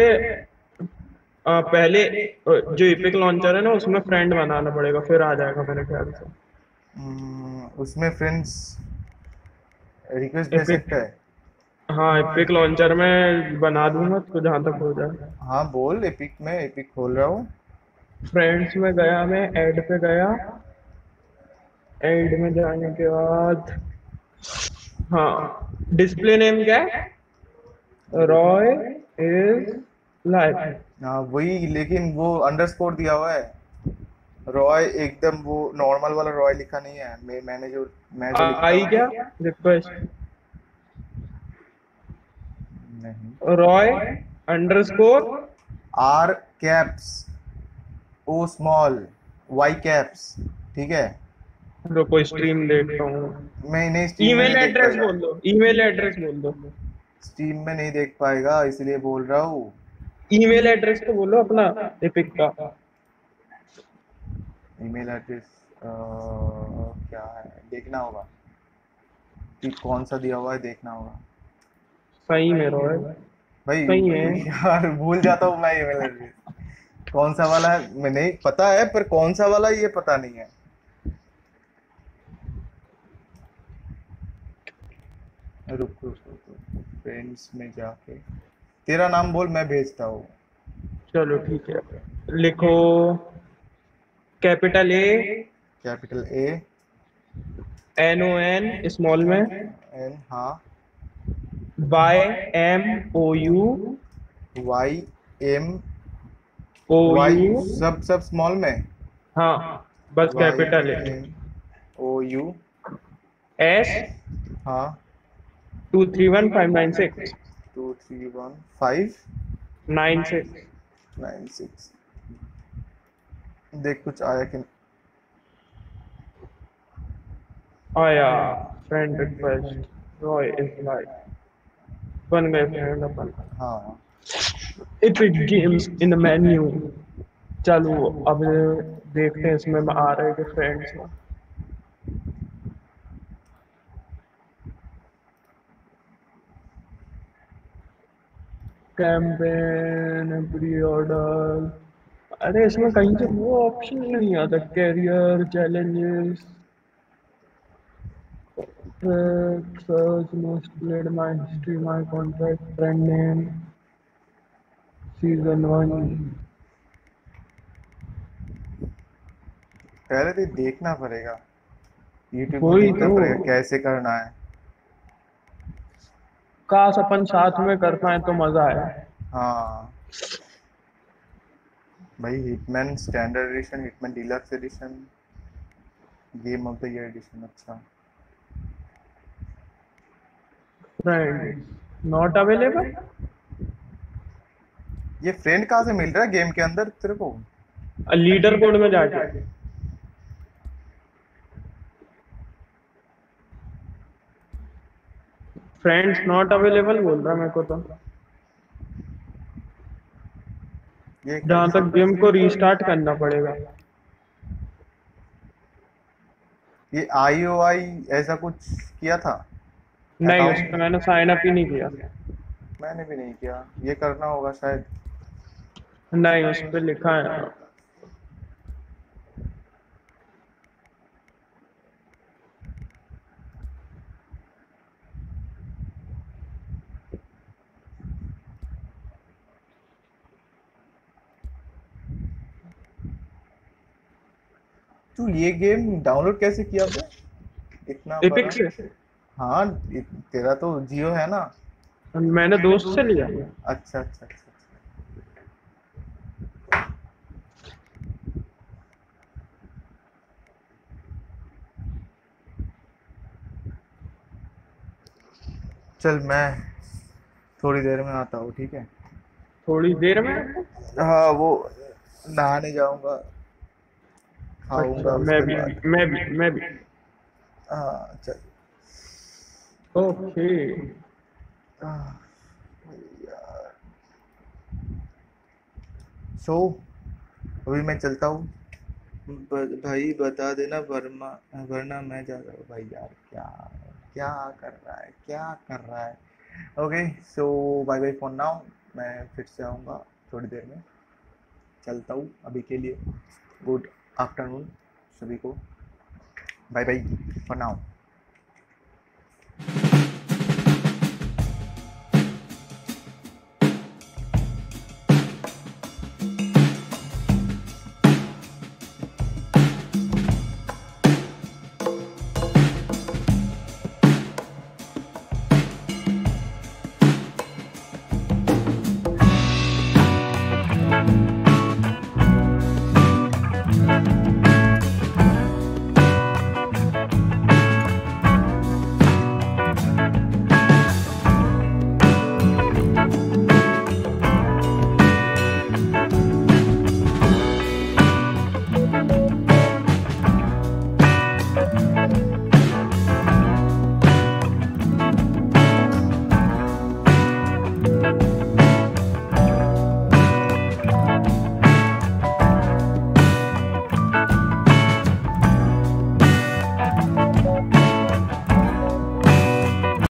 आ, पहले जो इपिक लॉन्चर है ना उसमें फ्रेंड बनाना पड़ेगा फिर आ जाएगा मेरे ख्याल से। हम्म, उसमें फ्रेंड्स रिक्वेस्ट भेज सकता है? हाँ इपिक लॉन्चर में बना दूँगा तो जहाँ तक हो जाए। हाँ बोल एपिक में एपिक खोल रहा हूँ। फ्रेंड्स में गया मैं ऐड पे गया। ऐड में जाने के बाद हाँ डिस्प्ले नेम क्या है? रॉय इज़ लाइव हाँ वही लेकिन वो अंडरस्कोर दिया हुआ है। रॉय एकदम वो नॉर्मल वाला रॉय लिखा नहीं है। मैं मैंने जो मैं जो आई क्या? रिक्वेस्ट नहीं। Roy underscore R caps O small Y caps ठीक है? रुको स्ट्रीम देखता हूँ। मैं इन्हें स्ट्रीम ईमेल एड्रेस बोल दो ईमेल एड्रेस बोल दो। स्ट्रीम में नहीं देख पाएगा इसलिए बोल रहा हूँ। ईमेल एड्रेस तो बोलो अपना एपिक का ईमेल एड्रेस क्या है? देखना होगा। कि कौन सा दिया हुआ है देखना होगा। सही मेरा है भाई सही है। यार भूल जाता हूँ मैं ईमेल एड्रेस कौन सा वाला है? मैं नहीं पता है पर कौन सा वाला ये पता नहीं है। रुक रुक रुक फ्रेंड्स में जाके। तेरा नाम बोल मैं भेजता हूँ। चलो ठीक है। लिखो। Capital A. Capital A. N O N small में। एन हाँ। Y M O U Y M O U सब सब स्मॉल में? हाँ बस कैपिटल है। ओ यू एस हाँ। Two three one five nine six two three one five nine six nine six देख कुछ आया कि आया। Friend request Roy is like बन गए फ्रेंड अपन हाँ। Epic games in the menu चलो अब देखते हैं इसमें मैं आ रहे हैं फ्रेंड्स में कैंपेन प्री ऑर्डर अरे इसमें कहीं से वो ऑप्शन नहीं आता। Career challenges search most played my history my contract friend name season one पहले तो देखना पड़ेगा। में वही देखना तो। पड़ेगा कैसे करना है। काश अपन साथ में कर पाए तो मज़ा आए हाँ। भाई Hitman standard edition Hitman deluxe edition game of the year edition अच्छा। फ्रेंड नॉट अवेलेबल ये फ्रेंड कहाँ से मिल रहा है गेम के अंदर तेरे को? लीडर बोर्ड में जाके। फ्रेंड्स नॉट अवेलेबल बोल रहा मेरे को तो। जहाँ तक गेम को रीस्टार्ट करना पड़ेगा। ये आई ओ आई ऐसा कुछ किया था? नहीं Account? उस पर मैंने साइन अप ही नहीं किया। मैंने भी नहीं किया। ये करना होगा शायद। नहीं उस पर लिखा है। तू ये गेम डाउनलोड कैसे किया इतना एपिक से। हाँ तेरा तो जियो है ना। मैंने दोस्त से लिया। अच्छा अच्छा अच्छा चल मैं थोड़ी देर में आता हूँ ठीक है? थोड़ी देर में? हाँ वो नहाने जाऊँगा। खाऊँगा अच्छा, मैं भी मैं भी मैं भी। हाँ चल। ओके। सो अभी मैं चलता हूँ। भाई बता देना वरमा वरना मैं जा रहा हूँ। भाई यार, क्या क्या कर रहा है, क्या कर रहा है? Okay so bye bye phone now मैं फिर से आऊँगा थोड़ी देर में। चलता हूँ अभी के लिए। गुड आफ्टरनून सभी को। Bye bye for now